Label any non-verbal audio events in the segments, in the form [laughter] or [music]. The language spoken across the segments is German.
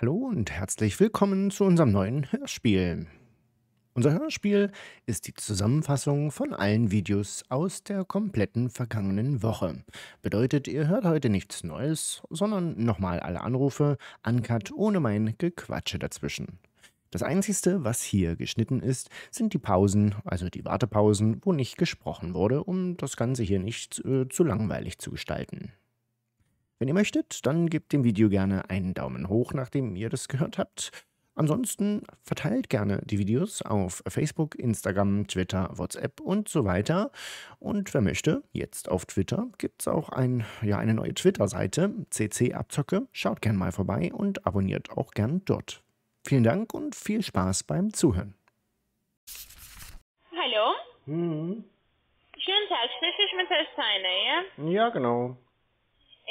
Hallo und herzlich willkommen zu unserem neuen Hörspiel. Unser Hörspiel ist die Zusammenfassung von allen Videos aus der kompletten vergangenen Woche. Bedeutet, ihr hört heute nichts Neues, sondern nochmal alle Anrufe, uncut ohne mein Gequatsche dazwischen. Das Einzige, was hier geschnitten ist, sind die Pausen, also die Wartepausen, wo nicht gesprochen wurde, um das Ganze hier nicht äh, zu langweilig zu gestalten. Wenn ihr möchtet, dann gebt dem Video gerne einen Daumen hoch, nachdem ihr das gehört habt. Ansonsten verteilt gerne die Videos auf Facebook, Instagram, Twitter, WhatsApp und so weiter. Und wer möchte, jetzt auf Twitter gibt es auch ein, ja, eine neue Twitter-Seite, CC Abzocke. Schaut gerne mal vorbei und abonniert auch gern dort. Vielen Dank und viel Spaß beim Zuhören. Hallo? Mhm. Schönen Tag, spreche ich mit Herrn Steiner, ja? Ja, genau.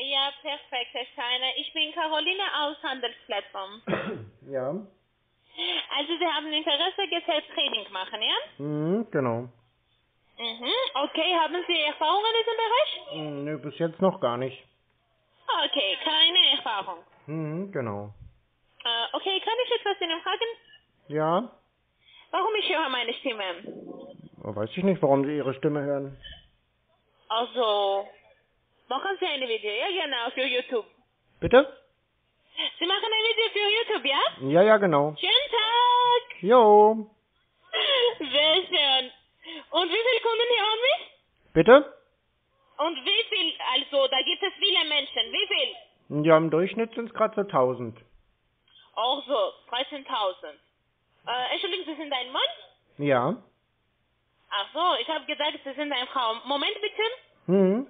Ja, perfekt, Herr Steiner. Ich bin Caroline aus Handelsplattform. [coughs] Ja. Also Sie haben Interesse, gesagt Training machen, ja? Mhm, genau. Mhm. Okay, haben Sie Erfahrung in diesem Bereich? Mhm, Nö, bis jetzt noch gar nicht. Okay, keine Erfahrung. Mhm, genau. Äh, okay, kann ich etwas Ihnen fragen? Ja, Warum ich höre meine Stimme? weiß ich nicht, warum Sie Ihre Stimme hören. Also, machen Sie ein Video, ja genau, für YouTube. Bitte? Sie machen ein Video für YouTube, ja? Ja, ja, genau. Schönen Tag! Jo. Sehr schön. Und wie viele Kunden hier haben wir? Bitte? Und wie viel, also da gibt es viele Menschen, wie viel? Ja, im Durchschnitt sind es gerade so 1000. Auch so, 13.000. Äh, Entschuldigung, Sie sind ein Mann? Ja. Ach so, ich habe gedacht, Sie sind eine Frau. Moment bitte. Mhm.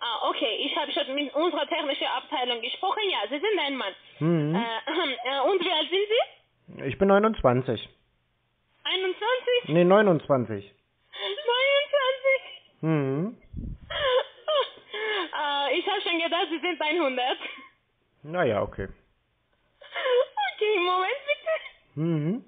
Ah, okay, ich habe schon mit unserer technischen Abteilung gesprochen. Ja, Sie sind ein Mann. Mhm. Äh, äh, und wie alt sind Sie? Ich bin 29. 21? Nee, 29. 29? Mhm. äh, [laughs] ich habe schon gedacht, Sie sind 100. Naja, okay. [laughs] Okay, Moment bitte. Mhm.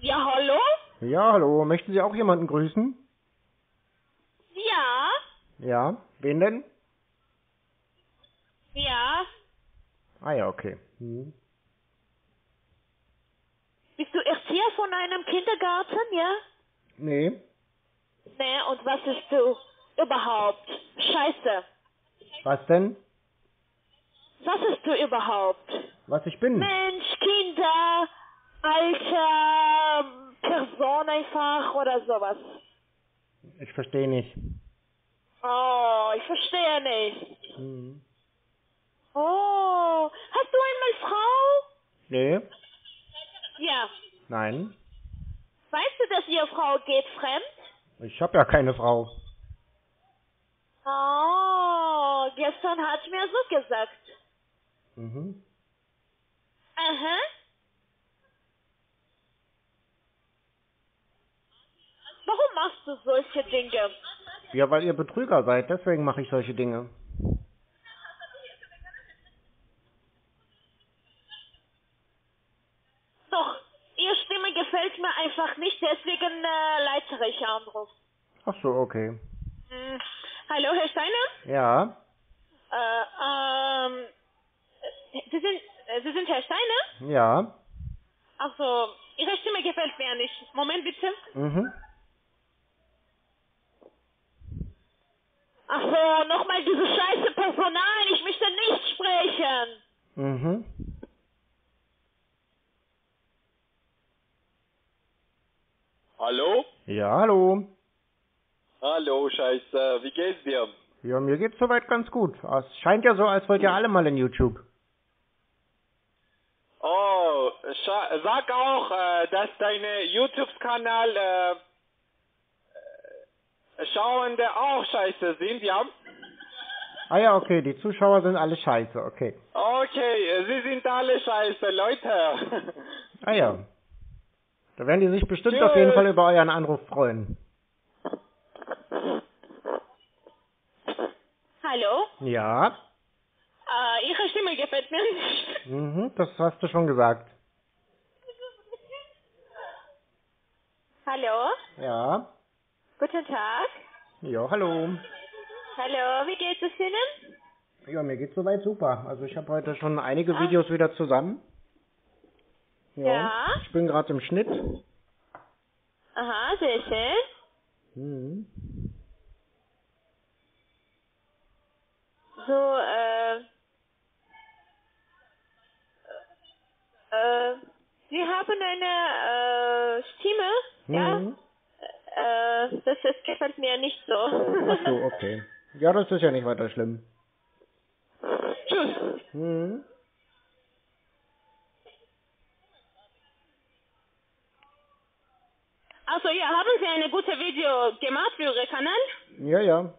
Ja, hallo? Ja, hallo. Möchten Sie auch jemanden grüßen? Ja, Ja. Wen denn? ja. Ah ja, okay. Mhm. Bist du Erzieher von einem Kindergarten, ja? Nee. Ne, und was bist du überhaupt? Scheiße. Was denn? Was bist du überhaupt? Was ich bin? Mensch, Kinder, Alter, Person einfach oder sowas. Ich verstehe nicht. Oh, ich verstehe nicht. Mhm. Oh, hast du einmal Frau? Nee. Ja. Nein. Weißt du, dass ihre Frau geht fremd? Ich habe ja keine Frau. Oh, gestern hat mir so gesagt. Mhm. Aha. Warum machst du solche Dinge? Ja, weil ihr Betrüger seid, deswegen mache ich solche Dinge. Doch, ihre Stimme gefällt mir einfach nicht, deswegen äh, leitere ich Anruf. Ach so, okay. Hm. Hallo, Herr Steiner? Ja. Äh, ähm, Sie sind, äh, Sie sind Herr Steiner? Ja. Ach so, Ihre Stimme gefällt mir nicht. Moment bitte. Mhm. Ach so, nochmal diese scheiße Personal, ich möchte nicht sprechen. Mhm. Hallo? Ja, hallo. Hallo, Scheiße. Wie geht's dir? Ja, mir geht's soweit ganz gut. Es scheint ja so, als wollt ihr alle mal in YouTube. Oh, scha sag auch, äh, dass deine YouTube-Kanal äh, äh, Schauende auch scheiße sind, ja? Ah ja, okay, die Zuschauer sind alle scheiße, okay. Okay, sie sind alle scheiße, Leute. [laughs] Ah ja. Da werden die sich bestimmt Tschüss. auf jeden Fall über euren Anruf freuen. Hallo? Ja. Äh, Ihre Stimme gefällt mir nicht. Mhm, das hast du schon gesagt. Hallo? Ja. Guten Tag. Ja, hallo. Hallo, wie geht es Ihnen? Ja, mir geht's soweit super. Also ich habe heute schon einige Ah. Videos wieder zusammen. Ja. Ich bin gerade im Schnitt. Aha, sehr schön. Mhm. So, äh, äh, Sie haben eine äh, Stimme, ja? Mhm. Äh, das, das gefällt mir nicht so. Ach so, okay. Ja, das ist ja nicht weiter schlimm. Tschüss. Mhm. Also, ja, haben Sie eine gute Video gemacht für Ihren Kanal? Ja, ja.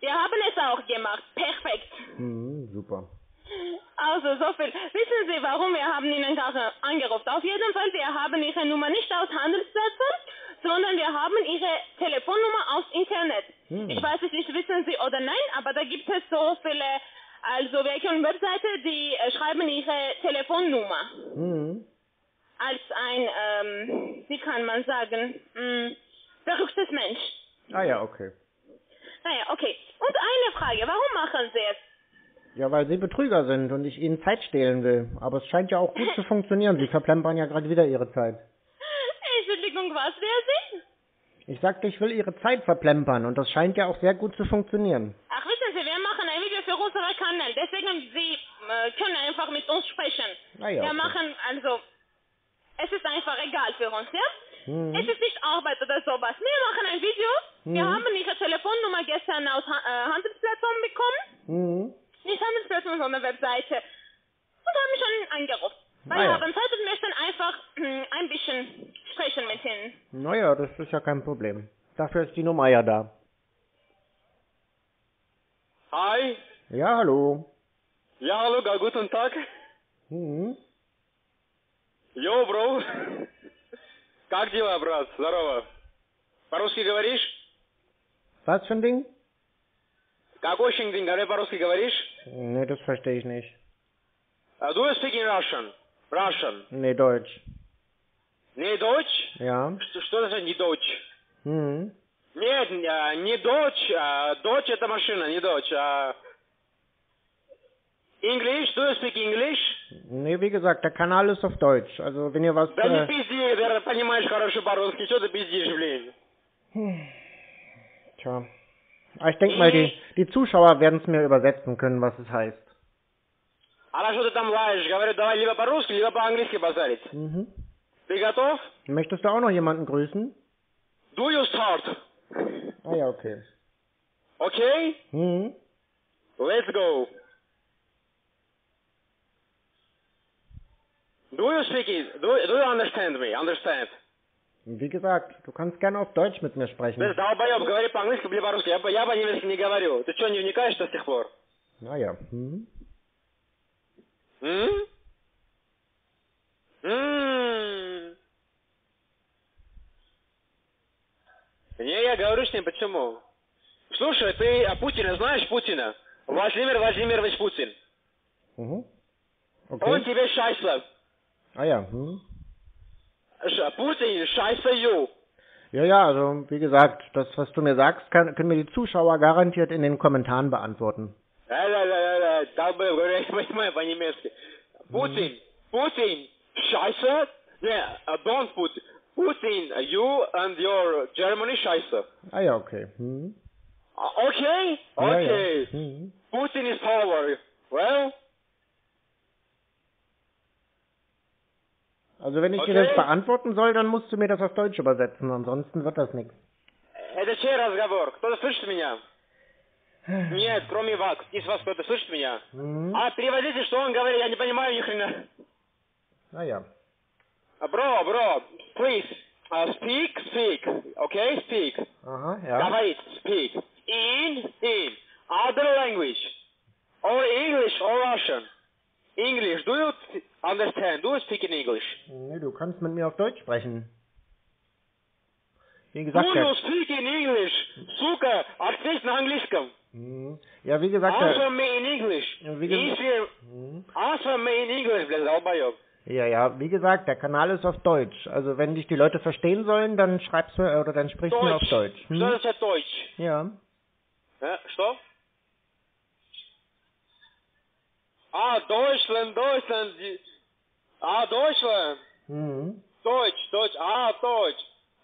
Wir haben es auch gemacht. Perfekt. Mhm, super. [laughs] Also so viel. Wissen Sie, warum wir haben Ihnen gerade angerufen? Auf jeden Fall, wir haben Ihre Nummer nicht aus Handelsplätzen, sondern wir haben Ihre Telefonnummer aus Internet. Hm. Ich weiß es nicht, wissen Sie oder nein, aber da gibt es so viele, also welche Webseite, die äh, schreiben Ihre Telefonnummer Mhm. als ein, ähm, wie kann man sagen, mh, verrücktes Mensch. Ah ja, okay. Naja, okay. Und eine Frage, warum machen Sie es? Ja, weil sie Betrüger sind und ich ihnen Zeit stehlen will. Aber es scheint ja auch gut zu funktionieren. Sie verplempern ja gerade wieder ihre Zeit. Entschuldigung, was wer Sie? Ich sagte, ich will ihre Zeit verplempern und das scheint ja auch sehr gut zu funktionieren. Ach, wissen Sie, wir machen ein Video für unseren Kanal, deswegen Sie äh, können einfach mit uns sprechen. Ah ja, wir okay. machen, also, es ist einfach egal für uns, ja? Mhm. Es ist nicht Arbeit oder sowas. Wir machen ein Video. Wir Mhm. haben Ihre Telefonnummer gestern aus ha äh, Handelsplattform bekommen. Mhm. Nicht Handelsplattform, sondern Webseite. Und haben schon angerufen. Weil Ah ja. wir haben Zeit und möchten einfach hm, ein bisschen sprechen mit Ihnen. Naja, das ist ja kein Problem. Dafür ist die Nummer ja da. Hi. Ja, hallo. Ja, hallo, га- guten Tag. Mhm. Йоу, бро. Как дела, брат? Здорово. По-русски говоришь? Was für ein Ding? Какой день? Говори по-русски говоришь? Nee, das verstehe ich nicht. Uh, you speak in Russian? Russian. Nee, Deutsch. Не Deutsch? Ja. Что, что за не? Mhm. Нет, э, не Deutsch. а Deutsch это машина, не Deutsch. а English? Do you speak English? Nee, wie gesagt, der Kanal ist auf Deutsch. Also, wenn ihr was... Да не Äh, пизди, ты понимаешь хорошо по-русски. Что ты пиздишь, блин? tja. Aber ich denke mal, die, die Zuschauer werden es mir übersetzen können, was es heißt. А на что ты там лаешь? Говорю, давай либо по-русски, либо по-английски базарить. Mhm. Ты готов? Möchtest du auch noch jemanden grüßen? Do you start? Ah ja, okay. Okay? Mhm. Let's go. Do you speak it? Do, do you understand me? Understand? Wie gesagt, du kannst gerne auf Deutsch mit mir Ты sprechen. долбоеб, говори по-английски, либо по-русски. Я, по- я по-немецки не говорю. Ты что, не вникаешь до сих пор? Naja. Mhm. М? М. Не, я говорю с ним, почему? Слушай, ты а Путина знаешь, Путина? Владимир Владимирович Путин. Mhm. Он Okay. тебе scheiße. Ah ja. Mhm. Ja, ja, also wie gesagt, das, was du mir sagst, kann, können mir die Zuschauer garantiert in den Kommentaren beantworten. Putin, Putin, Scheiße, yeah, äh, don't Putin. Putin, äh, you and your Germany Scheiße. Ah ja, okay. Hm. Okay, okay. Ja, ja. Hm. Putin is power. Well, Also wenn ich dir Okay. das beantworten soll, dann musst du mir das auf Deutsch übersetzen, ansonsten wird das nichts. это чей разговор? Кто-то слышит меня? Нет, кроме вас. Из вас кто-то слышит меня? Mhm. А, переводите, что он говорит, я не понимаю ни хрена. Naja. Uh, Bro, bro, please, uh, speak, speak, okay, speak. Aha, ja. Говорит, speak. In, in, other language. Or English or Russian. English, do you t- understand? Do you speak in English? Nee, du kannst mit mir auf Deutsch sprechen. Wie Do gesagt, you der, speak in English? Сука, ответь на английском. Mhm. ja, wie gesagt, Answer der, me in English. Ja, wie gesagt- Easier. Mhm. Answer me in English, блядь, долбоёб. Ja, ja, wie gesagt, der Kanal ist auf Deutsch. Also wenn dich die Leute verstehen sollen, dann schreibst du oder dann sprichst du mir auf Deutsch. Hm? Что значит Deutsch? Ja. Э, Что? Ah, Deutschland, Deutschland. Ah, Deutschland. Mm-hmm. Deutsch, Deutsch. Ah, Deutsch.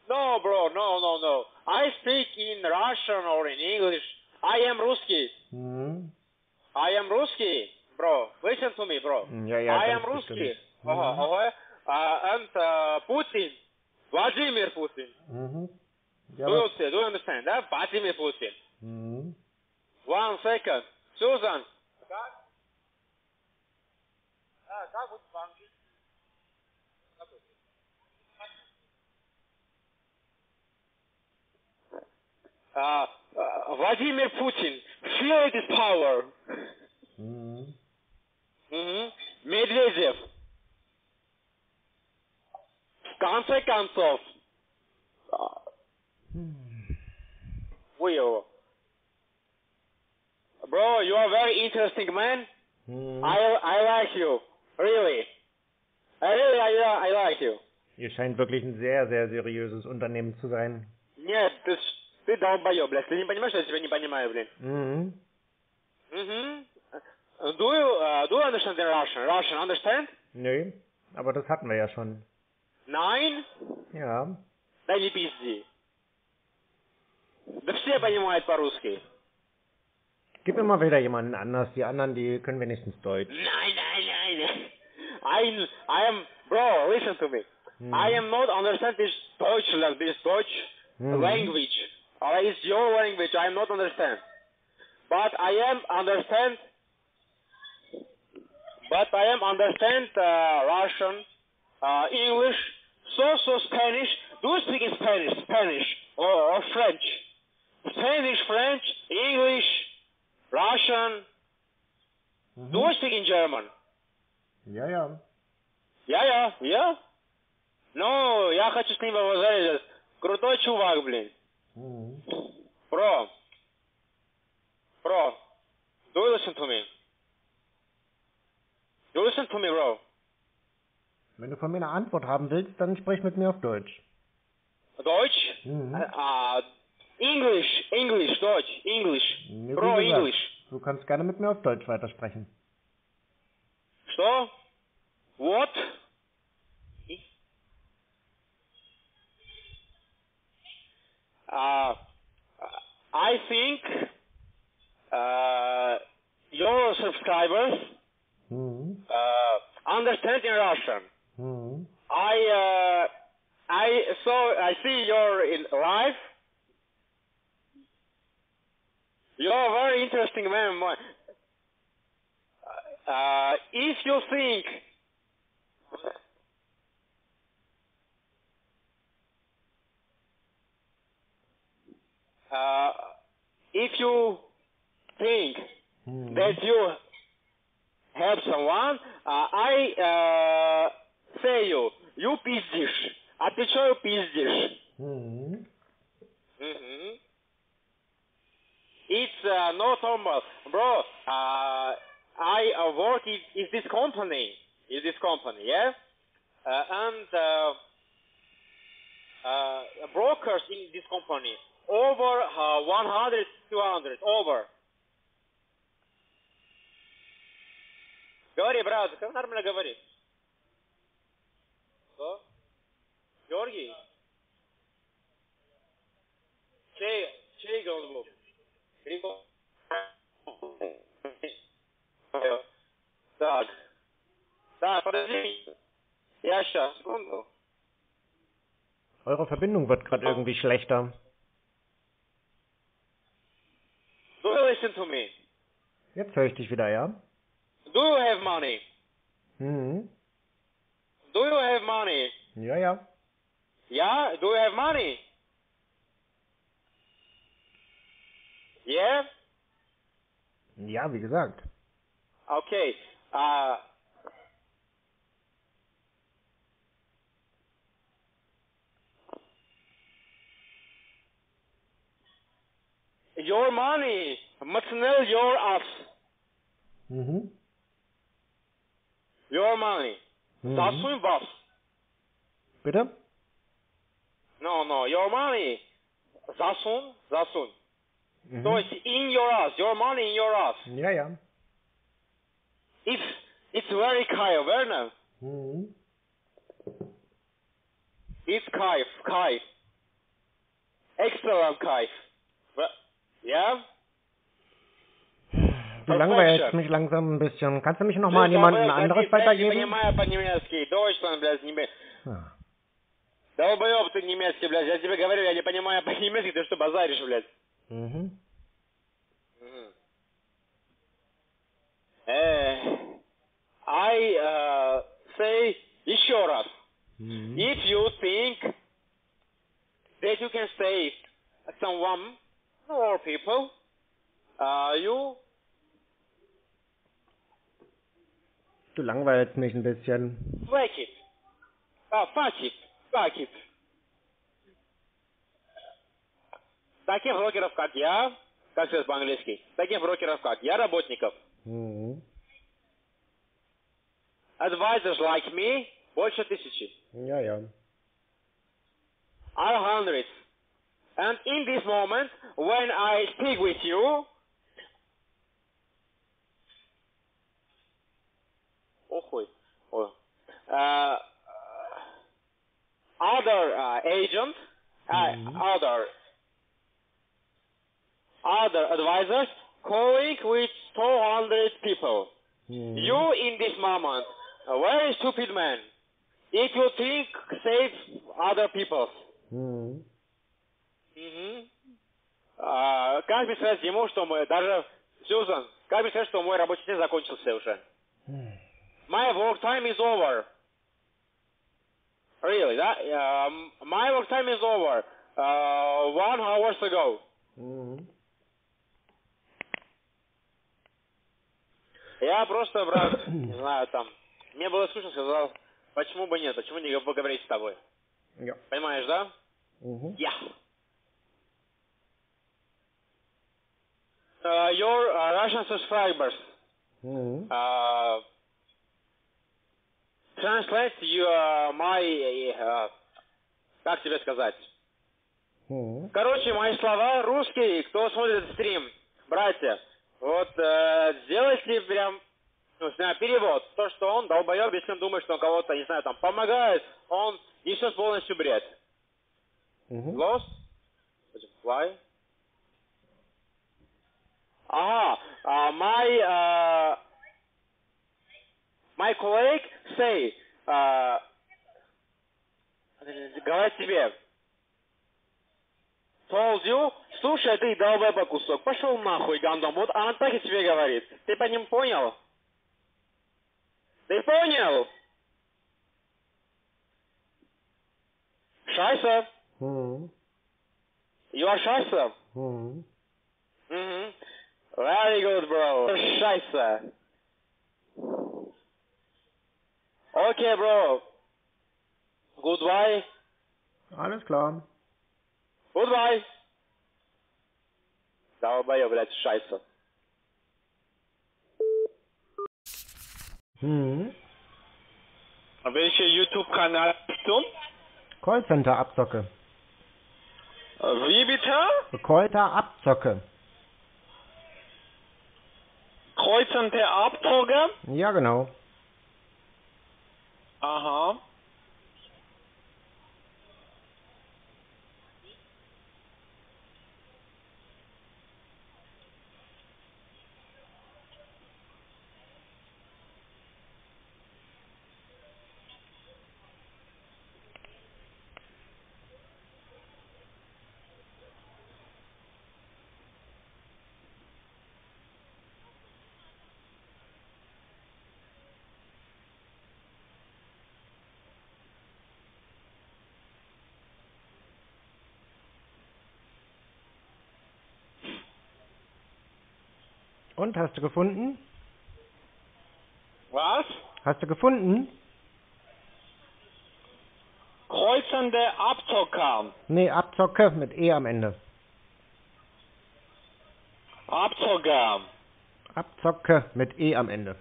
No, bro, no, no, no. I speak in Russian or in English. I am Ruski. Mm-hmm. I am Ruski, bro. Listen to me, bro. Yeah, yeah, I am Ruski. Uh-huh, mm-hmm. uh-huh, Uh, and uh, Putin, Vladimir Putin. Mm-hmm. Yeah, do, you see, do you understand? That Vladimir Putin. Mm-hmm. One second. Susan. Uh, uh, Vladimir Putin, feel this power. Mhm. Мгм. Медведев. В конце концов. а, Вы его. Bro, you are very interesting man. Mhm. I I like you. Really. I really I, I like you. Ihr scheint wirklich ein sehr, sehr seriöses Unternehmen zu sein. Нет, ты, ж- ты долбоёб, блядь. Ты не понимаешь, что я тебя не понимаю, блин. Mhm. Мгм. Do you, uh, do you understand the Russian? Russian, understand? Nö, aber das hatten wir ja schon. Nine? Ja. Да не пизди. Да все понимают по-русски. Gib mir mal wieder jemanden anders. Die anderen, die können wenigstens Deutsch. Nein, nein, nein. I, I am, bro, listen to me. I am not understand this Deutschland, this Deutsch Mhm. language. Or it's your language, I am not understand. But I am understand, but I am understand uh, Russian, uh, English, so so Spanish. Do you speak Spanish, Spanish or, or French? Spanish, French, English, Russian. Do you speak in German? Ja, ja. Я, я, я? Ну, я хочу с ним возразить. Крутой чувак, блин. Mhm. Bro. Bro. Do you listen to me? Do you listen to me, bro? Wenn du von mir eine Antwort haben willst, dann sprich mit mir auf Deutsch. Deutsch? Mhm. Uh, English, English, Deutsch, English. Nee, Pro English. Du kannst gerne mit mir auf Deutsch weitersprechen. So? What? Uh, I think uh, your subscribers mm. uh, understand in Russian. Mm. I uh, I saw I see your live You're a very interesting man. Mo- Uh, if you think uh, if you think Mhm. that you have someone, uh, I uh, say you, you пиздишь. Отвечаю пиздишь. Mhm. Mhm. It's uh, not normal, bro. Uh, I uh, work in, in this company, in this company, yeah, uh, and uh, uh, brokers in this company over uh, 100, 200, over. Говори, брат, как нормально говоришь? Что? Георгий? Чей, чей ноутбук? Григорий? Так. Так, подожди. Я сейчас, секунду. Eure Verbindung wird gerade irgendwie schlechter. Do you listen to me? Jetzt höre ich dich wieder, ja? Do you have money? Mhm. Do you have money? Ja, ja. Yeah? Do you have money? Yeah? Ja, wie gesagt. Okay. Uh, your money, Matnel, your us. Mhm. Your money. Mhm. That's with us. Bitte? No, no, your money. Zasun, Zasun. Mhm. So it's in your ass. Your money in your ass. Ja, ja. It's it's very kayf, Werner. Mhm. It's kayf, kayf. Excellent kayf. Well, yeah? Du langweilst mich langsam ein bisschen. Kannst du mich nochmal an jemanden anderes Я не weitergeben? понимаю по-немецки. Deutschland, блядь, не... Ah. Долбоёб ты немецкий, блядь. Я тебе говорю, я не понимаю [laughs] по-немецки, ты что базаришь, блядь? Mhm. Э, I uh, say еще раз. Mhm. If you think that you can save someone or people, uh, you Du langweilst mich ein bisschen. fuck it. Uh, fuck it. Fuck it. Таких брокеров, как я, как сказать по-английски, таких брокеров, как я, работников, Mhm. advisors like me, больше тысячи. Ja, ja. are hundreds. And in this moment, when I speak with you, oh, wait, oh, uh, other uh, agent, uh, other other advisors calling with 200 people. Mhm. You in this moment, a very stupid man. If you think save other people, Mhm. Мгм. А, как мне сказать ему, что мы, даже, Сьюзан, как мне сказать, что мой рабочий день закончился уже? My work time is over. Really, да? Um, my work time is over. Uh, one hours ago. Mhm. Я просто, брат, [coughs] не знаю, там, мне было скучно, сказал, почему бы нет, почему не поговорить с тобой? Ja. Понимаешь, да? Mhm. Yeah. Uh, your uh, Russian subscribers Mhm. uh, translate you, uh, my, uh, как тебе сказать? Mhm. Короче, мои слова русские, кто смотрит стрим, братья, вот э, сделайте прям, ну, перевод. То, что он долбоеб, если он думает, что он кого-то, не знаю, там, помогает, он несет полностью бред. Mhm. Lost? Why? Ага, uh, my uh, my colleague say, uh, говорит тебе, you, слушай, ты долбоеба кусок, пошел нахуй, гандон, вот она так и тебе говорит. Ты по ним понял? Ты понял? Шайса? Mhm. You are шайса? Mhm. Mhm. Very good, bro. Scheiße. Okay, bro. Goodbye. Alles klar. Goodbye. Dabei aber jetzt scheiße. Hm. Welche YouTube-Kanal bist du? Callcenter-Abzocke. Äh, wie bitte? Callcenter-Abzocke. Kreuzende Abzocke? Ja, genau. Aha. Und, hast du gefunden? Was? Hast du gefunden? Kreuzen der Abzocker. Nee, Abzocke mit E am Ende. Abzocker. Abzocke mit E am Ende.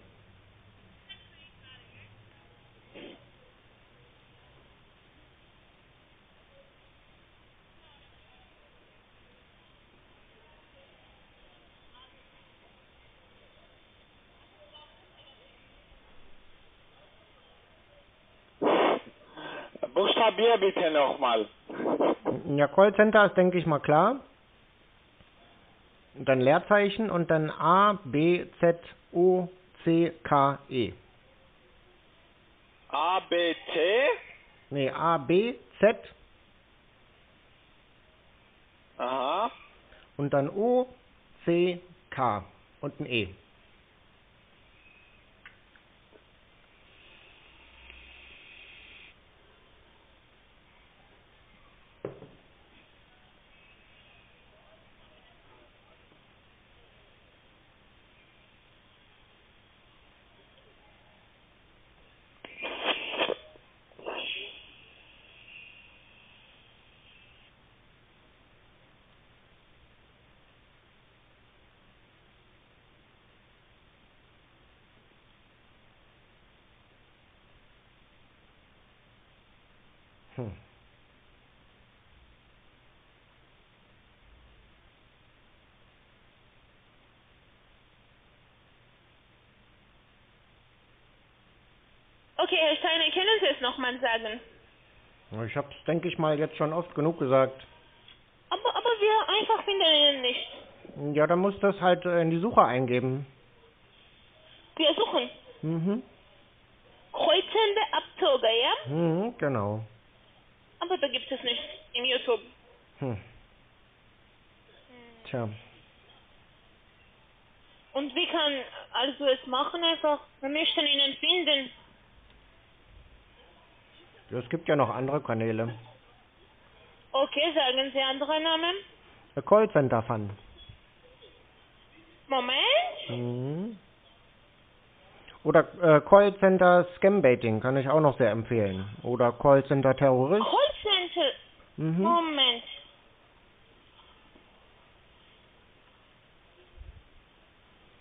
Buchstabier bitte nochmal. Ja, Callcenter ist, denke ich mal, klar. Und dann Leerzeichen und dann A, B, Z, O, C, K, E. A, B, T. Nee, A, B, Z Aha. und dann O, C, K und ein E. Hm. Okay, Herr Steiner, können Sie es nochmal sagen? Ich hab's, denke ich mal, jetzt schon oft genug gesagt. Aber, aber wir einfach finden ihn nicht. Ja, dann muss das halt äh, in die Suche eingeben. Wir suchen Mhm. kreuzende Abzüge, ja? Mhm, genau. Aber da gibt es nichts im YouTube. Hm. Tja. Und wie kann also es machen einfach? Wir möchten ihn finden. Es gibt ja noch andere Kanäle. Okay, sagen Sie andere Namen. Der Callcenter Fun. Moment. Mhm. Oder äh, Callcenter Scambaiting kann ich auch noch sehr empfehlen. Oder Callcenter Terrorist. Callcenter. Mhm. Moment.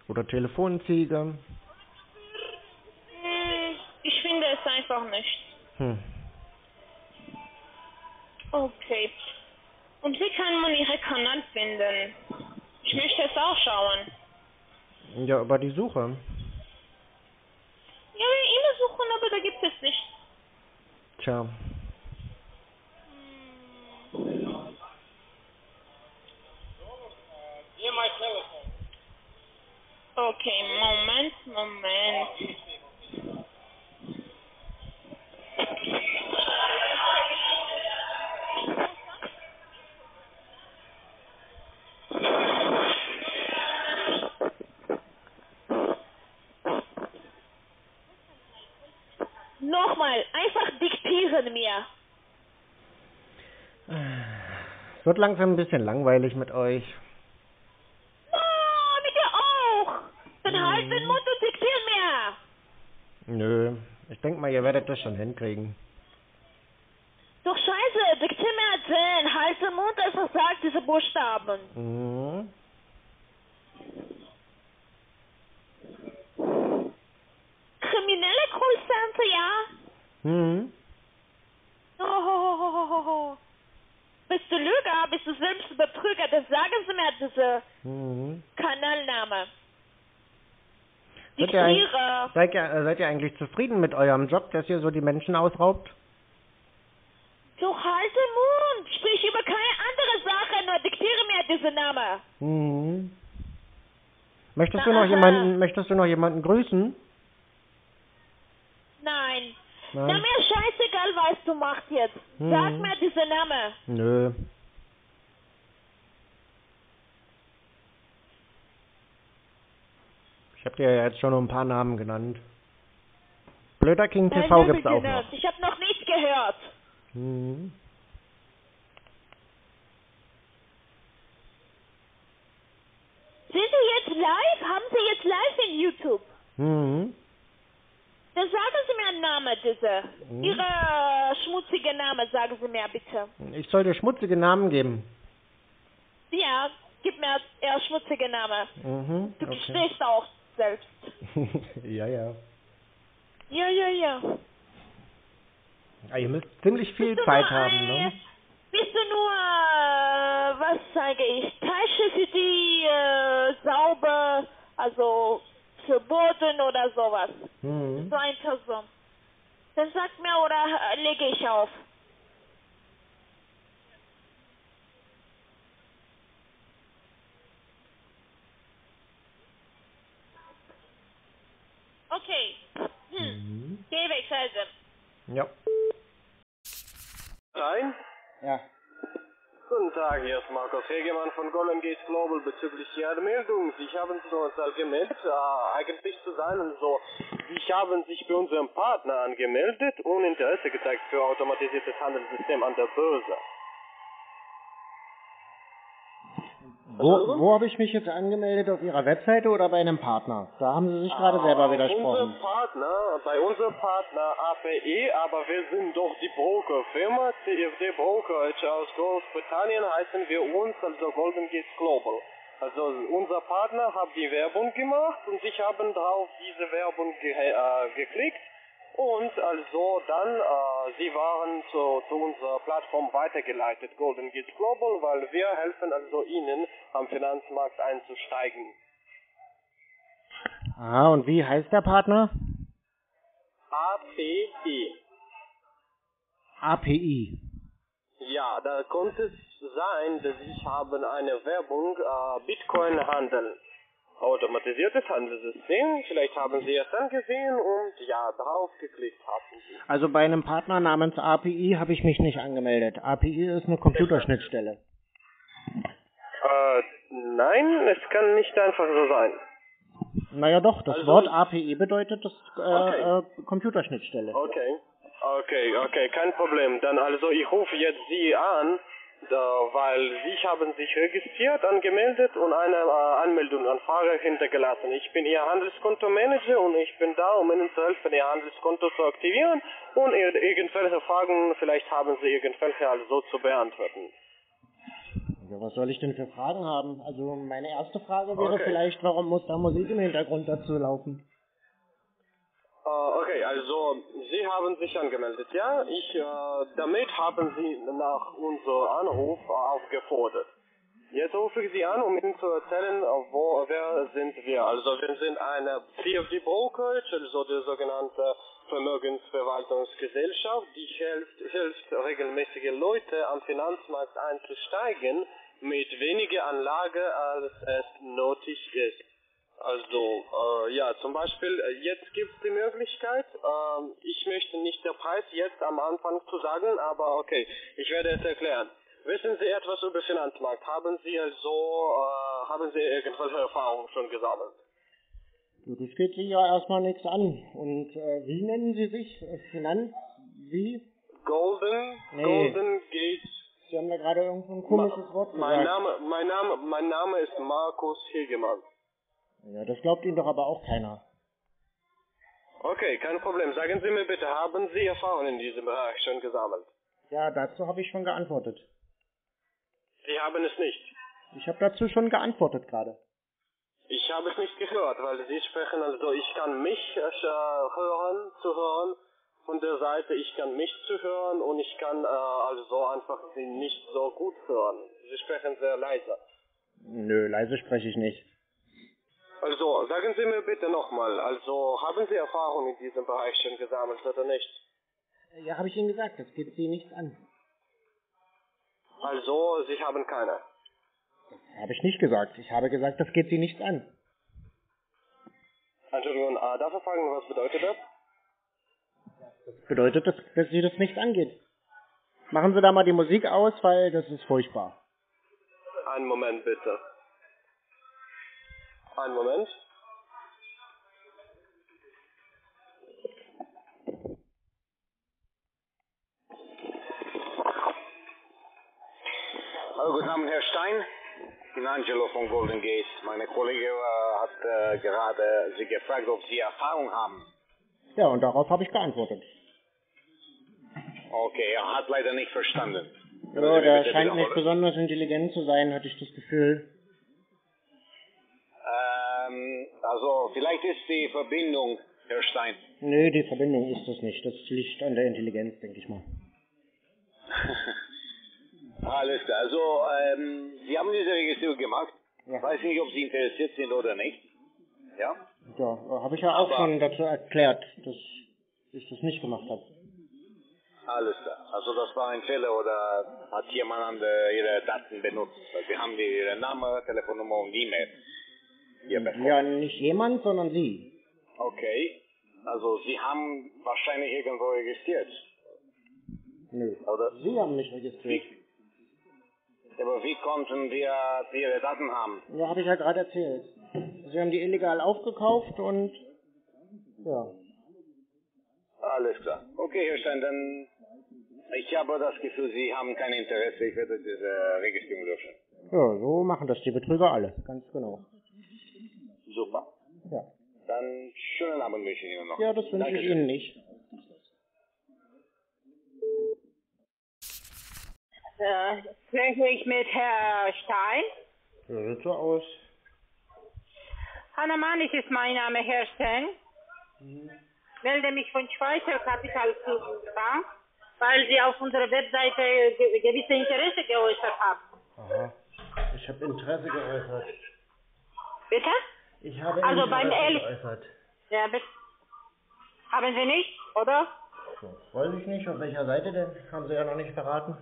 Oder Telefonziege. Hm, ich finde es einfach nicht. Hm. Okay. Und wie kann man Ihren Kanal finden? Ich möchte es auch schauen. Ja, über die Suche. Ja, wir immer suchen, aber da gibt es nicht. Tja. Okay, Moment, Moment. Nochmal, einfach diktieren mir. Es wird langsam ein bisschen langweilig mit euch. Oh, mit dir auch. Dann halt den Mund und diktier mir. Nö. Ich denke mal, ihr werdet das schon hinkriegen. Doch scheiße, diktier mir erzählen. Halt den Mund, einfach sag diese Buchstaben. Mhm. Callcenter, ja? Mhm. Oh. Bist du Lüger? Bist du selbst Betrüger? Dann sagen Sie mir diese Mhm. Kanalname. Seid ihr, seid, ihr, äh, seid ihr eigentlich zufrieden mit eurem Job, dass ihr so die Menschen ausraubt? Doch halt den Mund. Sprich über keine andere Sache, nur diktiere mir diese Name. Mhm. Möchtest du Na, noch aha. jemanden, möchtest du noch jemanden grüßen? Nein. Nein. Na, mir scheißegal, was du machst jetzt. Sag Hm. mir diese Name. Nö. Ich habe dir ja jetzt schon ein paar Namen genannt. Blöder King Nein, TV hab gibt's ich auch noch. Ich habe noch nichts gehört. Mhm. Sind Sie jetzt live? Haben Sie jetzt live in YouTube? Mhm. Dann sagen Sie mir einen Namen, diese. Mhm. Ihre schmutzige Name, sagen Sie mir bitte. Ich soll dir schmutzige Namen geben. Ja, gib mir Ihr schmutzige Name. Mhm. Du Okay. gestehst auch selbst. [laughs] ja, ja. Ja, ja, ja. Ah, ihr müsst ziemlich viel Bist Zeit haben, ein- ne? Bist du nur, äh, was sage ich, Tasche für die äh, sauber, also zu Boden oder sowas. Mhm. So ein Person. Dann sagt mir oder äh, lege ich auf. Okay. Hm. Mhm. Geh weg, Scheiße. Ja. Nein? Ja. Guten Tag, hier ist Markus Hegemann von Golden Gate Global bezüglich Ihrer Meldung. Sie haben sich uns angemeldet, äh, eigentlich zu sein so. Sie haben sich bei unserem Partner angemeldet und Interesse gezeigt für automatisiertes Handelssystem an der Börse. Wo, wo habe ich mich jetzt angemeldet? Auf Ihrer Webseite oder bei einem Partner? Da haben Sie sich gerade selber widersprochen. Unser Partner, bei unserem Partner APE, aber wir sind doch die Brokerfirma, CFD Brokerage aus Großbritannien heißen wir uns, also Golden Gates Global. Also unser Partner hat die Werbung gemacht und sich haben darauf diese Werbung ge äh, geklickt und also dann, äh, sie waren zu, zu unserer Plattform weitergeleitet, Golden Gates Global, weil wir helfen also ihnen am Finanzmarkt einzusteigen. Ah, und wie heißt der Partner? API. API. Ja, da konnte es sein, dass ich haben eine Werbung äh, Bitcoin handeln. Automatisiertes Handelssystem, vielleicht haben Sie es angesehen und ja, drauf geklickt haben Sie. Also bei einem Partner namens API habe ich mich nicht angemeldet. API ist eine Computerschnittstelle. Äh, nein, es kann nicht einfach so sein. Naja doch, das Also- Wort API bedeutet das äh, Okay. äh, Computerschnittstelle. Okay. Okay, okay, kein Problem. Dann also ich rufe jetzt Sie an, da, weil Sie haben sich registriert, angemeldet und eine äh, Anmeldungsanfrage hintergelassen. Ich bin Ihr Handelskontomanager und ich bin da, um Ihnen zu helfen, Ihr Handelskonto zu aktivieren und ir irgendwelche Fragen, vielleicht haben Sie irgendwelche also zu beantworten. Ja, was soll ich denn für Fragen haben? Also meine erste Frage wäre Okay. vielleicht, warum muss da Musik im Hintergrund dazu laufen? Äh, okay, also Sie haben sich angemeldet, ja? Ich, äh, damit haben Sie nach unserem Anruf aufgefordert. Jetzt rufe ich Sie an, um Ihnen zu erzählen, äh, wo, wer sind wir. Also wir sind eine CFD Brokerage, also die sogenannte Vermögensverwaltungsgesellschaft, die hilft, hilft regelmäßige Leute am Finanzmarkt einzusteigen mit weniger Anlage, als es nötig ist. Also, äh, ja, zum Beispiel, äh, jetzt gibt es die Möglichkeit, ähm, ich möchte nicht der Preis jetzt am Anfang zu sagen, aber okay, ich werde es erklären. Wissen Sie etwas über Finanzmarkt? Haben Sie also, äh, haben Sie irgendwelche Erfahrungen schon gesammelt? So, Das geht Sie ja erstmal nichts an. Und äh, wie nennen Sie sich? Äh, Finanz? Wie? Golden, Nee. Golden Gate. Sie haben da gerade irgendein komisches Wort Mein gesagt. Name, mein Name, mein Name ist Markus Hegemann. Ja, das glaubt Ihnen doch aber auch keiner. Okay, kein Problem. Sagen Sie mir bitte, haben Sie Erfahrungen in diesem Bereich schon gesammelt? Ja, dazu habe ich schon geantwortet. Sie haben es nicht. Ich habe dazu schon geantwortet gerade. Ich habe es nicht gehört, weil Sie sprechen, also ich kann mich äh, hören, zu hören von der Seite, ich kann mich zu hören und ich kann äh, also einfach Sie nicht so gut hören. Sie sprechen sehr leise. Nö, leise spreche ich nicht. Also, sagen Sie mir bitte nochmal, also haben Sie Erfahrung in diesem Bereich schon gesammelt oder nicht? Ja, habe ich Ihnen gesagt, das geht Sie nichts an. Also, Sie haben keine. Habe ich nicht gesagt. Ich habe gesagt, das geht Sie nichts an. Entschuldigung, äh, darf ich fragen, was bedeutet das? Bedeutet das, dass Sie das nichts angeht. Machen Sie da mal die Musik aus, weil das ist furchtbar. Einen Moment bitte. Einen Moment. Hallo, guten Abend, Herr Stein. Ich bin Angelo von Golden Gate. Meine Kollege äh, hat äh, gerade Sie gefragt, ob Sie Erfahrung haben. Ja, und darauf habe ich geantwortet. Okay, er hat leider nicht verstanden. Ja, der scheint nicht besonders intelligent zu sein, hatte ich das Gefühl. Ähm, also, vielleicht ist die Verbindung, Herr Stein. Nö, die Verbindung ist das nicht. Das liegt an der Intelligenz, denke ich mal. [laughs] Alles klar. Also, ähm, Sie haben diese Registrierung gemacht. Ja. Ich weiß nicht, ob Sie interessiert sind oder nicht. Ja? Ja, habe ich ja auch Aber- schon dazu erklärt, dass ich das nicht gemacht habe. Alles klar. Also das war ein Fehler oder hat jemand andere Ihre Daten benutzt? Sie haben Ihre Name, Telefonnummer und E-Mail bekommen. Ja, nicht jemand, sondern Sie. Okay. Also Sie haben wahrscheinlich irgendwo registriert. Nö. Oder? Sie haben mich registriert. Aber wie konnten wir Ihre Daten haben? Ja, habe ich ja gerade erzählt. Sie haben die illegal aufgekauft und ja. Alles klar. Okay, Herr Stein, dann ich habe das Gefühl, Sie haben kein Interesse. Ich werde diese Registrierung löschen. Ja, so machen das die Betrüger alle. Ganz genau. Super. Ja. Dann schönen Abend wünsche ich Ihnen noch. Ja, das wünsche ich Dankeschön. Ihnen nicht. Äh, spreche ich mit Herr Stein? Ja, sieht so aus. Hanna Manis ist mein Name, Herr Stein. Melde mich von Schweizer Kapitalbank, weil Sie auf unserer Webseite ge gewisse Interesse geäußert haben. Aha. Ich habe Interesse geäußert. Bitte? Ich habe Also beim geäußert. Ja, bitte. Haben Sie nicht, oder? So, weiß ich nicht. Auf welcher Seite denn? Haben Sie ja noch nicht verraten.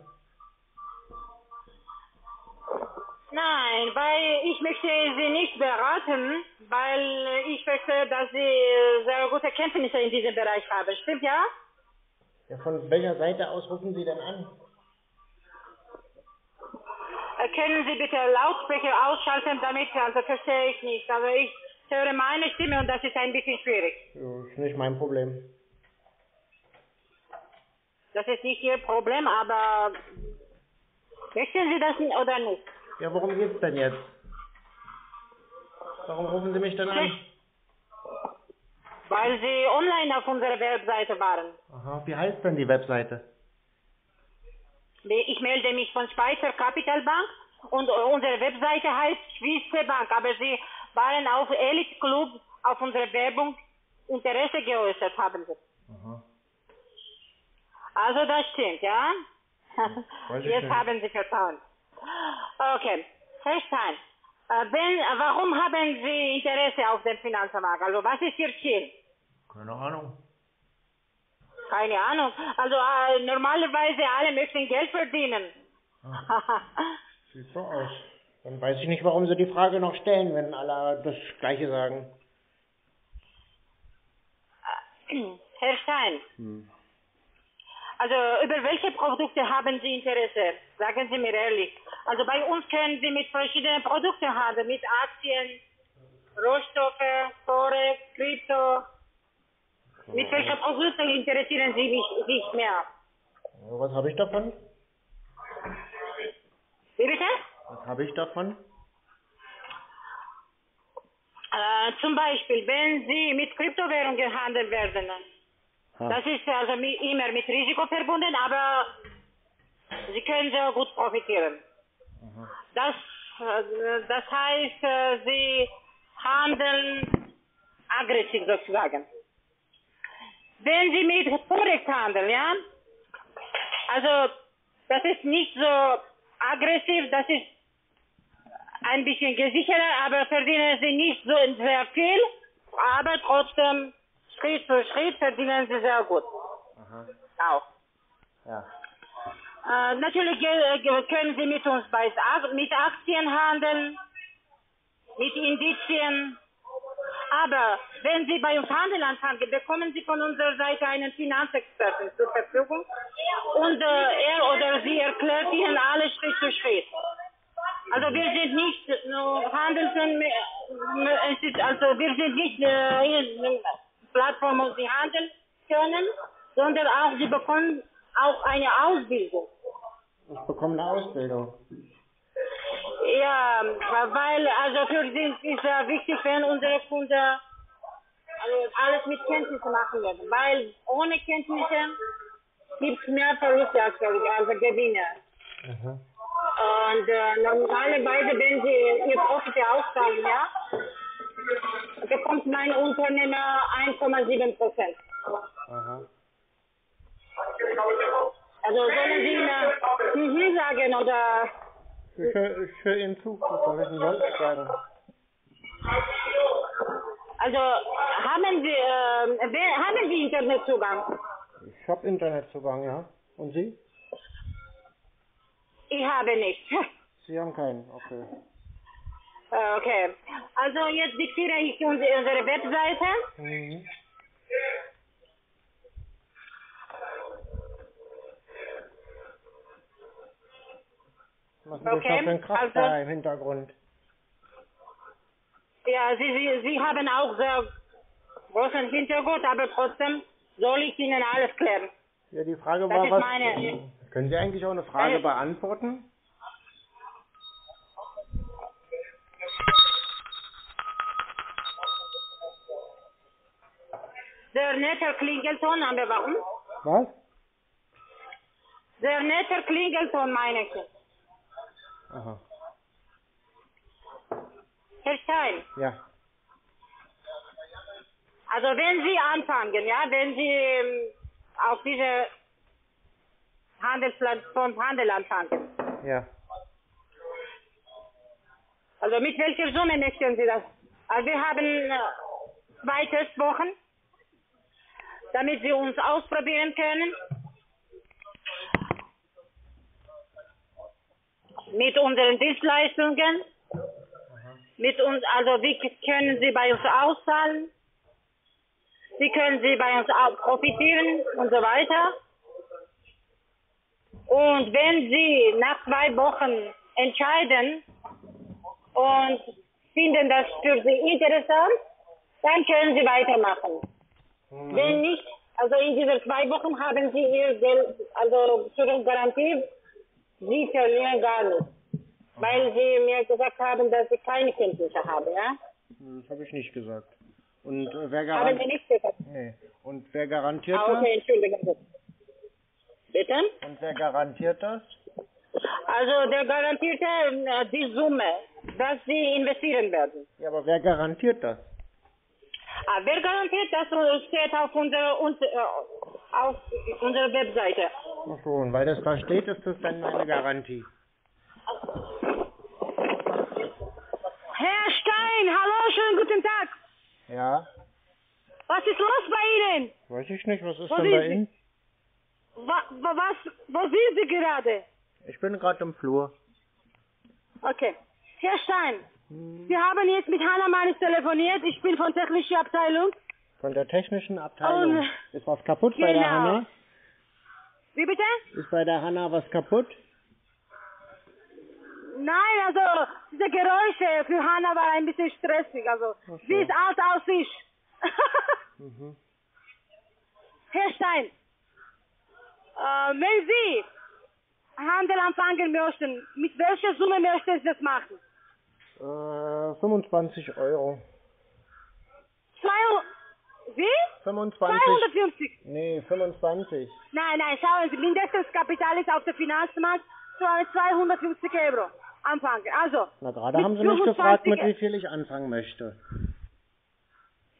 Nein, weil ich möchte Sie nicht beraten, weil ich möchte, dass Sie sehr gute Kenntnisse in diesem Bereich haben. Stimmt ja? Ja, von welcher Seite aus rufen Sie denn an? Können Sie bitte Lautsprecher ausschalten, damit, also verstehe ich nicht. Also ich höre meine Stimme und das ist ein bisschen schwierig. Ja, ist nicht mein Problem. Das ist nicht Ihr Problem, aber möchten Sie das oder nicht? Ja, worum geht's denn jetzt? Warum rufen Sie mich denn an? Weil Sie online auf unserer Webseite waren. Aha, wie heißt denn die Webseite? Ich melde mich von Schweizer Kapitalbank und unsere Webseite heißt Schweizer Bank, aber Sie waren auf Elite Club auf unserer Werbung Interesse geäußert haben Sie. Aha. Also das stimmt, ja? [laughs] Weiß Jetzt nicht. haben Sie Vertrauen. Okay, Herr Stein, äh, wenn, warum haben Sie Interesse auf dem Finanzmarkt? Also was ist Ihr Ziel? Keine Ahnung. Keine Ahnung. Also äh, normalerweise alle möchten Geld verdienen. Sieht so aus. Dann weiß ich nicht, warum Sie die Frage noch stellen, wenn alle das Gleiche sagen. [clears throat] Herr Stein, Hm. also über welche Produkte haben Sie Interesse? Sagen Sie mir ehrlich. Also bei uns können Sie mit verschiedenen Produkten handeln, mit Aktien, Rohstoffe, Mit welchen Produkten interessieren Sie mich, sich mehr? Was habe ich davon? Wie bitte? Was habe ich davon? Äh, zum Beispiel, wenn Sie mit Kryptowährungen handeln werden, Ah. das ist also immer mit Risiko verbunden, aber Sie können sehr gut profitieren. Das, äh, das heißt, äh, Sie handeln aggressiv sozusagen. Wenn Sie mit Forex handeln, ja, also das ist nicht so aggressiv, das ist ein bisschen gesicherter, aber verdienen sie nicht so sehr viel, aber trotzdem Schritt für Schritt verdienen sie sehr gut. Aha. Auch. Ja. Äh, natürlich können sie mit uns bei mit Aktien handeln, mit Indizien. Aber wenn Sie bei uns Handel anfangen, bekommen Sie von unserer Seite einen Finanzexperten zur Verfügung und äh, er oder sie erklärt Ihnen alles Schritt für Schritt. Also wir sind nicht nur handeln, es ist, also wir sind nicht äh, eine Plattform, wo Sie handeln können, sondern auch Sie bekommen auch eine Ausbildung. Ich bekomme eine Ausbildung. Ja, weil also für sie ist ja wichtig, wenn unsere Kunden also alles mit Kenntnissen machen werden, weil ohne Kenntnisse gibt es mehr Verluste als also Gewinne. Mhm. Und äh, normalerweise, wenn sie ihr Profite auszahlen, ja, bekommt mein Unternehmer 1,7 Prozent. Aha. Also sollen Sie mir mhm sagen oder Ich höre ich hör Ihnen zu. Was soll ich denn sonst also haben Sie äh, haben Sie Internetzugang? Ich habe Internetzugang, ja. Und Sie? Ich habe nicht. [laughs] Sie haben keinen, okay. Äh, Okay. Also jetzt diktiere ich unsere, unsere Webseite. Mhm. Das Okay, für ein Krach also- da im Hintergrund? Ja, Sie, Sie, Sie haben auch sehr großen Hintergrund, aber trotzdem soll ich Ihnen alles klären. Ja, die Frage war, was... meine- Können Sie eigentlich auch eine Frage beantworten? Sehr netter Klingelton, aber warum? Was? Sehr netter Klingelton, meine ich. Aha. Herr Stein, Ja. also wenn Sie anfangen, ja, wenn Sie ähm, auf diese Handelsplattform Handel anfangen, Ja. also mit welcher Summe möchten Sie das? Also wir haben äh, zwei Testwochen, damit Sie uns ausprobieren können. Mit unseren Dienstleistungen. Mit uns, also wie können Sie bei uns auszahlen? Wie können Sie bei uns auch profitieren und so weiter? Und wenn Sie nach zwei Wochen entscheiden und finden das für Sie interessant, dann können Sie weitermachen. Wenn nicht, also in diesen zwei Wochen haben Sie Ihr Geld, also zur Garantie, Sie verlieren gar nichts. Weil Sie mir gesagt haben, dass Sie keine Kenntnisse haben, ja? Das habe ich nicht gesagt. Und äh, wer Haben Sie garantiert... nicht gesagt? Nee. Und wer garantiert Ah, das? okay, Sie. Bitte? Und wer garantiert das? Also der garantierte äh, die Summe, dass Sie investieren werden. Ja, aber wer garantiert das? Ah, wer garantiert, das äh, steht auf unserer, uns, äh, auf unserer Webseite. Ach so, und weil das da steht, ist das dann meine Garantie. Herr Stein, hallo, schönen guten Tag. Ja? Was ist los bei Ihnen? Weiß ich nicht, was ist Wo denn bei? Ihnen? Wa, wa, was, wo sind Sie gerade? Ich bin gerade im Flur. Okay. Herr Stein, Sie haben jetzt mit Hanna Manis telefoniert. Ich bin von technischer Abteilung. Von der technischen Abteilung. Und- ist was kaputt bei der Genau. Hanna? Wie bitte? Ist bei der Hanna was kaputt? Nein, also diese Geräusche für Hanna war ein bisschen stressig. Also so. sie ist alt aus sich. Mhm. Herr Stein, äh, wenn Sie Handel anfangen möchten, mit welcher Summe möchten Sie das machen? Äh, 25 Euro. Wie? 25? 250. Nee, 25. Nein, nein, schauen Sie, Mindestkapital ist auf dem Finanzmarkt so 250 Euro anfangen. Also, Na, gerade haben Sie mich gefragt, 25 mit wie viel ich anfangen möchte.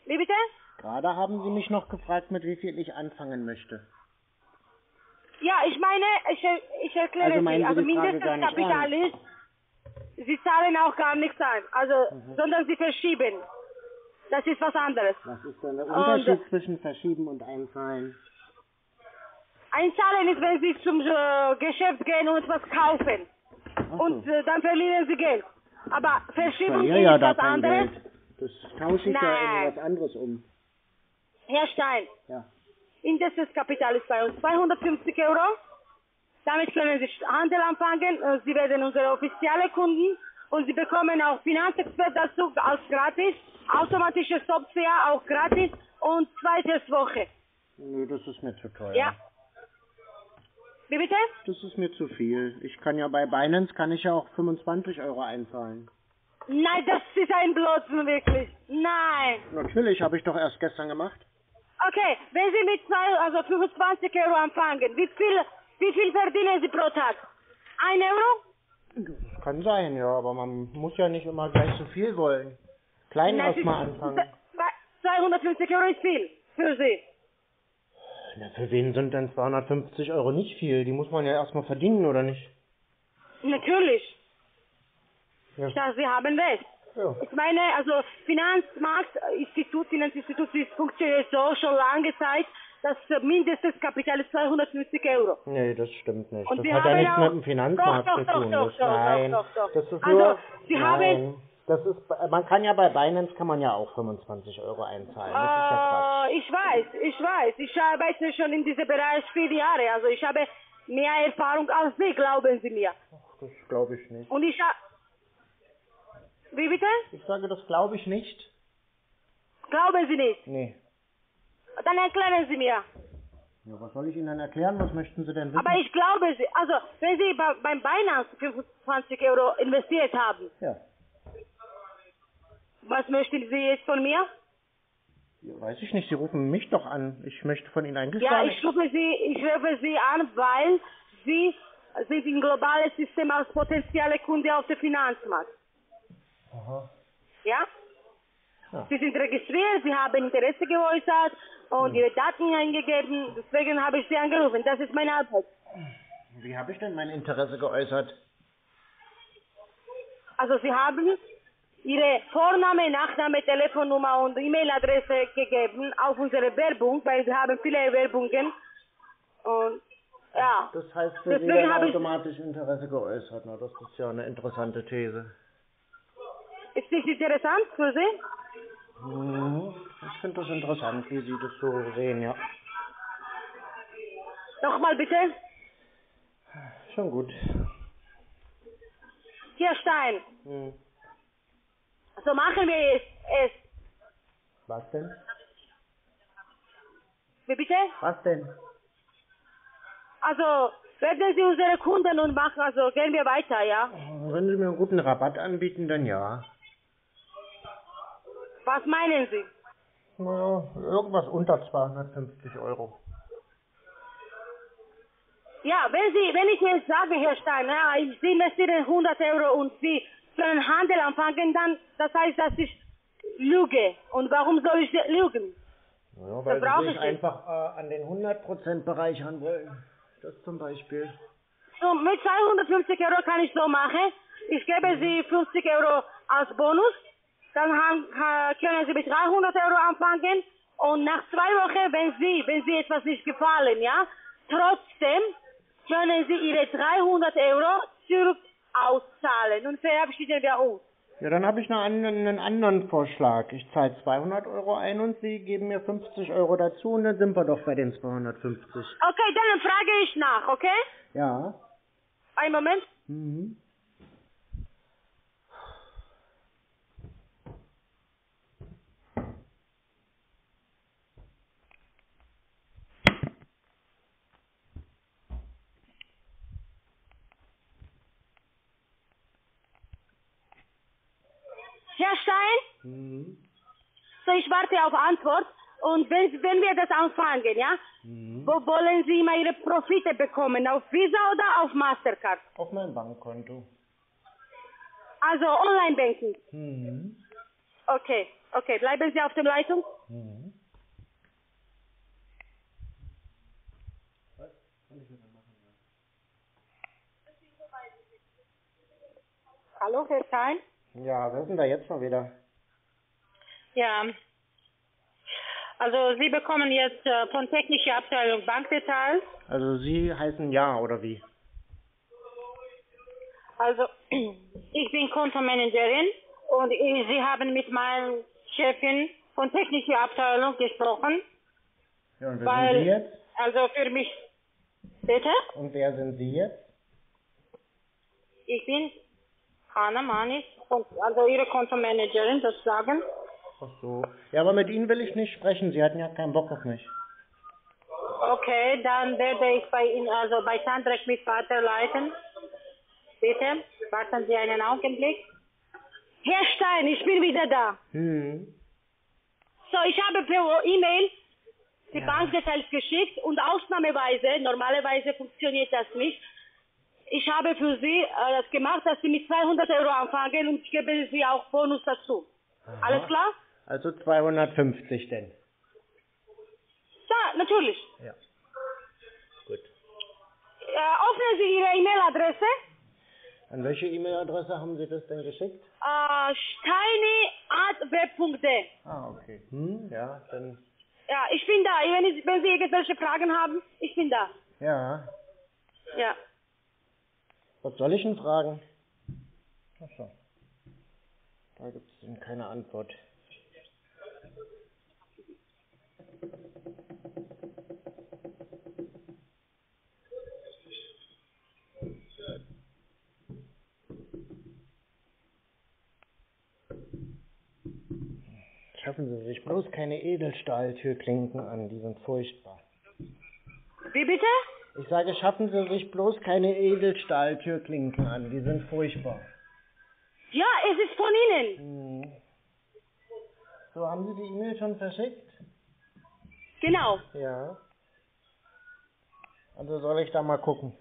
wie bitte? Gerade haben Sie mich noch gefragt, mit wie viel ich anfangen möchte. Ja, ich meine, ich, ich erkläre Also Sie, also nicht Mindestkapital ist, Sie zahlen auch gar nichts ein, also, Mhm. sondern Sie verschieben. Das ist was anderes. Was ist denn der Und- Unterschied zwischen Verschieben und Einzahlen? Einzahlen ist, wenn Sie zum äh, Geschäft gehen und was kaufen. Ach Und so. äh, dann verlieren Sie Geld. Aber Verschiebung ist ja was anderes. Geld. Das tausche ich ja Nein. in was anderes um. Herr Stein, Ja. Indexkapital ist bei uns 250 Euro. Damit können Sie Handel anfangen. Äh, Sie werden unsere offizielle Kunden und Sie bekommen auch Finanzexpert dazu als gratis, automatische Software auch gratis und zweites Woche. Nö, das ist mir zu teuer. Ja. Wie bitte? Das ist mir zu viel. Ich kann ja bei Binance kann ich ja auch 25 Euro einzahlen. Nein, das ist ein Blödsinn wirklich. Nein. Natürlich, habe ich doch erst gestern gemacht. Okay, wenn Sie mit zwei, also 25 Euro anfangen, wie viel, wie viel verdienen Sie pro Tag? Ein Euro? Kann sein, ja, aber man muss ja nicht immer gleich so viel wollen. Klein erstmal anfangen. 250 Euro ist viel für Sie. Na, für wen sind denn 250 Euro nicht viel? Die muss man ja erstmal verdienen, oder nicht? Natürlich. Ja. Ja, Sie haben recht. Ja. Ich meine, also Finanzmarktinstitut, Finanzinstitut, das funktioniert so schon lange Zeit, dass mindestens Kapital ist 250 Euro. Nee, das stimmt nicht. Und das hat ja nichts mit dem Finanzmarkt Doch, doch, zu doch, tun. doch, das, doch, nein, doch, doch, doch. das ist Also, nur... Sie nein, haben- das ist, man kann ja bei Binance kann man ja auch 25 Euro einzahlen. Das ist ja Quatsch. Äh, ich weiß, ich weiß. Ich arbeite schon in diesem Bereich viele Jahre. Also ich habe mehr Erfahrung als Sie, glauben Sie mir. das glaube ich nicht. Und ich Wie bitte? Ich sage, das glaube ich nicht. Glauben Sie nicht? Nee. Dann erklären Sie mir. Ja, was soll ich Ihnen erklären? Was möchten Sie denn wissen? Aber ich glaube Sie, also wenn Sie bei, beim Binance 25 Euro investiert haben, ja. was möchten Sie jetzt von mir? ja. Weiß ich nicht, Sie rufen mich doch an. Ich möchte von Ihnen eigentlich Ja, ich rufe Sie, ich rufe Sie an, weil Sie sind ein globales System als potenzielle Kunde auf dem Finanzmarkt. Aha. Ja? Ja. Sie sind registriert, Sie haben Interesse geäußert und Ihre Daten eingegeben. Deswegen habe ich Sie angerufen. Das ist meine Arbeit. Wie habe ich denn mein Interesse geäußert? Also Sie haben Ihre Vorname, Nachname, Telefonnummer und E-Mail-Adresse gegeben auf unsere Werbung, weil wir haben viele Werbungen. Und ja, Das heißt, für Sie Deswegen werden habe ich- automatisch Interesse geäußert. Na, das ist ja eine interessante These. ist das interessant für Sie? Mhm. Ich finde das interessant, wie Sie das so sehen, ja. Nochmal bitte. Schon gut. Hier Stein. Mhm. So machen wir es. es. Was denn? Wie bitte? Was denn? Also, werden Sie unsere Kunden und machen, also gehen wir weiter, ja? Wenn Sie mir einen guten Rabatt anbieten, dann ja. Was meinen Sie? Naja, irgendwas unter 250 Euro. Ja, wenn Sie, wenn ich jetzt sage, Herr Stein, ja, ich- Sie investieren 100 Euro und Sie können Handel anfangen, dann, das heißt, dass ich lüge. Und warum soll ich lügen? Ja, weil brauche Sie ich sich einfach äh, an den 100% bereichern wollen. Das zum Beispiel. So, mit 250 Euro kann ich so machen. Ich gebe Sie 50 Euro als Bonus. Dann haben, ha- können Sie mit 300 Euro anfangen. Und nach zwei Wochen, wenn Sie, wenn Sie etwas nicht gefallen, ja, trotzdem können Sie Ihre 300 Euro zurück auszahlen und verabschieden wir uns. Ja, dann habe ich noch einen, einen anderen Vorschlag. Ich zahle 200 Euro ein und Sie geben mir 50 Euro dazu und dann sind wir doch bei den 250. Okay, dann frage ich nach, okay? Ja. Einen Moment. Mhm. Herr Stein? Mhm. So, ich warte auf Antwort. Und wenn, wenn wir das anfangen, ja, Mhm. wo wollen Sie immer Ihre Profite bekommen? Auf Visa oder auf Mastercard? Auf mein Bankkonto. Also Online-Banking. Mhm. Okay, okay. Bleiben Sie auf der Leitung. Mhm. Hallo, Herr Stein? Ja, wer ist denn da jetzt schon wieder? Ja. Also Sie bekommen jetzt äh, von technischer Abteilung Bankdetails. Also Sie heißen Ja, oder wie? Also [clears throat] ich bin Kontomanagerin und ich, Sie haben mit meiner Chefin von technischer Abteilung gesprochen, Ja, und wer weil sind Sie jetzt? also für mich bitte Und wer sind Sie jetzt? ich bin Hanna Manis, also Ihre Kontomanagerin sozusagen. Ach so. Ja, aber mit Ihnen will ich nicht sprechen. Sie hatten ja keinen Bock auf mich. Okay, dann werde ich bei Ihnen, also bei Sandrek mit weiterleiten. Bitte, warten Sie einen Augenblick. Herr Stein, ich bin wieder da. Hm. So, ich habe per E-Mail die Ja. Bankdetails geschickt und ausnahmeweise, normalerweise funktioniert das nicht. Ich habe für Sie äh, das gemacht, dass Sie mit 200 Euro anfangen und ich gebe Sie auch Bonus dazu. Alles klar? Also 250 denn. Ja, natürlich. Ja. Gut. Äh, öffnen Sie Ihre E-Mail-Adresse. An welche E-Mail-Adresse haben Sie das denn geschickt? Äh, steine.web.de. Ah, okay. Hm, ja, dann. Ja, ich bin da. Wenn, ich, wenn Sie irgendwelche Fragen haben, ich bin da. Ja. Ja. Was soll ich ihn fragen? Achso. Da gibt es eben keine Antwort. Schaffen Sie sich bloß keine Edelstahltürklinken an, die sind furchtbar. Wie bitte? Ich sage, schaffen Sie sich bloß keine Edelstahltürklinken an, die sind furchtbar. Ja, es ist von Ihnen. Hm. So, haben Sie die E-Mail schon verschickt? Genau. Ja. Also soll ich da mal gucken.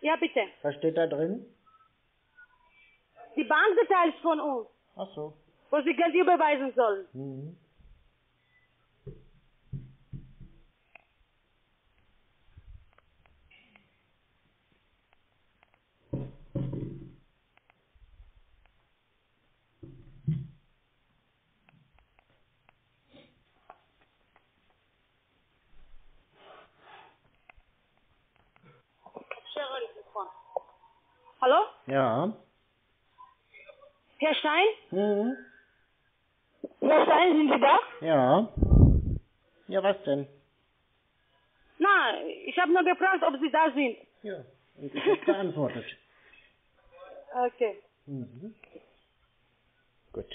Ja, bitte. Was steht da drin? Die Bankdetails von uns, Ach so. wo Sie Geld überweisen sollen. Mhm. Hallo? Ja. Herr Stein? Mhm. Herr Stein, sind Sie da? Ja. Ja, was denn? Na, ich habe nur gefragt, ob Sie da sind. Ja. Und ich habe geantwortet. [laughs] Okay. Mhm. Gut.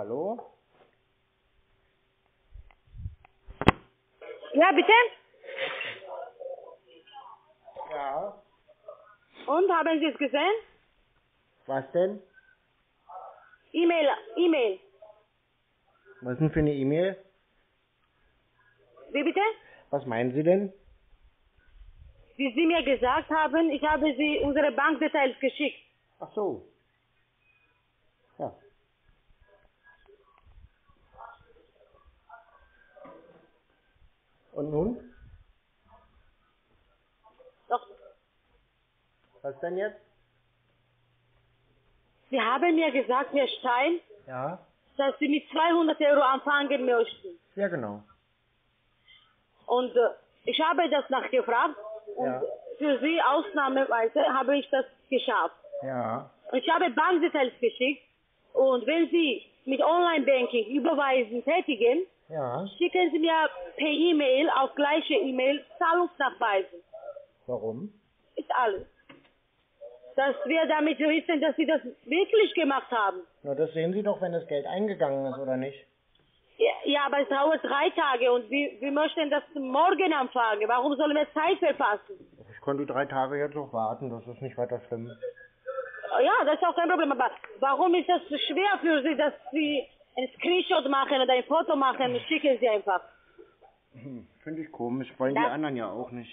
Hallo? Ja, bitte? Ja. Und, haben Sie es gesehen? Was denn? E-Mail, E-Mail. Was denn für eine E-Mail? Wie bitte? Was meinen Sie denn? Wie Sie mir gesagt haben, ich habe Sie unsere Bankdetails geschickt. Ach so. Ja. Und nun? Doch, Was denn jetzt? Sie haben mir gesagt, Herr Stein, Ja. dass Sie mit 200 Euro anfangen möchten. Ja, genau. Und äh, ich habe das nachgefragt und Ja. für Sie ausnahmeweise habe ich das geschafft. Ja. Und ich habe Bankdetails geschickt und wenn Sie mit Online-Banking überweisen tätigen, Ja. schicken Sie mir per E-Mail auf gleiche E-Mail Zahlungsnachweise. Warum? Ist alles. Dass wir damit wissen, dass Sie das wirklich gemacht haben. Na, das sehen Sie doch, wenn das Geld eingegangen ist, oder nicht? Ja, ja, aber es dauert drei Tage und wir, wir möchten das morgen anfangen. Warum sollen wir Zeit verpassen? Ich konnte drei Tage jetzt noch warten, das ist nicht weiter schlimm. Ja, das ist auch kein Problem. Aber warum ist das so schwer für Sie, dass Sie ein Screenshot machen oder ein Foto machen? Schicken Sie einfach. Hm, Finde ich komisch, wollen die Das- anderen ja auch nicht.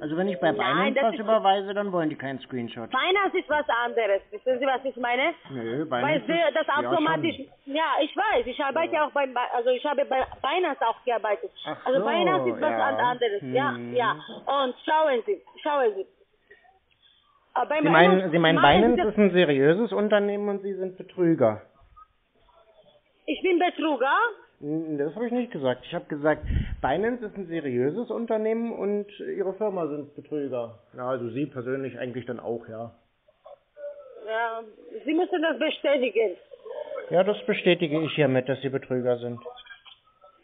Also wenn ich bei Binance was ist- überweise, dann wollen die keinen Screenshot. Finance ist was anderes. Wissen Sie, was ich meine? Nö, Weil Binance wir ist- das ja, automatisch, schon. ja, ich weiß, ich arbeite auch bei, also ich habe bei Binance auch gearbeitet. Ach also so, Binance ist was ja. an- anderes, ja, Hm. ja. Und schauen Sie, schauen Sie. Sie meinen, Binance Sie meinen Binance ist ein seriöses Unternehmen und Sie sind Betrüger. Ich bin Betrüger. Das habe ich nicht gesagt. Ich habe gesagt, Binance ist ein seriöses Unternehmen und Ihre Firma sind Betrüger. Ja, also Sie persönlich eigentlich dann auch, ja. Ja, Sie müssen das bestätigen. Ja, das bestätige ich hiermit, dass Sie Betrüger sind.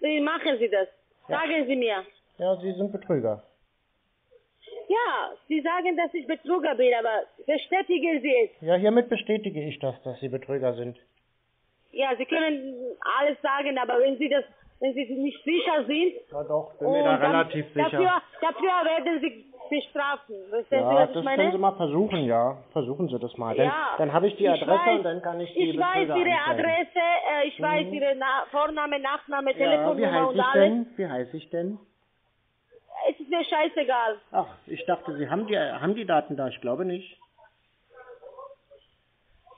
Wie machen Sie das? Ja. Sagen Sie mir. Ja, Sie sind Betrüger. Ja, Sie sagen, dass ich Betrüger bin, aber bestätigen Sie es. Ja, hiermit bestätige ich das, dass Sie Betrüger sind. Ja, Sie können alles sagen, aber wenn Sie das, wenn Sie nicht sicher sind, Ja doch, bin mir da relativ sicher. Dafür, dafür werden Sie bestrafen. Verstehen Sie, ja, was das ich können? Sie mal versuchen, ja. Versuchen Sie das mal. Dann, ja. dann habe ich die Adresse weiß, und dann kann ich die Ich weiß Betrüger Ihre anzeigen. Adresse, äh, ich weiß Mhm. Ihre Na Vorname, Nachname, Ja, Telefonnummer und ich alles. denn? Wie heiße ich denn? Es ist mir scheißegal. Ach, ich dachte, Sie haben die, haben die Daten da. Ich glaube nicht.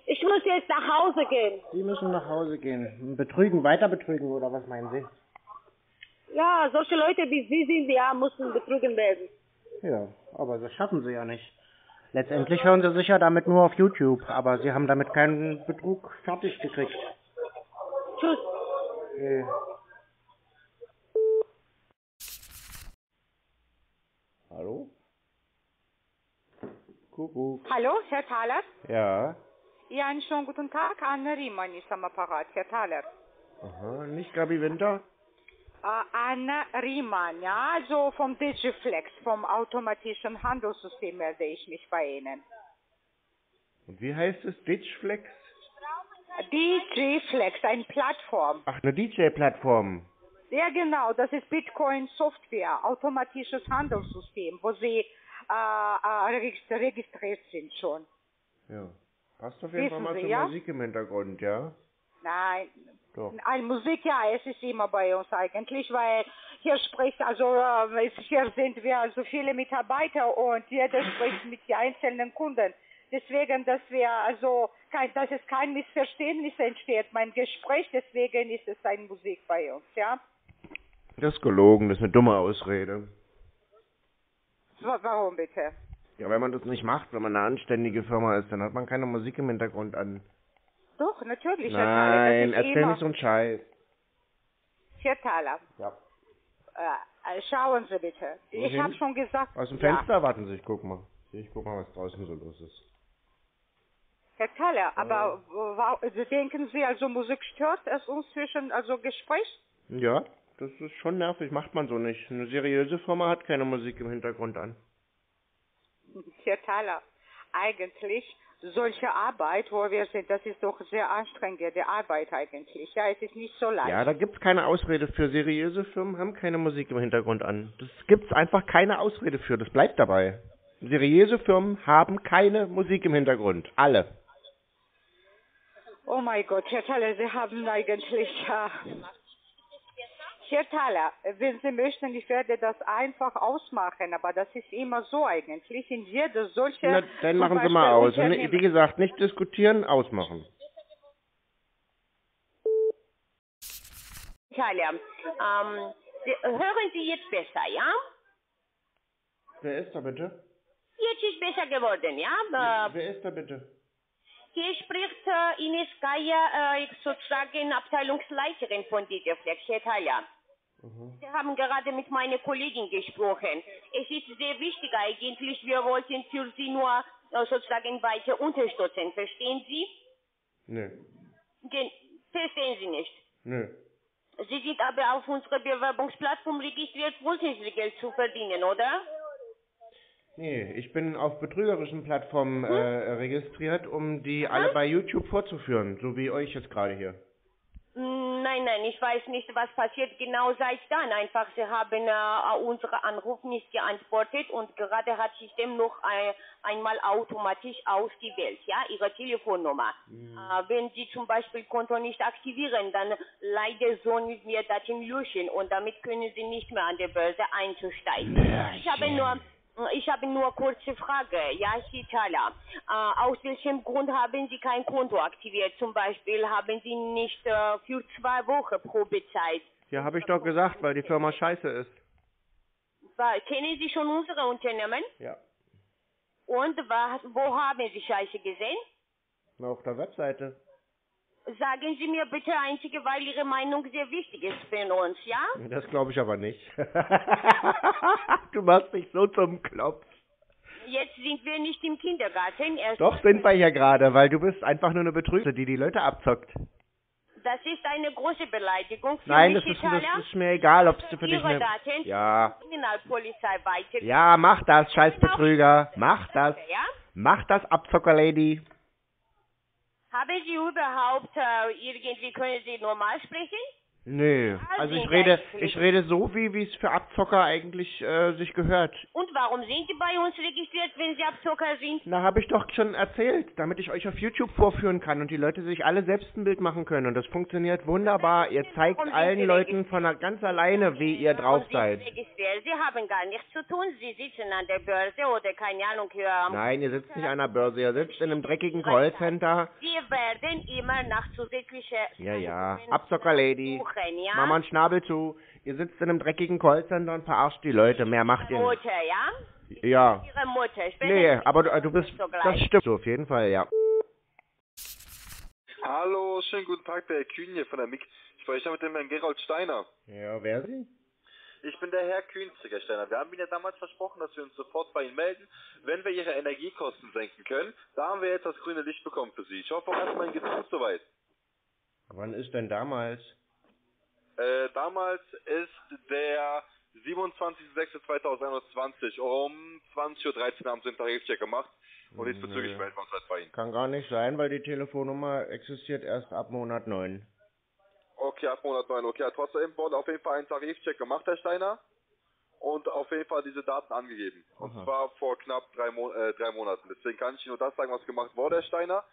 Ich muss jetzt nach Hause gehen. Sie müssen nach Hause gehen. Betrügen, weiter betrügen oder was meinen Sie? Ja, solche Leute wie Sie sind, ja, müssen betrügen werden. Ja, aber das schaffen Sie ja nicht. Letztendlich hören Sie sicher damit nur auf YouTube, aber Sie haben damit keinen Betrug fertig gekriegt. Tschüss. Okay. Hallo? Kuckuck. Hallo, Herr Thaler? Ja. Ja, einen schönen guten Tag. Anne Riemann ist am Apparat, Herr Thaler. Aha, nicht Gabi Winter? Äh, Anne Riemann, ja, also vom Digiflex, vom automatischen Handelssystem melde ich mich bei Ihnen. Und wie heißt es? Digiflex, eine Plattform. Ach, eine DJ-Plattform. Ja, genau, das ist Bitcoin Software, automatisches Handelssystem, wo Sie äh, äh, regist- registriert sind schon. Ja. Passt auf jeden Fall Wissen mal Sie, zur ja? Musik im Hintergrund, ja? Nein, Doch. Ein Musik, ja, es ist immer bei uns eigentlich, weil hier spricht, also äh, hier sind wir also viele Mitarbeiter und jeder [laughs] spricht mit den einzelnen Kunden. Deswegen, dass wir also kein, dass es kein Missverständnis entsteht, mein Gespräch, deswegen ist es eine Musik bei uns, ja. Das ist gelogen, das ist eine dumme Ausrede. Wa- Warum bitte? Ja, wenn man das nicht macht, wenn man eine anständige Firma ist, dann hat man keine Musik im Hintergrund an. Doch, natürlich. Nein, erzähl immer, nicht so einen Scheiß. Herr Thaler, Ja. äh, äh, schauen Sie bitte. Ich Wohin? habe schon gesagt. Aus dem ja. Fenster warten Sie, ich guck mal. Ich guck mal, was draußen so los ist. Herr Thaler, aber wa- denken Sie also, Musik stört es uns zwischen, also Gespräch? Ja, das ist schon nervig, macht man so nicht. Eine seriöse Firma hat keine Musik im Hintergrund an. Herr Thaler, eigentlich solche Arbeit, wo wir sind, das ist doch sehr anstrengende Arbeit eigentlich. Ja, es ist nicht so leicht. Ja, da gibt's keine Ausrede für. Seriöse Firmen haben keine Musik im Hintergrund an. Das gibt's einfach keine Ausrede für. Das bleibt dabei. Seriöse Firmen haben keine Musik im Hintergrund. Alle. Oh mein Gott, Herr Thaler, Sie haben eigentlich... Äh, Herr Thaler, wenn Sie möchten, ich werde das einfach ausmachen, aber das ist immer so eigentlich. In jeder solche... Na, dann machen Sie mal aus. Wie gesagt, nicht diskutieren, ausmachen. Talia, ähm, hören Sie jetzt besser, ja? Wer ist da bitte? Jetzt ist besser geworden, ja? Äh, Wer ist da bitte? hier spricht äh, Ines Kaya, äh, sozusagen Abteilungsleiterin von Digiflex, Herr Talia. Sie haben gerade mit meiner Kollegin gesprochen. Es ist sehr wichtig eigentlich, wir wollten für Sie nur äh, sozusagen weiter unterstützen, verstehen Sie? Nö. Gen verstehen Sie nicht. Nö. Sie sind aber auf unserer Bewerbungsplattform registriert, wollten Sie Geld zu verdienen, oder? Nee, ich bin auf betrügerischen Plattformen äh, registriert, um die alle bei YouTube vorzuführen, so wie euch jetzt gerade hier. Nein, nein, ich weiß nicht, was passiert genau seit dann. Einfach, Sie haben äh, unsere Anruf nicht geantwortet und gerade hat System noch ein, einmal automatisch ausgewählt, ja, Ihre Telefonnummer. Äh, wenn Sie zum Beispiel Konto nicht aktivieren, dann leider sollen wir Daten löschen und damit können Sie nicht mehr an der Börse einzusteigen. Ich habe nur ich habe nur kurze Frage. Ja, Chitala. Äh, aus welchem Grund haben Sie kein Konto aktiviert? Zum Beispiel haben Sie nicht äh, für zwei Wochen Probezeit. Ja, habe ich doch gesagt, weil die Firma scheiße ist. Kennen Sie schon unsere Unternehmen? Ja. Und was, wo haben Sie Scheiße gesehen? Auf der Webseite. Sagen Sie mir bitte einzige, weil Ihre Meinung sehr wichtig ist für uns, ja? Das glaube ich aber nicht. [laughs] du machst mich so zum Klopf. Jetzt sind wir nicht im Kindergarten. Erst Doch sind wir hier gerade, weil du bist einfach nur eine Betrügerin, die die Leute abzockt. Das ist eine große Beleidigung für Nein, das mich, ist, das ist mir egal, ob du für dich eine... Daten Ja, Kriminalpolizei weiter. ja, mach das, scheiß Betrüger. Mach das. Mach das, Abzocker-Lady. Haben Sie überhaupt äh, irgendwie können Sie normal sprechen? Nö, also ich rede, ich rede so, wie wie es für Abzocker eigentlich äh, sich gehört. Und warum sind Sie bei uns registriert, wenn Sie Abzocker sind? Na, habe ich doch schon erzählt, damit ich euch auf YouTube vorführen kann und die Leute sich alle selbst ein Bild machen können. Und das funktioniert wunderbar. Ihr zeigt Warum allen Leuten von ganz alleine, wie ihr drauf seid. Sie haben gar nichts zu tun. Sie sitzen an der Börse oder keine Ahnung hier am Nein, ihr sitzt nicht an der Börse, ihr sitzt in einem dreckigen Callcenter. Sie werden immer nach zusätzlichen Ja, ja, Abzocker-Lady. suchen, ja? Mach mal einen Schnabel zu. Ihr sitzt in einem dreckigen Callcenter und verarscht die Leute. Mehr macht ihr nicht. Mutter, ja? Ja. Ihre Mutter. Sprechen Nee, Sie aber du, du bist, sogleich. das stimmt so auf jeden Fall, ja. Hallo, schönen guten Tag, der Herr Kühn hier von der MIG. Ich spreche mit dem Herrn Gerald Steiner. Ja, wer Sie? Ich bin der Herr Kühnzig, Herr Steiner. Wir haben Ihnen ja damals versprochen, dass wir uns sofort bei Ihnen melden, wenn wir Ihre Energiekosten senken können. Da haben wir jetzt das grüne Licht bekommen für Sie. Ich hoffe auch erstmal, Ihnen geht's gut soweit. Wann ist denn damals? Äh, damals ist der 27.06.2021 um 20.13 Uhr haben Sie einen Tarifcheck gemacht und diesbezüglich Nö. melden wir uns halt bei Ihnen. Kann gar nicht sein, weil die Telefonnummer existiert erst ab Monat 9. Okay, ab Monat 9. Okay, hat trotzdem wurde auf jeden Fall einen Tarifcheck gemacht, Herr Steiner. Und auf jeden Fall diese Daten angegeben. Und Aha. zwar vor knapp drei, Mo äh, drei Monaten. Deswegen kann ich Ihnen nur das sagen, was gemacht wurde, Herr Steiner.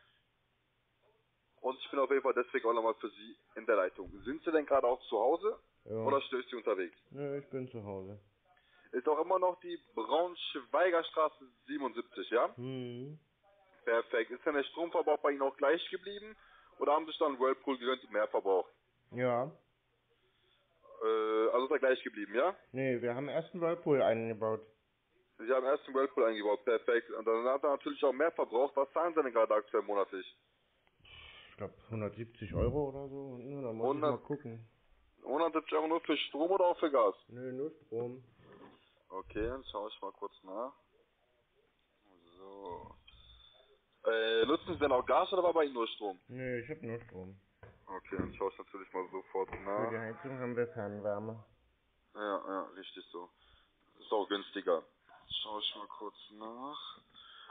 Und ich bin auf jeden Fall deswegen auch nochmal für Sie in der Leitung. Sind Sie denn gerade auch zu Hause Ja. oder stößt Sie unterwegs? Nö, ich bin zu Hause. Ist auch immer noch die Braunschweiger Straße 77, ja? Hm. Perfekt. Ist denn der Stromverbrauch bei Ihnen auch gleich geblieben? Oder haben Sie sich dann Whirlpool gegönnt und mehr verbraucht? Ja. Äh, also ist er gleich geblieben, ja? Nee, wir haben erst einen Whirlpool eingebaut. Sie haben erst einen Whirlpool eingebaut, perfekt. Und dann hat er natürlich auch mehr verbraucht. Was zahlen Sie denn gerade aktuell monatlich? Ich glaube 170 Euro oder so. Nö, da muss 100. ich mal gucken. 170 Euro nur für Strom oder auch für Gas? Nö, nur Strom. Okay, dann schaue ich mal kurz nach. So. Äh, nutzen Sie denn auch Gas oder war bei Ihnen nur Strom? Nö, ich hab nur Strom. Okay, dann schaue ich natürlich mal sofort Für die nach. Heizung haben wir Fernwärme. Ja, ja, richtig so. Ist auch günstiger. Schau ich mal kurz nach.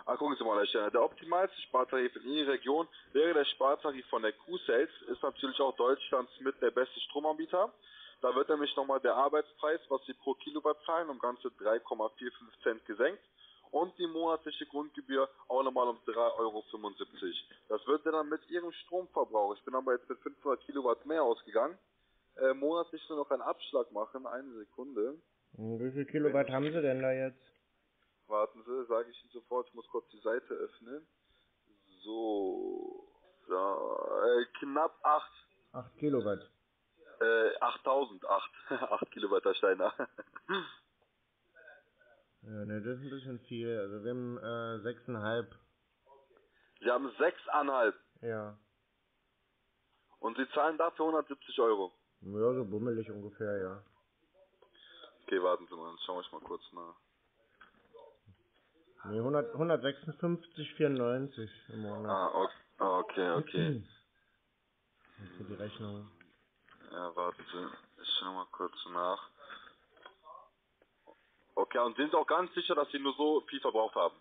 Ah, gucken Sie mal, Herr Steiner. Der optimalste Spartarif in Ihrer Region wäre der Spartarif von der Q-Sales. Ist natürlich auch Deutschlands mit der beste Stromanbieter. Da wird nämlich nochmal der Arbeitspreis, was Sie pro Kilowatt zahlen, um ganze 3,45 Cent gesenkt. Und die monatliche Grundgebühr auch nochmal um 3,75 Euro. Das würde dann mit Ihrem Stromverbrauch, ich bin aber jetzt mit 500 Kilowatt mehr ausgegangen, äh, monatlich nur noch einen Abschlag machen. Eine Sekunde. Und wie viel Kilowatt haben Sie denn da jetzt? Warten Sie, sage ich Ihnen sofort, ich muss kurz die Seite öffnen. So, da, äh, knapp 8, 8 Kilowatt. äh, 8000, 8, 8 Kilowatt Steiner. [laughs] Ja, ne, das ist ein bisschen viel. Also wir haben äh, 6,5. Sie haben 6,5 Ja. und Sie zahlen dafür 170 Euro. Ja, so bummelig ungefähr, ja. Okay, warten Sie mal, dann schaue ich mal kurz nach. Nee, 100, 156,94 im Monat. Ah, okay, ah, okay, okay. Das ist so die Rechnung. Ja, warten Sie, ich schaue mal kurz nach. Okay, und sind Sie auch ganz sicher, dass Sie nur so viel verbraucht haben?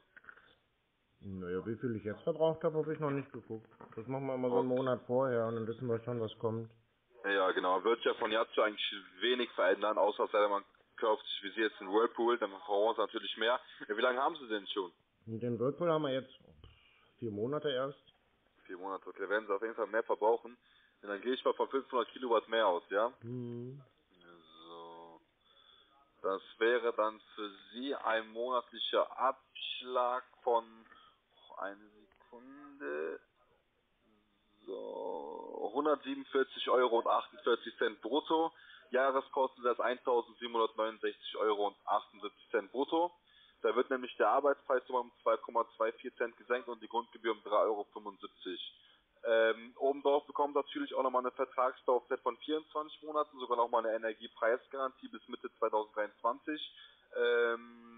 Naja, wie viel ich jetzt verbraucht habe, habe ich noch nicht geguckt. Das machen wir immer so einen Monat vorher und dann wissen wir schon, was kommt. Ja, genau. Wird ja von Jahr zu eigentlich wenig verändern, außer sei denn, man kauft sich wie Sie jetzt einen Whirlpool, dann verbrauchen Sie natürlich mehr. Wie lange haben Sie denn schon? Den Whirlpool haben wir jetzt vier Monate erst. Vier Monate. Okay, werden Sie auf jeden Fall mehr verbrauchen. Und dann gehe ich mal von 500 Kilowatt mehr aus, ja? Hm. So. Das wäre dann für Sie ein monatlicher Abschlag von eine Sekunde. So, 147 Euro und 48 Cent brutto. Jahreskosten sind das 1769 Euro und 78 Cent brutto. Da wird nämlich der Arbeitspreis um 2,24 Cent gesenkt und die Grundgebühr um 3,75 Euro. Ähm, obendrauf bekommt natürlich auch nochmal eine Vertragslaufzeit von 24 Monaten, sogar nochmal eine Energiepreisgarantie bis Mitte 2023. Ähm,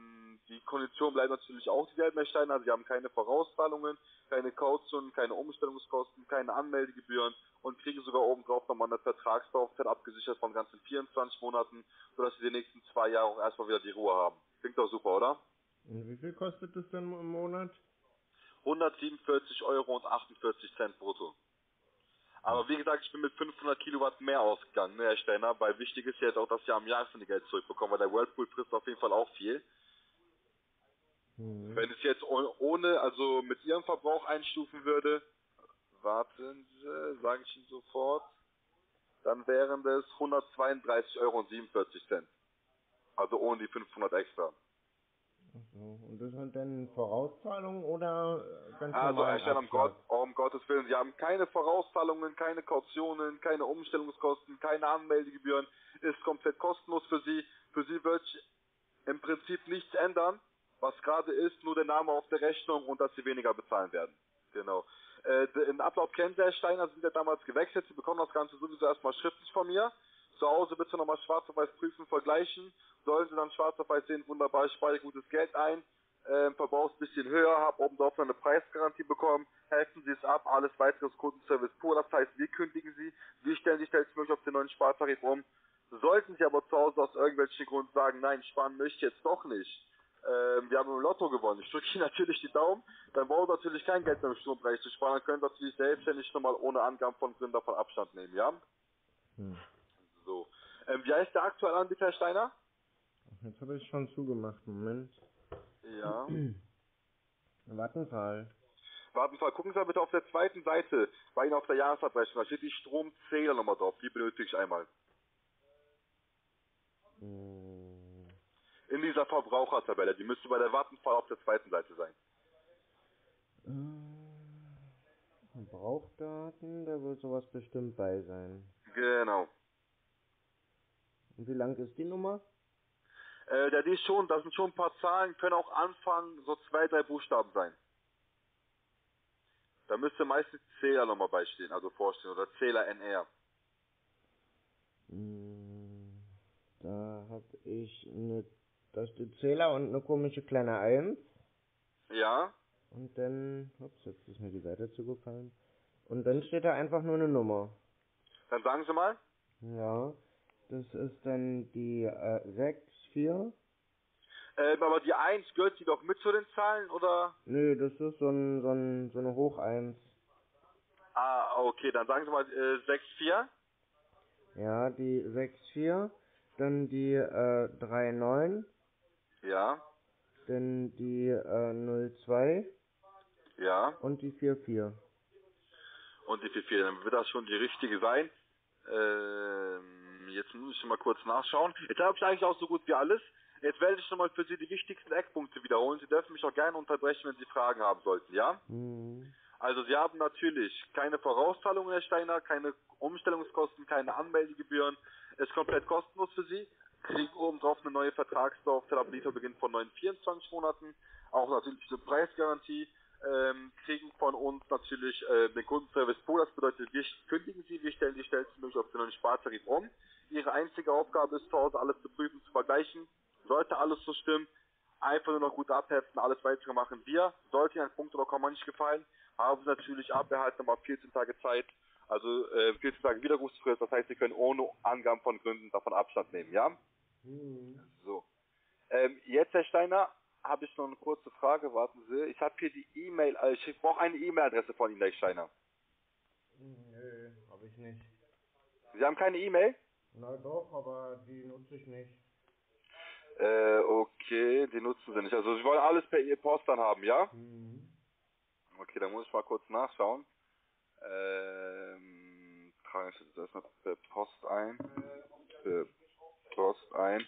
die Kondition bleibt natürlich auch dieselben, Herr Steiner. Sie haben keine Vorauszahlungen, keine Kautionen, keine Umstellungskosten, keine Anmeldegebühren und kriegen sogar obendrauf nochmal eine Vertragslaufzeit abgesichert von ganzen 24 Monaten, sodass Sie die nächsten zwei Jahre auch erstmal wieder die Ruhe haben. Klingt doch super, oder? Und wie viel kostet das denn im Monat? 147 Euro und 48 Cent brutto. Aber wie gesagt, ich bin mit 500 Kilowatt mehr ausgegangen, ne, Herr Steiner, weil wichtig ist ja jetzt auch, dass Sie am Jahresende Geld zurückbekommen, weil der Whirlpool frisst auf jeden Fall auch viel. Hm. Wenn es jetzt oh- ohne, also mit Ihrem Verbrauch einstufen würde, warten Sie, sage ich Ihnen sofort, dann wären das 132 Euro und 47 Cent. Also ohne die 500 extra. So, und das sind dann Vorauszahlungen oder ganz Also? Herr um, Gott, um Gottes Willen, Sie haben keine Vorauszahlungen, keine Kautionen, keine Umstellungskosten, keine Anmeldegebühren, ist komplett kostenlos für Sie. Für Sie wird sich im Prinzip nichts ändern, was gerade ist, nur der Name auf der Rechnung und dass Sie weniger bezahlen werden. Genau. Äh, den Ablauf kennt der Steiner, sind ja damals gewechselt. Sie bekommen das Ganze sowieso erstmal schriftlich von mir. Zu Hause bitte nochmal schwarz auf weiß prüfen, vergleichen. Sollen Sie dann schwarz auf weiß sehen, wunderbar, ich spare gutes Geld ein, äh, Verbrauchs ein bisschen höher, habe oben drauf eine Preisgarantie bekommen, helfen Sie es ab, alles weitere ist Kundenservice pur, das heißt, wir kündigen Sie, wir stellen Sie schnellstmöglich auf den neuen Spartarif um. Sollten Sie aber zu Hause aus irgendwelchen Gründen sagen, nein, sparen möchte ich jetzt doch nicht, ähm, wir haben im Lotto gewonnen. Ich drücke Ihnen natürlich die Daumen. Dann braucht natürlich kein Geld mehr im Strompreis zu sparen. Dann können Sie natürlich selbstständig nochmal ohne Angaben von Gründen davon Abstand nehmen, ja? Hm. So. Ähm, wie heißt der aktuelle Anbieter, Herr Steiner? Jetzt habe ich schon zugemacht. Moment. Ja. [clears throat] Vattenfall. Wartenfall, gucken Sie mal bitte auf der zweiten Seite, bei Ihnen auf der Jahresabrechnung, da steht die Stromzählernummer drauf, die benötige ich einmal. Hm. In dieser Verbrauchertabelle, die müsste bei der Wartenfall auf der zweiten Seite sein. Äh, Verbrauchdaten, da wird sowas bestimmt bei sein. Genau. Und wie lang ist die Nummer? Äh, der die ist schon, das sind schon ein paar Zahlen, können auch anfangen, so zwei, drei Buchstaben sein. Da müsste meistens Zählernummer beistehen, also vorstehen, oder Zähler NR. Hm, Da habe ich eine, da steht Zähler und eine komische kleine Eins. Ja? Und dann, ups, jetzt ist mir die Seite zugefallen. Und dann steht da einfach nur eine Nummer. Dann sagen Sie mal. Ja, das ist dann die äh, 6, 4. Ähm, aber die 1 gehört die doch mit zu den Zahlen, oder? Nö, das ist so, ein, so, ein, so eine Hoch 1. Ah, okay, dann sagen Sie mal äh, 6, 4. Ja, die 6, 4. Dann die äh, 3, 9. Ja, Dann die äh, 0, 2. ja. Und die 4, 4. Und die 4, 4, dann wird das schon die richtige sein. Ähm, jetzt muss ich mal kurz nachschauen. Jetzt habe ich eigentlich auch so gut wie alles. Jetzt werde ich nochmal für Sie die wichtigsten Eckpunkte wiederholen. Sie dürfen mich auch gerne unterbrechen, wenn Sie Fragen haben sollten, ja? Mhm. Also Sie haben natürlich keine Vorauszahlungen, Herr Steiner, keine Umstellungskosten, keine Anmeldegebühren. Ist komplett kostenlos für Sie. Kriegen obendrauf eine neue Vertragslaufzeit ab Lieferbeginn von neuen 24 Monaten. Auch natürlich eine Preisgarantie. Ähm, kriegen von uns natürlich äh, den Kundenservice Pro. Das bedeutet, wir kündigen Sie, wir stellen die schnellstmöglich Spartarif um. Ihre einzige Aufgabe ist zu Hause alles zu prüfen, zu vergleichen. Sollte alles so stimmen, einfach nur noch gut abheften, alles weitere machen wir. Sollte Ihnen ein Punkt oder Komma nicht gefallen, haben Sie natürlich abbehalten nochmal 14 Tage Zeit, also äh, 14 Tage Widerrufsfrist, das heißt, Sie können ohne Angaben von Gründen davon Abstand nehmen, ja? So. Ähm, jetzt, Herr Steiner, habe ich noch eine kurze Frage, warten Sie. Ich habe hier die E-Mail, äh, ich brauche eine E-Mail-Adresse von Ihnen, Herr Steiner. Nö, habe ich nicht. Sie haben keine E-Mail? Na doch, aber die nutze ich nicht. Äh, okay, die nutzen Sie nicht. Also Sie wollen alles per E-Post dann haben, ja? Mhm. Okay, dann muss ich mal kurz nachschauen. Ähm, trage ich jetzt erstmal per Post ein. Per Post ein.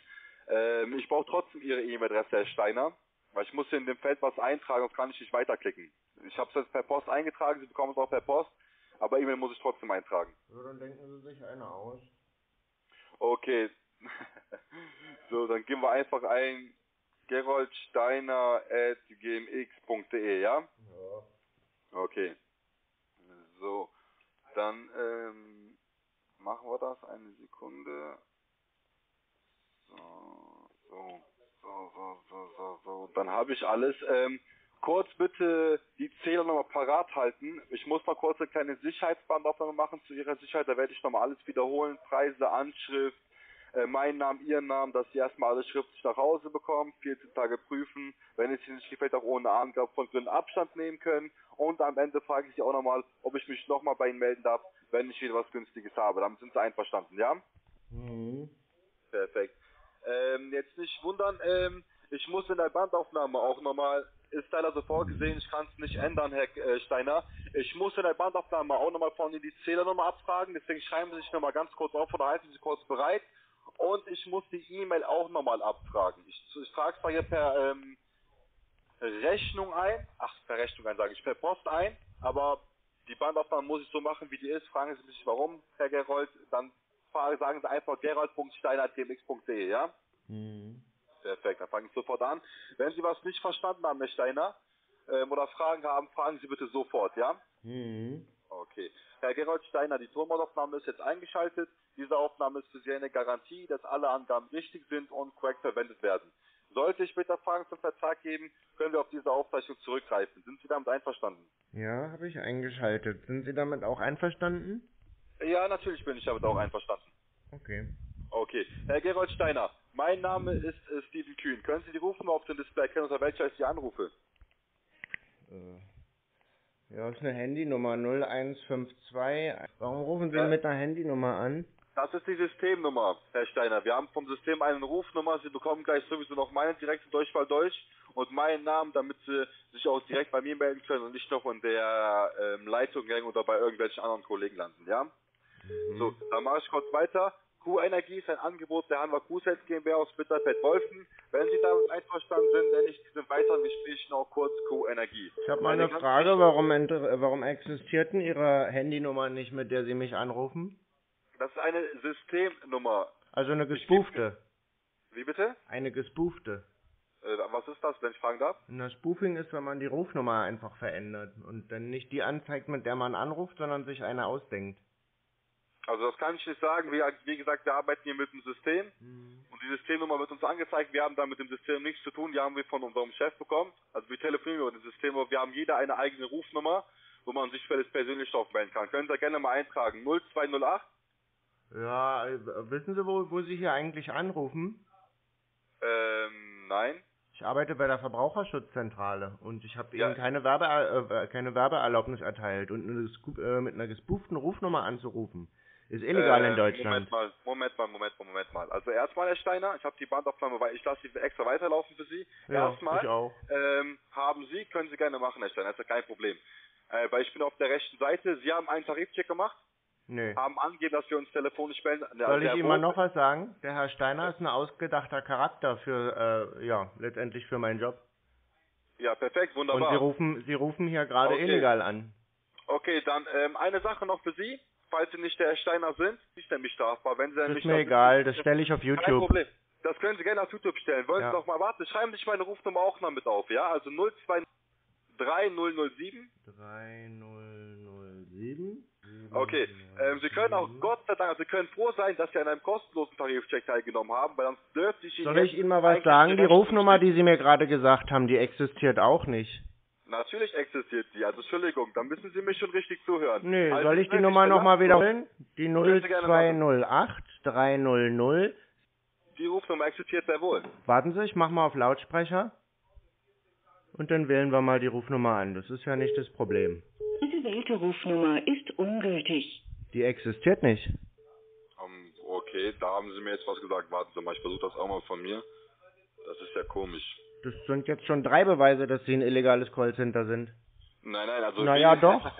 Ähm, ich brauche trotzdem Ihre E-Mail-Adresse, Herr Steiner. Weil ich muss in dem Feld was eintragen, sonst kann ich nicht weiterklicken. Ich habe es jetzt per Post eingetragen, Sie bekommen es auch per Post. Aber E-Mail muss ich trotzdem eintragen. So, dann denken Sie sich eine aus. Okay. [laughs] so, dann geben wir einfach ein geroldsteiner.gmx.de, ja? Ja. Okay. So, dann ähm, machen wir das. Eine Sekunde. So, so, so, so, so, so, so. Dann habe ich alles. Ähm, kurz bitte die Zähler nochmal parat halten. Ich muss mal kurz eine kleine Sicherheitsbandaufnahme machen zu Ihrer Sicherheit. Da werde ich nochmal alles wiederholen. Preise, Anschrift, äh, meinen Namen, Ihren Namen, dass Sie erstmal alles schriftlich nach Hause bekommen, 14 Tage prüfen, wenn es Ihnen nicht gefällt, auch ohne Angabe von Gründen Abstand nehmen können und am Ende frage ich Sie auch nochmal, ob ich mich nochmal bei Ihnen melden darf, wenn ich wieder was Günstiges habe. Damit sind Sie einverstanden, ja? Mhm. Perfekt. Ähm, jetzt nicht wundern, ähm, ich muss in der Bandaufnahme auch nochmal, ist leider so vorgesehen, ich kann es nicht ändern, Herr äh, Steiner. Ich muss in der Bandaufnahme auch nochmal von Ihnen die Zählernummer abfragen, deswegen schreiben Sie sich nochmal ganz kurz auf oder halten Sie kurz bereit. Und ich muss die E-Mail auch nochmal abfragen. Ich, ich frage zwar hier per ähm, Rechnung ein, ach, per Rechnung ein, sage ich, per Post ein, aber die Bandaufnahme muss ich so machen, wie die ist. Fragen Sie mich warum, Herr Gerold, dann sagen Sie einfach gerold.steiner.gmx.de, ja? Mhm. Perfekt, dann fange ich sofort an. Wenn Sie was nicht verstanden haben, Herr Steiner, ähm, oder Fragen haben, fragen Sie bitte sofort, ja? Mhm. Okay. Herr Gerold Steiner, die Tonbandaufnahme ist jetzt eingeschaltet. Diese Aufnahme ist für Sie eine Garantie, dass alle Angaben richtig sind und korrekt verwendet werden. Sollte ich später Fragen zum Vertrag geben, können wir auf diese Aufzeichnung zurückgreifen. Sind Sie damit einverstanden? Ja, habe ich eingeschaltet. Sind Sie damit auch einverstanden? Ja, natürlich bin ich damit auch einverstanden. Okay. Okay. Herr Gerold Steiner, mein Name ist äh, Steven Kühn. Können Sie die Rufnummer auf dem Display erkennen, unter welcher ich Sie anrufe? Äh, ja, ist eine Handynummer 0152. Warum rufen Sie Ja. mit einer Handynummer an? Das ist die Systemnummer, Herr Steiner. Wir haben vom System eine Rufnummer. Sie bekommen gleich sowieso noch meinen direkten Durchfall durch und meinen Namen, damit Sie sich auch direkt bei mir melden können und nicht noch in der ähm, Leitung hängen oder bei irgendwelchen anderen Kollegen landen, ja? So, dann mache ich kurz weiter. Q-Energie ist ein Angebot der Hanwha Q-Sales GmbH aus Bitterfeld-Wolfen. Wenn Sie damit einverstanden sind, nenne ich diesen weiteren Gespräch noch kurz Q-Energie. Ich habe mal eine Frage, warum, warum existiert denn Ihre Handynummer nicht, mit der Sie mich anrufen? Das ist eine Systemnummer. Also eine gespoofte. Wie bitte? Eine gespoofte. Äh, was ist das, wenn ich fragen darf? Na, Spoofing ist, wenn man die Rufnummer einfach verändert und dann nicht die anzeigt, mit der man anruft, sondern sich eine ausdenkt. Also das kann ich nicht sagen. Wie, wie gesagt, wir arbeiten hier mit dem System und die Systemnummer wird uns angezeigt. Wir haben da mit dem System nichts zu tun. Die haben wir von unserem Chef bekommen. Also wir telefonieren über das System, aber wir haben jeder eine eigene Rufnummer, wo man sich für das persönlich drauf melden kann. Können Sie gerne mal eintragen. 0208 Ja, äh, wissen Sie, wo, wo Sie hier eigentlich anrufen? ähm, nein. Ich arbeite bei der Verbraucherschutzzentrale und ich habe Ja. Ihnen keine, Werbe, äh, keine Werbeerlaubnis erteilt und eine, äh, mit einer gespooften Rufnummer anzurufen. Ist illegal Äh, in Deutschland. Moment mal, Moment mal, Moment mal, Moment mal. Also erstmal, Herr Steiner, ich habe die Bandaufnahme, weil ich lasse sie extra weiterlaufen für Sie. Ja, erstmal ich auch. Ähm, haben Sie, können Sie gerne machen, Herr Steiner, ist ja kein Problem. Äh, weil ich bin auf der rechten Seite. Sie haben einen Tarifcheck gemacht, Nee. haben angegeben, dass wir uns telefonisch melden. Soll ich Ihnen mal noch was sagen? Der Herr Steiner ist ein ausgedachter Charakter für, äh, ja, letztendlich für meinen Job. Ja, perfekt, Und wunderbar. Sie rufen, Sie rufen hier gerade Okay. illegal an. Okay, dann ähm, eine Sache noch für Sie. Falls Sie nicht der Herr Steiner sind, ist nämlich strafbar. Wenn Sie nämlich ist mir noch- egal, das stelle ich auf Kein YouTube. Problem. Das können Sie gerne auf YouTube stellen. Wollen Ja. Sie doch mal warten? Schreiben Sie sich meine Rufnummer auch mal mit auf, ja? Also 023007. 3007. Okay, ähm, Sie können auch, Gott sei Dank, Sie können froh sein, dass Sie an einem kostenlosen Tarifcheck teilgenommen haben, weil sonst dürfte ich Ihnen Soll ich Ihnen mal was sagen? Die Rufnummer, die Sie mir gerade gesagt haben, die existiert auch nicht. Natürlich existiert die, also Entschuldigung, dann müssen Sie mich schon richtig zuhören. Nee, Also soll ich die Nummer nochmal wiederholen? Die Können Sie gerne machen. 0208 300. Die Rufnummer existiert sehr wohl. Warten Sie, ich mach mal auf Lautsprecher. Und dann wählen wir mal die Rufnummer an. Das ist ja nicht das Problem. Die gewählte Rufnummer ist ungültig. Die existiert nicht. Ähm, okay, da haben Sie mir jetzt was gesagt. Warten Sie mal, ich versuche das auch mal von mir. Das ist ja komisch. Das sind jetzt schon drei Beweise, dass Sie ein illegales Callcenter sind. Nein, nein, also... Na ja, wie- doch. [laughs]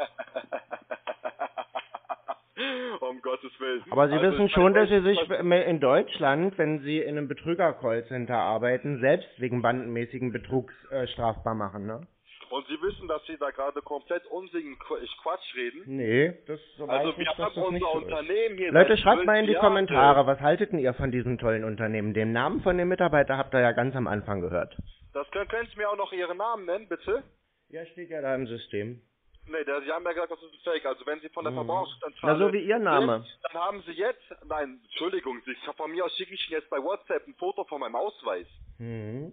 um Gottes Willen. Aber Sie Also, wissen schon, dass Sie sich in Deutschland, wenn Sie in einem Betrüger-Callcenter arbeiten, selbst wegen bandenmäßigen Betrugs äh, strafbar machen, ne? Und Sie wissen, dass Sie da gerade komplett unsinnigen Qu- Quatsch reden? Nee, das so Also ich, wir haben das nicht unser so. Unternehmen hier Leute, schreibt mal in die. Kommentare, was haltet denn ihr von diesem tollen Unternehmen? Den Namen von dem Mitarbeiter habt ihr ja ganz am Anfang gehört. Das können, können Sie mir auch noch Ihren Namen nennen, bitte? Ja, steht ja da im System. Nee, der, Sie haben ja gesagt, das ist ein Fake. Also wenn Sie von der Mhm. Verbraucherszentrale... Na, so wie Ihr Name. Sind, dann haben Sie jetzt... Nein, Entschuldigung, Sie, von mir aus schicke ich Ihnen jetzt bei WhatsApp ein Foto von meinem Ausweis. Mhm.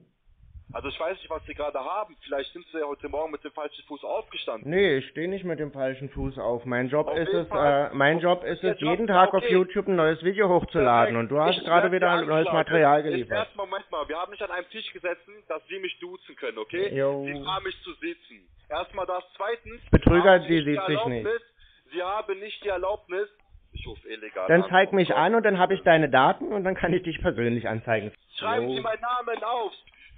Also ich weiß nicht, was Sie gerade haben. Vielleicht sind Sie ja heute Morgen mit dem falschen Fuß aufgestanden. Nee, ich stehe nicht mit dem falschen Fuß auf. Mein Job Auf ist es, äh, mein Job ist es, Job- jeden Tag auf okay. YouTube ein neues Video hochzuladen. Und du hast Ich gerade wieder Sie neues. Material Ich geliefert. erst Moment mal, wir haben nicht an einem Tisch gesessen, dass Sie mich duzen können, okay? Jo. Sie haben mich zu sitzen. Erstmal das. Zweitens. Betrüger, Sie nicht sieht sich Erlaubnis- Sie haben nicht die Erlaubnis. Ich rufe illegal Dann an. zeig Oh mich Gott. an und dann habe ich deine Daten und dann kann ich dich persönlich anzeigen. Schreiben Jo. Sie meinen Namen auf.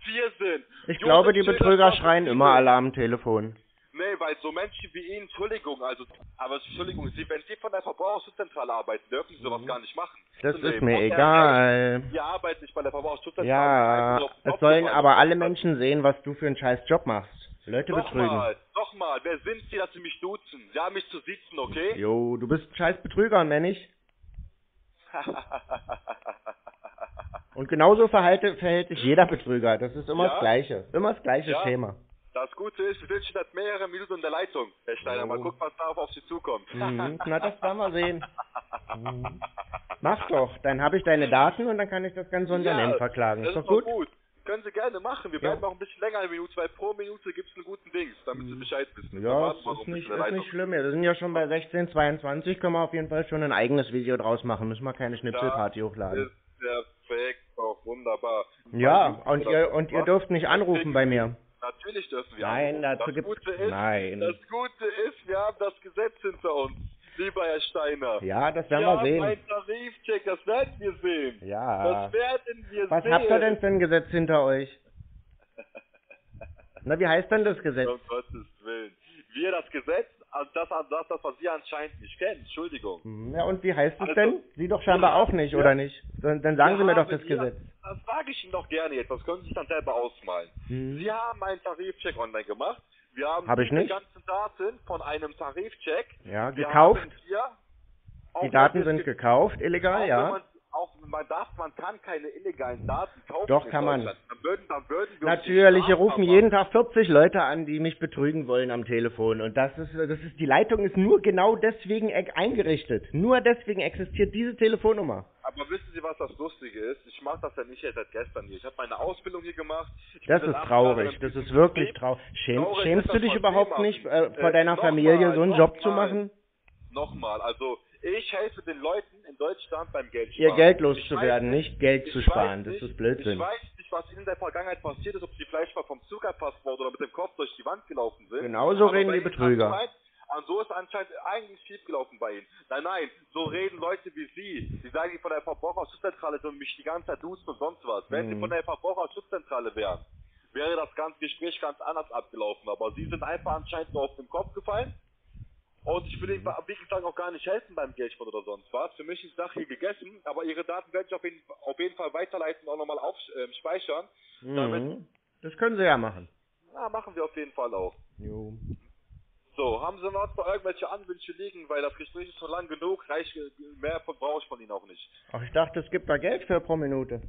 Wir sind. Ich Josef glaube, die Betrüger schreien immer alle am Telefon. Nee, weil so Menschen wie Ihnen, Entschuldigung, also, aber Entschuldigung, Sie, wenn Sie von der Verbraucherschutzzentrale arbeiten, dürfen Sie sowas gar nicht machen. Mhm. Das Im ist mir egal. Sie arbeiten nicht bei der Verbraucherschutzzentrale. Ja, haben es sollen aber alle Menschen sehen, was du für einen scheiß Job machst. Leute betrügen. Nochmal, nochmal, wer sind Sie, dass Sie mich duzen? Sie haben mich zu sitzen, okay? Jo, du bist ein scheiß Betrüger und wenn nicht. Und genauso verhalte, verhält sich jeder Betrüger. Das ist immer Ja? das Gleiche. Immer das gleiche Ja? Schema. Das Gute ist, wir sind schon seit mehreren Minuten in der Leitung, Herr Steiner. Mal Oh. gucken, was darauf auf Sie zukommt. Mhm. Na, das werden wir sehen. Mhm. [laughs] Mach doch, dann habe ich deine Daten und dann kann ich das ganze Unternehmen Ja, verklagen. Das Ist doch gut? Können Sie gerne machen. Wir Ja. bleiben noch ein bisschen länger eine Minute, weil pro Minute gibt es einen guten Dings, damit Sie Bescheid wissen. Mhm. Ja, das ist nicht, ist nicht schlimm. Wir sind ja schon bei 16, 22, können wir auf jeden Fall schon ein eigenes Video draus machen. Müssen wir keine Schnipselparty hochladen. Ist perfekt, auch wunderbar. Ja, und ihr, und ihr dürft nicht anrufen bei mir. Natürlich dürfen wir Nein, anrufen. dazu das gibt's- Gute ist, nein. Das Gute ist, wir haben das Gesetz hinter uns, lieber Herr Steiner. Ja, das werden wir wir haben sehen. einen Tarifcheck, das werden wir sehen. Ja. Das werden wir Was sehen. habt ihr denn für ein Gesetz hinter euch? [laughs] Na, wie heißt denn das Gesetz? Um Gottes Willen. Wir das Gesetz, also das, das, das, was Sie anscheinend nicht kennen, Entschuldigung. Hm, Ja, und wie heißt es Also, denn? Sie doch scheinbar ja, auch nicht, ja. oder nicht? Dann, dann sagen Sie mir doch das Gesetz. Das sage ich Ihnen doch gerne jetzt, das können Sie sich dann selber ausmalen. Hm. Sie haben einen Tarifcheck online gemacht. Wir haben Hab ich die nicht. ganzen Daten von einem Tarifcheck. Ja, gekauft. Die Daten sind gekauft, illegal, ja. Auch man darf, man kann keine illegalen Daten kaufen. Doch, kann man. Dann würden, dann würden Natürlich, hier rufen jeden Tag 40 Leute an, die mich betrügen wollen am Telefon. Und das ist, das ist, die Leitung ist nur genau deswegen e- eingerichtet. Nur deswegen existiert diese Telefonnummer. Aber wissen Sie, was das Lustige ist? Ich mache das ja nicht erst seit gestern hier. Ich habe meine Ausbildung hier gemacht. Ich Das ist traurig, das ist wirklich traurig. Schäm, Traurig schämst du dich überhaupt niemandem. nicht, äh, vor Äh, deiner Familie so einen Job zu nochmal. machen? Nochmal, also ich helfe den Leuten in Deutschland beim Geld Ihr sparen. Geld Ich loszuwerden, nicht Geld zu sparen. weiß Das nicht- ist Blödsinn. Ich weiß nicht, was in der Vergangenheit passiert ist, ob sie vielleicht mal vom Zug erfasst wurden oder mit dem Kopf durch die Wand gelaufen sind. Genau so Aber reden die ihnen Betrüger. Und so ist anscheinend eigentlich schief gelaufen bei Ihnen. Nein, nein, so reden Leute wie Sie. Sie sagen, die von der Verbraucherschutzzentrale und mich die ganze Zeit duzen und sonst was. Wenn Sie Mhm. von der Verbraucherschutzzentrale wären, wäre das ganze Gespräch ganz anders abgelaufen. Aber Sie sind einfach anscheinend nur auf den Kopf gefallen. Und ich will Ihnen, wie gesagt, auch gar nicht helfen beim Geldsport oder sonst was. Für mich ist Sache hier gegessen, aber Ihre Daten werde ich auf jeden, auf jeden Fall weiterleiten und auch nochmal ähm, speichern. Damit, Mhm. Das können sie ja machen. na, machen wir auf jeden Fall auch. Jo. So, haben Sie noch irgendwelche Anwünsche liegen, weil das Gespräch ist schon lang genug, reicht, mehr von brauche ich von Ihnen auch nicht. Ach, ich dachte, es gibt da Geld für pro Minute.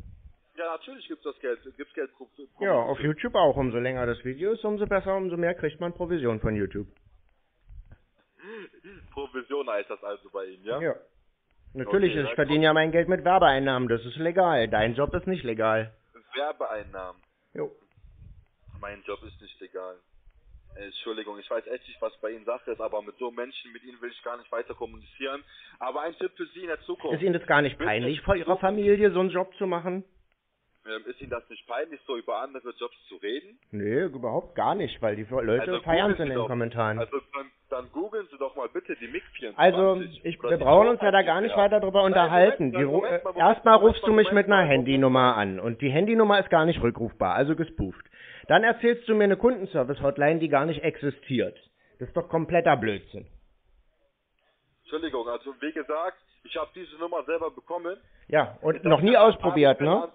Ja, natürlich gibt's das Geld, gibt's Geld pro, pro Ja, auf YouTube auch. Umso länger das Video ist, umso besser, umso mehr kriegt man Provision von YouTube. Provision heißt das also bei Ihnen, ja? Ja. Natürlich, Okay, ich verdiene ja mein Geld mit Werbeeinnahmen. Das ist legal. Dein Job ist nicht legal. Werbeeinnahmen. Jo. Mein Job ist nicht legal. Entschuldigung, ich weiß echt nicht, was bei Ihnen Sache ist, aber mit so Menschen, mit Ihnen will ich gar nicht weiter kommunizieren. Aber ein Tipp für Sie in der Zukunft. Ist Ihnen das gar nicht peinlich, vor Ihrer Familie so einen Job zu machen? Ähm, ist Ihnen das nicht peinlich, so über andere Jobs zu reden? Nee, überhaupt gar nicht, weil die Leute Also feiern es in den doch. Kommentaren. Also dann, dann googeln Sie doch mal bitte die MiG-24. Also, ich, wir brauchen uns ja da gar nicht ja. weiter drüber Nein, unterhalten. Äh, erstmal rufst du mich mit Moment einer mal, Handynummer an und die Handynummer ist gar nicht rückrufbar, also gespooft. Dann erzählst du mir eine Kundenservice-Hotline, die gar nicht existiert. Das ist doch kompletter Blödsinn. Entschuldigung, also wie gesagt, ich habe diese Nummer selber bekommen. Ja, und noch nie ausprobiert, ne?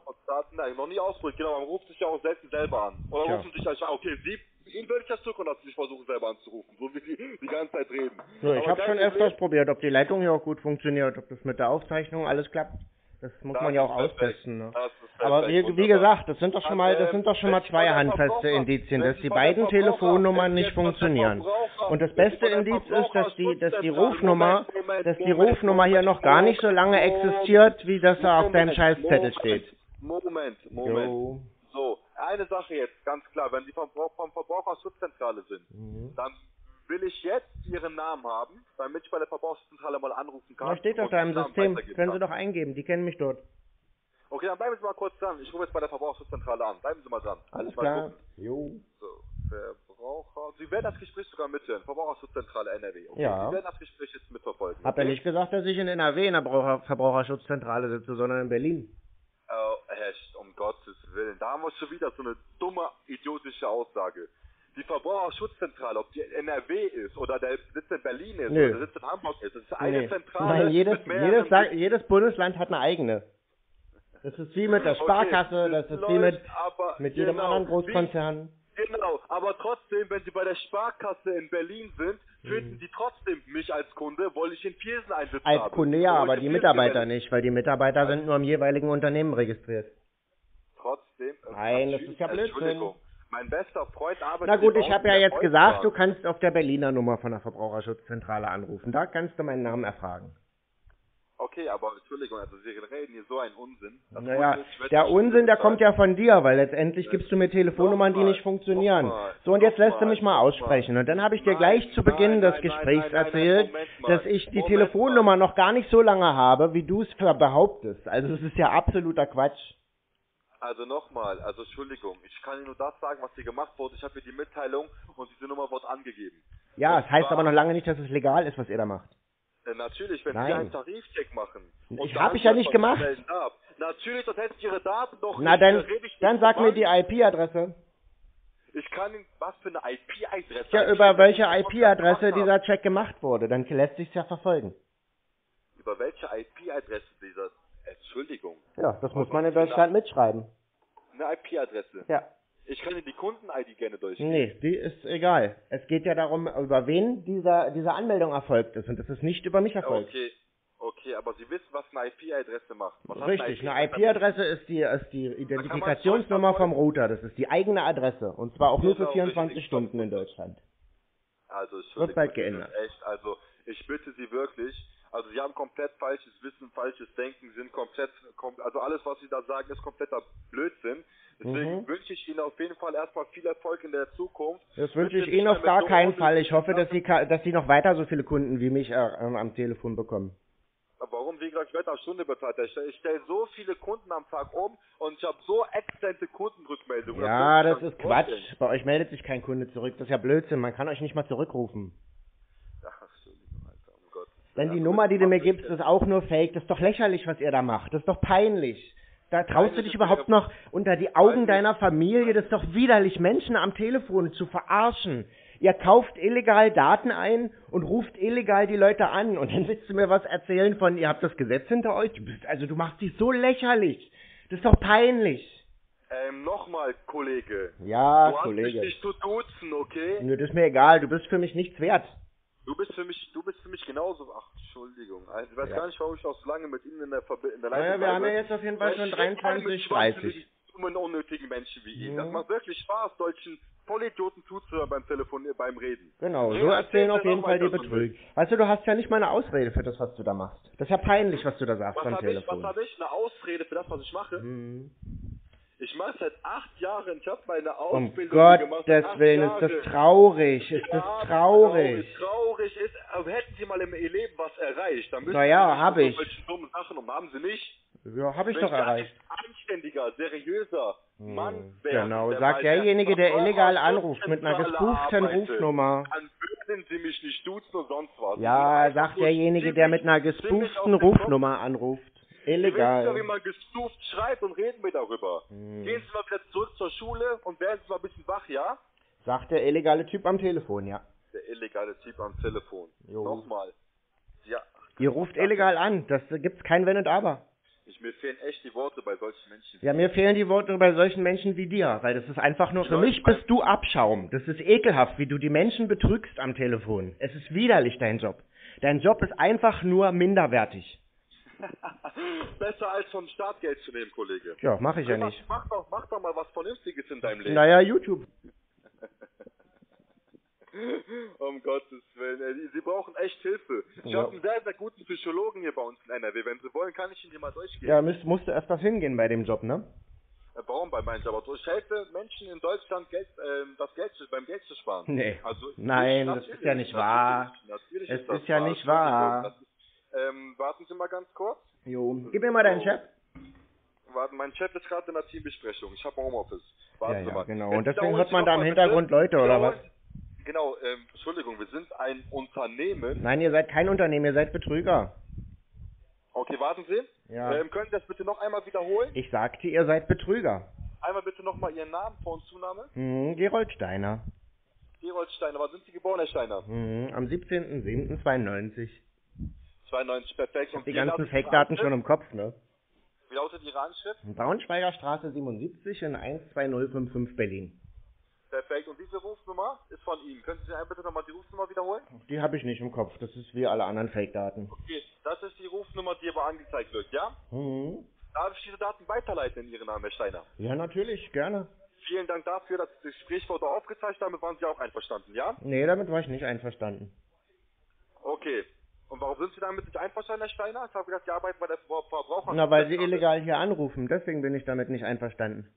Nein, noch nie ausprobiert, genau, man ruft sich ja auch selten selber an. Oder Tja. rufen sich halt, okay, Sie, Ihnen würde ich das zukommen, dass Sie sich versuchen selber anzurufen, so wie Sie die ganze Zeit reden. So, ich habe schon öfters probiert, ob die Leitung hier auch gut funktioniert, ob das mit der Aufzeichnung alles klappt. Das muss Das man ja auch austesten. Ne? Aber wie, wie gesagt, das sind doch schon mal, das sind doch schon mal zwei handfeste Indizien, dass die beiden Telefonnummern nicht funktionieren. Und das beste Indiz ist, dass die, dass die Rufnummer, dass die Rufnummer hier noch gar nicht so lange existiert, wie das da auf deinem Scheißzettel steht. Moment, Moment. Jo. So, eine Sache jetzt, ganz klar, wenn Sie vom, Verbrauch- vom Verbraucherschutzzentrale sind, Mhm. dann will ich jetzt Ihren Namen haben, damit ich bei der Verbraucherschutzzentrale mal anrufen kann. Da steht doch da im System. Können Sie doch eingeben, die kennen mich dort. Okay, dann bleiben Sie mal kurz dran. Ich rufe jetzt bei der Verbraucherschutzzentrale an. Bleiben Sie mal dran. Alles Mal klar. gucken. Jo. So, Verbraucher. Sie werden das Gespräch sogar mithören. Verbraucherschutzzentrale NRW. Okay, Ja. Sie werden das Gespräch jetzt mitverfolgen. Hab ja okay? nicht gesagt, dass ich in NRW in der Braucher Verbraucherschutzzentrale sitze, sondern in Berlin. Oh, Herr, Sch- um Gottes Willen. Da haben wir schon wieder so eine dumme, idiotische Aussage. Die Verbraucherschutzzentrale, ob die NRW ist oder der Sitz in Berlin ist Nö. oder der Sitz in Hamburg ist, das ist eine Nee. Zentrale Nein, jedes, jedes, Sa- jedes Bundesland hat eine eigene. Das ist wie mit der [laughs] Okay, Sparkasse, das ist wie mit, mit jedem genau, anderen Großkonzern. Wie, genau, aber trotzdem, wenn Sie bei der Sparkasse in Berlin sind, finden Sie trotzdem mich als Kunde, weil ich in Sitz Mhm. Als. Kunde ja, aber die Mitarbeiter nicht, weil die Mitarbeiter sind nur im jeweiligen Unternehmen registriert. Trotzdem. äh, Nein, das ist ja Blödsinn. Mein bester Freund arbeitet Na gut, ich habe ja jetzt gesagt, du kannst auf der Berliner Nummer von der Verbraucherschutzzentrale anrufen. Da kannst du meinen Namen erfragen. Okay, aber Entschuldigung, also Sie reden hier so einen Unsinn. Das Naja, der Unsinn, der kommt ja von dir, weil letztendlich gibst du mir Telefonnummern, die nicht funktionieren. So, und jetzt lässt du mich mal aussprechen. Und dann habe ich dir gleich zu Beginn des Gesprächs erzählt, dass ich die Telefonnummer noch gar nicht so lange habe, wie du es behauptest. Also es ist ja absoluter Quatsch. Also nochmal, also Entschuldigung, ich kann Ihnen nur das sagen, was hier gemacht wurde. Ich habe hier die Mitteilung und diese Nummer wurde angegeben. Ja, es heißt zwar- aber noch lange nicht, dass es legal ist, was ihr da macht. Äh, natürlich, wenn Sie Nein. einen Tarifcheck machen. Ich da hab ich ja nicht gemacht. Natürlich, das hätten Sie Ihre Daten doch Na nicht. dann, ich dann nicht sag mir die IP-Adresse. Ich kann Ihnen, was für eine IP-Adresse? Ja, über welche IP-Adresse habe. dieser Check gemacht wurde. Dann lässt sich's ja verfolgen. Über welche IP-Adresse dieser, Entschuldigung, Ja, das muss man in Deutschland mitschreiben. eine IP-Adresse. Ja. Ich kann Ihnen die Kunden-ID gerne durchgeben. Nee, die ist egal. Es geht ja darum, über wen dieser, diese Anmeldung erfolgt ist. Und das ist nicht über mich erfolgt. Okay, okay, aber Sie wissen, was eine IP-Adresse macht. Was Richtig, eine IP-Adresse ist die, ist die Identifikationsnummer vom Router. Das ist die eigene Adresse. Und zwar auch nur für Genau, 24 richtig. Stunden in Deutschland. Also, Wird bald geändert. Echt, also, ich bitte Sie wirklich, also Sie haben komplett falsches Wissen, falsches Denken, sind komplett, kom also alles, was Sie da sagen, ist kompletter Blödsinn. Deswegen Mhm. wünsche ich Ihnen auf jeden Fall erstmal viel Erfolg in der Zukunft. Das wünsche ich Ihnen auf gar keinen Fall. Ich hoffe, dass Sie, dass Sie noch weiter so viele Kunden wie mich äh, am Telefon bekommen. Warum? Wie gesagt, ich werde auf Stunde bezahlt. Ich stelle stell so viele Kunden am Tag um und ich habe so exzellente Kundenrückmeldungen. Ja, das Sie ist Quatsch. Bei euch meldet sich kein Kunde zurück. Das ist ja Blödsinn. Man kann euch nicht mal zurückrufen. Ach, Entschuldigung, Alter, um Gott. Denn die Nummer, die du mir gibst, ist auch nur fake. Das ist doch lächerlich, was ihr da macht. Das ist doch peinlich. Da traust du dich überhaupt noch unter die Augen deiner Familie. Das ist doch widerlich, Menschen am Telefon zu verarschen. Ihr kauft illegal Daten ein und ruft illegal die Leute an. Und dann willst du mir was erzählen von, ihr habt das Gesetz hinter euch? Du also du machst dich so lächerlich. Das ist doch peinlich. Ähm, nochmal, Kollege. Ja, du hast mich Kollege. nicht zu duzen, okay? Nö, das ist mir egal. Du bist für mich nichts wert. Du bist für mich, du bist für mich genauso. Ach, Entschuldigung. Also, ich weiß Ja. gar nicht, warum ich auch so lange mit Ihnen in der, Verbi in der Naja, wir haben ja bleibe. jetzt auf jeden Fall schon ich rede mit 23, schwachsinnigen, 30. dummen, unnötigen Menschen wie Ihnen. Mhm. Das macht wirklich Spaß, solchen Vollidioten zuzuhören beim Telefon, beim Reden. Genau, so erzähl erzählen auf jeden Fall die Betrüger. Weißt du, du hast ja nicht mal eine Ausrede für das, was du da machst. Das ist ja peinlich, was du da sagst Was am habe ich, was Telefon. hab ich? Eine Ausrede für das, was ich mache? Hm. Ich mache seit acht Jahren, ich habe meine Um Ausbildung gemacht. Gottes acht Willen, Jahre. ist das traurig, ist das Ja, traurig. Traurig, traurig ist, aber hätten Sie mal im Leben was erreicht, dann müssen Na ja, Sie hab ich. solche dummen Sachen und haben Sie nicht. Ja, habe ich Wenn doch erreicht. anständiger, seriöser Mann wäre, Genau, sagt derjenige, der illegal anruft mit einer gespooften Rufnummer. Dann würden Sie mich nicht duzen und sonst was. Ja, sagt derjenige, der mit einer gespooften. Rufnummer anruft. Sie wissen ja, wie Illegal. man gestuft schreibt und reden wir darüber. Hm. Gehen Sie mal wieder zurück zur Schule und werden Sie mal ein bisschen wach, ja? Sagt der illegale Typ am Telefon, ja. Der illegale Typ am Telefon. Jo. Nochmal. Ja, Ihr ruft illegal an, das gibt's kein Wenn und Aber. ich, mir fehlen echt die Worte bei solchen Menschen. Ja, mir fehlen die Worte bei solchen Menschen wie dir, weil das ist einfach nur, für mich bist du Abschaum. Das ist ekelhaft, wie du die Menschen betrügst am Telefon. Es ist widerlich, dein Job. Dein Job ist einfach nur minderwertig. [laughs] Besser als vom Staat Geld zu nehmen, Kollege. Ja, mach ich ja Mach- nicht. Mach doch, mach doch mal was Vernünftiges in deinem Leben. Naja, YouTube. [laughs] um Gottes Willen. Sie brauchen echt Hilfe. Ich Ja. habe einen sehr, sehr guten Psychologen hier bei uns in NRW. Wenn Sie wollen, kann ich Ihnen hier mal durchgehen. Ja, müsst, musst du öfters hingehen bei dem Job, ne? Äh, Warum bei meinem Job? Also ich helfe Menschen in Deutschland, Geld, ähm, das Geld zu, beim Geld zu sparen. Nee. Also, Nein, das ist ja nicht wahr. Natürlich Es das ist ja wahr. nicht wahr. Ähm, warten Sie mal ganz kurz. Jo. Gib mir mal deinen Chef. Warten, mein Chef ist gerade in der Teambesprechung. Ich habe Homeoffice. Warten Ja, Sie ja, mal. genau. Und deswegen hört Sie man da im mal Hintergrund bitte. Leute, oder was? Wiederholen Sie- Genau, ähm, Entschuldigung, wir sind ein Unternehmen. Nein, ihr seid kein Unternehmen, ihr seid Betrüger. Okay, warten Sie. Ja. Ähm, können Sie das bitte noch einmal wiederholen? Ich sagte, ihr seid Betrüger. Einmal bitte nochmal Ihren Namen, Vor- und Zunahme. Hm, Gerold Steiner. Gerold Steiner. Wann sind Sie geboren, Herr Steiner? Hm, am 17.07.92. 92, perfekt. Und Die ganzen Fake-Daten schon im Kopf, ne? Wie lautet Ihre Anschrift? Braunschweiger Straße 77 in 12055 Berlin. Perfekt. Und diese Rufnummer ist von Ihnen. Können Sie mir bitte nochmal die Rufnummer wiederholen? Die habe ich nicht im Kopf, das ist wie alle anderen Fake-Daten. Okay, das ist die Rufnummer, die aber angezeigt wird, ja? Hm. Darf ich diese Daten weiterleiten in Ihren Namen, Herr Steiner? Ja, natürlich, gerne. Vielen Dank dafür, dass das Gespräch wurde aufgezeichnet, damit waren Sie auch einverstanden, ja? Nee, damit war ich nicht einverstanden. Okay. Und warum sind Sie damit nicht einverstanden, Herr Steiner? Ich habe gedacht, Sie arbeiten bei der Ver- Verbraucher... Na, weil sie illegal hier anrufen, deswegen bin ich damit nicht einverstanden.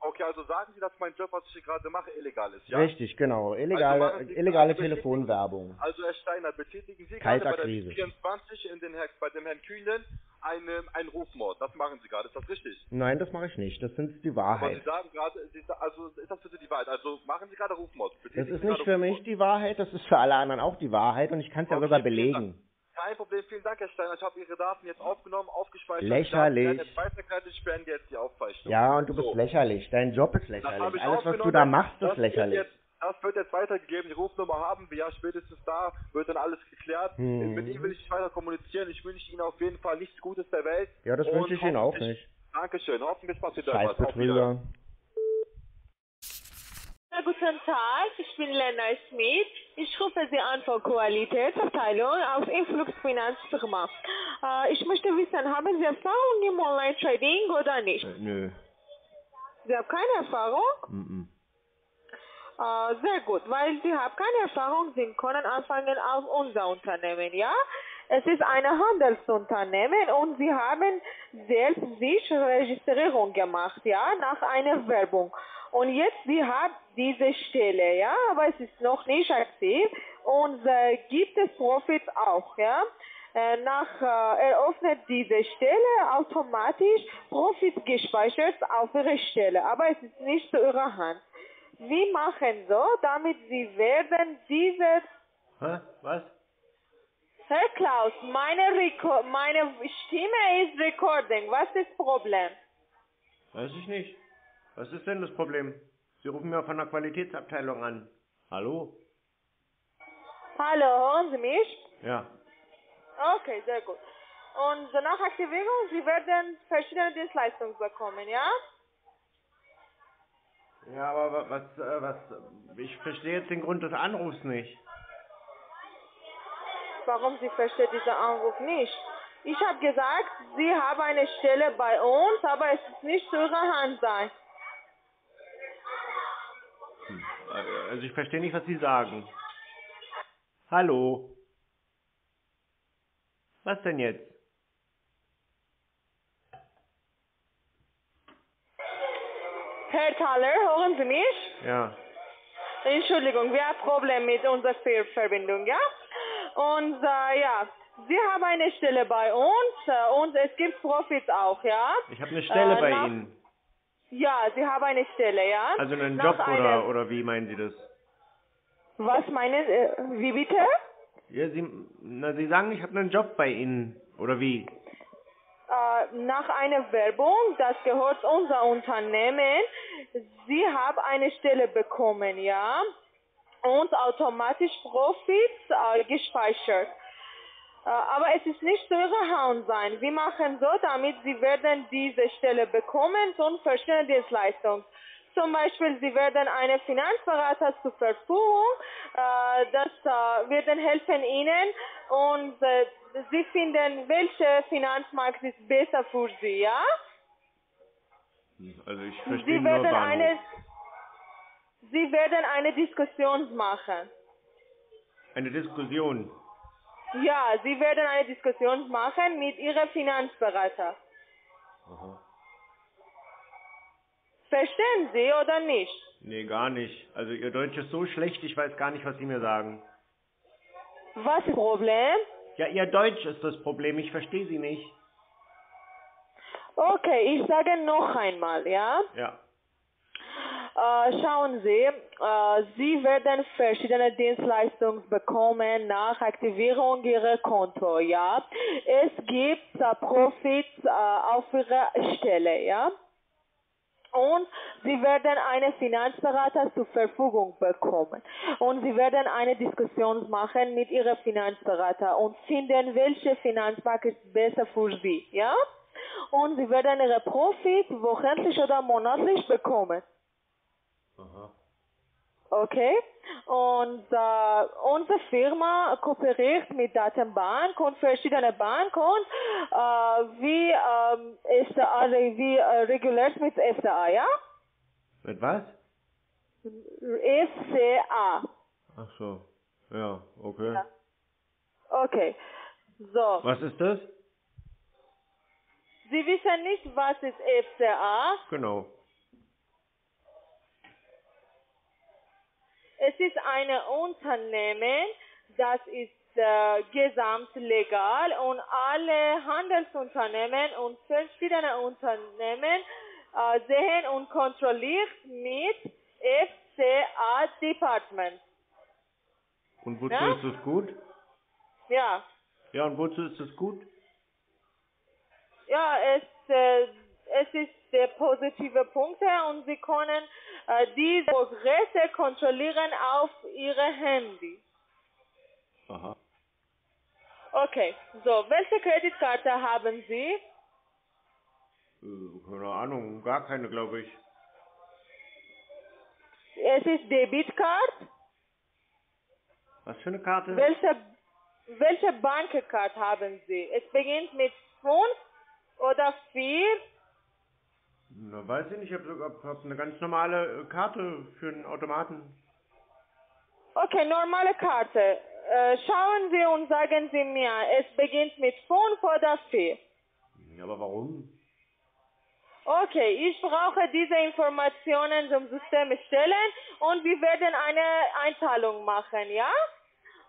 Okay, also sagen Sie, dass mein Job, was ich hier gerade mache, illegal ist, ja? Richtig, genau. Illegale, Also illegale Telefonwerbung. Also Herr Steiner, betätigen Sie gerade bei der Kaltakquise. 24 in den, Herr- bei dem Herrn Kühnen eine, einen Rufmord. Das machen Sie gerade, ist das richtig? Nein, das mache ich nicht. Das sind die Aber Wahrheit. Sie sagen gerade, Sie, also ist das für Sie die Wahrheit? Also machen Sie gerade Rufmord? Das Betätigen ist Sie nicht für Rufmord? mich die Wahrheit, das ist für alle anderen auch die Wahrheit und ich kann es ja Okay, sogar belegen. Kein Problem, vielen Dank, Herr Steiner. Ich habe Ihre Daten jetzt aufgenommen, aufgespeichert. Lächerlich. Daten. Ich beende jetzt die Aufzeichnung. Ja, und du bist So. lächerlich. Dein Job ist lächerlich. ich Alles, was du da machst, ist lächerlich. Jetzt, das wird jetzt weitergegeben. Die Rufnummer haben wir ja spätestens da. Wird dann alles geklärt. Hm. Mit Ihnen will ich nicht weiter kommunizieren. Ich wünsche Ihnen auf jeden Fall nichts Gutes der Welt. Ja, das wünsche ich Ihnen auch nicht. Dankeschön. Hoffentlich passiert da was. Betrüger. Guten Tag, ich bin Lena Schmidt. Ich rufe Sie an von Qualitätsabteilung aus Influx Finanzfirma. Äh, ich möchte wissen, haben Sie Erfahrung im Online-Trading oder nicht? Äh, nö. Sie haben keine Erfahrung? Mhm. Äh, sehr gut, weil Sie haben keine Erfahrung, Sie können anfangen auf unser Unternehmen, ja? Es ist ein Handelsunternehmen und Sie haben selbst sich Registrierung gemacht, ja, nach einer Werbung. Und jetzt Sie haben diese Stelle, ja, aber es ist noch nicht aktiv und äh, gibt es Profit auch, ja. Äh, nach äh, eröffnet diese Stelle automatisch Profit gespeichert auf Ihre Stelle, aber es ist nicht zu Ihrer Hand. Sie machen so, damit Sie werden diese Hä? Was? Herr Klaus, meine, Reco meine Stimme ist Recording. Was ist das Problem? Weiß ich nicht. Was ist denn das Problem? Sie rufen mir von der Qualitätsabteilung an. Hallo? Hallo, hören Sie mich? Ja. Okay, sehr gut. Und nach Aktivierung, Sie werden verschiedene Dienstleistungen bekommen, ja? Ja, aber wa- was, äh, was, ich verstehe jetzt den Grund des Anrufs nicht. Warum Sie verstehen diesen Anruf nicht? Ich habe gesagt, Sie haben eine Stelle bei uns, aber es ist nicht zu Ihrer Hand sein. Äh, Also ich verstehe nicht, was Sie sagen. Hallo? Was denn jetzt? Herr Thaler, hören Sie mich? Ja. Entschuldigung, wir haben Probleme mit unserer Ver Verbindung, ja? Und äh, ja, Sie haben eine Stelle bei uns äh, und es gibt Profits auch, ja? Ich habe eine Stelle Äh, bei Ihnen. Ja, Sie haben eine Stelle, ja? Also einen Nach Job einem- oder, oder wie meinen Sie das? Was meinen äh, Wie bitte? Ja, Sie, na, Sie sagen, ich habe einen Job bei Ihnen. Oder wie? Äh, nach einer Werbung, das gehört unser Unternehmen. Sie haben eine Stelle bekommen, ja? Und automatisch Profits äh, gespeichert. Äh, aber es ist nicht zu Hand sein. Wir machen so, damit Sie werden diese Stelle bekommen und verschiedene Dienstleistungen. Zum Beispiel, Sie werden einen Finanzberater zur Verfügung, äh, das äh, werden helfen Ihnen und Sie finden, welcher Finanzmarkt ist besser für Sie, ja? Also ich verstehe Sie nur werden Bahnhof. eine, Sie werden eine Diskussion machen. Eine Diskussion. Ja, Sie werden eine Diskussion machen mit Ihrem Finanzberater. Aha. Verstehen Sie oder nicht? Nee, gar nicht. Also Ihr Deutsch ist so schlecht, ich weiß gar nicht, was Sie mir sagen. Was ist Problem? Ja, Ihr Deutsch ist das Problem, ich verstehe Sie nicht. Okay, ich sage noch einmal, ja? Ja. Äh, schauen Sie, äh, Sie werden verschiedene Dienstleistungen bekommen nach Aktivierung Ihrer Konto, ja? Es gibt äh, Profits äh, auf Ihrer Stelle, ja? Und Sie werden einen Finanzberater zur Verfügung bekommen. Und Sie werden eine Diskussion machen mit Ihrem Finanzberater und finden, welche Finanzbank ist besser für Sie, ja? Und Sie werden Ihre Profit wochentlich oder monatlich bekommen. Aha. Okay? Und äh, unsere Firma kooperiert mit Datenbank und verschiedene Banken äh, wie ähm, SDA, wie äh, reguliert mit SDA, ja? Mit was? FCA. Ach so. Ja, okay. Ja. Okay. So. Was ist das? Sie wissen nicht, was ist FCA? Genau. Es ist ein Unternehmen, das ist äh, gesamtlegal und alle Handelsunternehmen und verschiedene Unternehmen äh, sehen und kontrolliert mit FCA Department. Und wozu Ja? ist das gut? Ja, Ja, und wozu ist das gut? ja, es, äh, es ist der positive Punkte und Sie können äh, diese Progresse kontrollieren auf Ihre Handy. Aha. Okay, so, welche Kreditkarte haben Sie? Äh, keine Ahnung, gar keine, glaube ich. Es ist Debitcard. Was für eine Karte? Welche, welche Bankkarte haben Sie? Es beginnt mit 5 oder 4. Na, weiß ich nicht, ich habe hab, hab eine ganz normale äh, Karte für einen Automaten. Okay, normale Karte. Äh, schauen Sie und sagen Sie mir, es beginnt mit 5 oder 4. Ja, aber warum? Okay, ich brauche diese Informationen zum System stellen und wir werden eine Einzahlung machen, ja?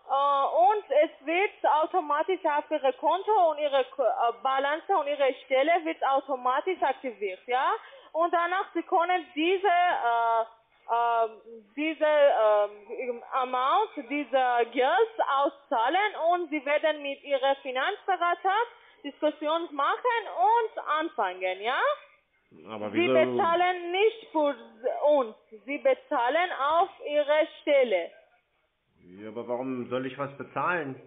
Äh, und es wird automatisch auf Ihre Konto und Ihre äh, Balance und Ihre Stelle wird automatisch aktiviert, ja? Und danach Sie können diese äh, äh, diese äh, Amount, diese Geld auszahlen und Sie werden mit Ihrem Finanzberater Diskussion machen und anfangen, ja? Aber Sie bezahlen nicht für uns, Sie bezahlen auf Ihre Stelle. Ja, aber warum soll ich was bezahlen?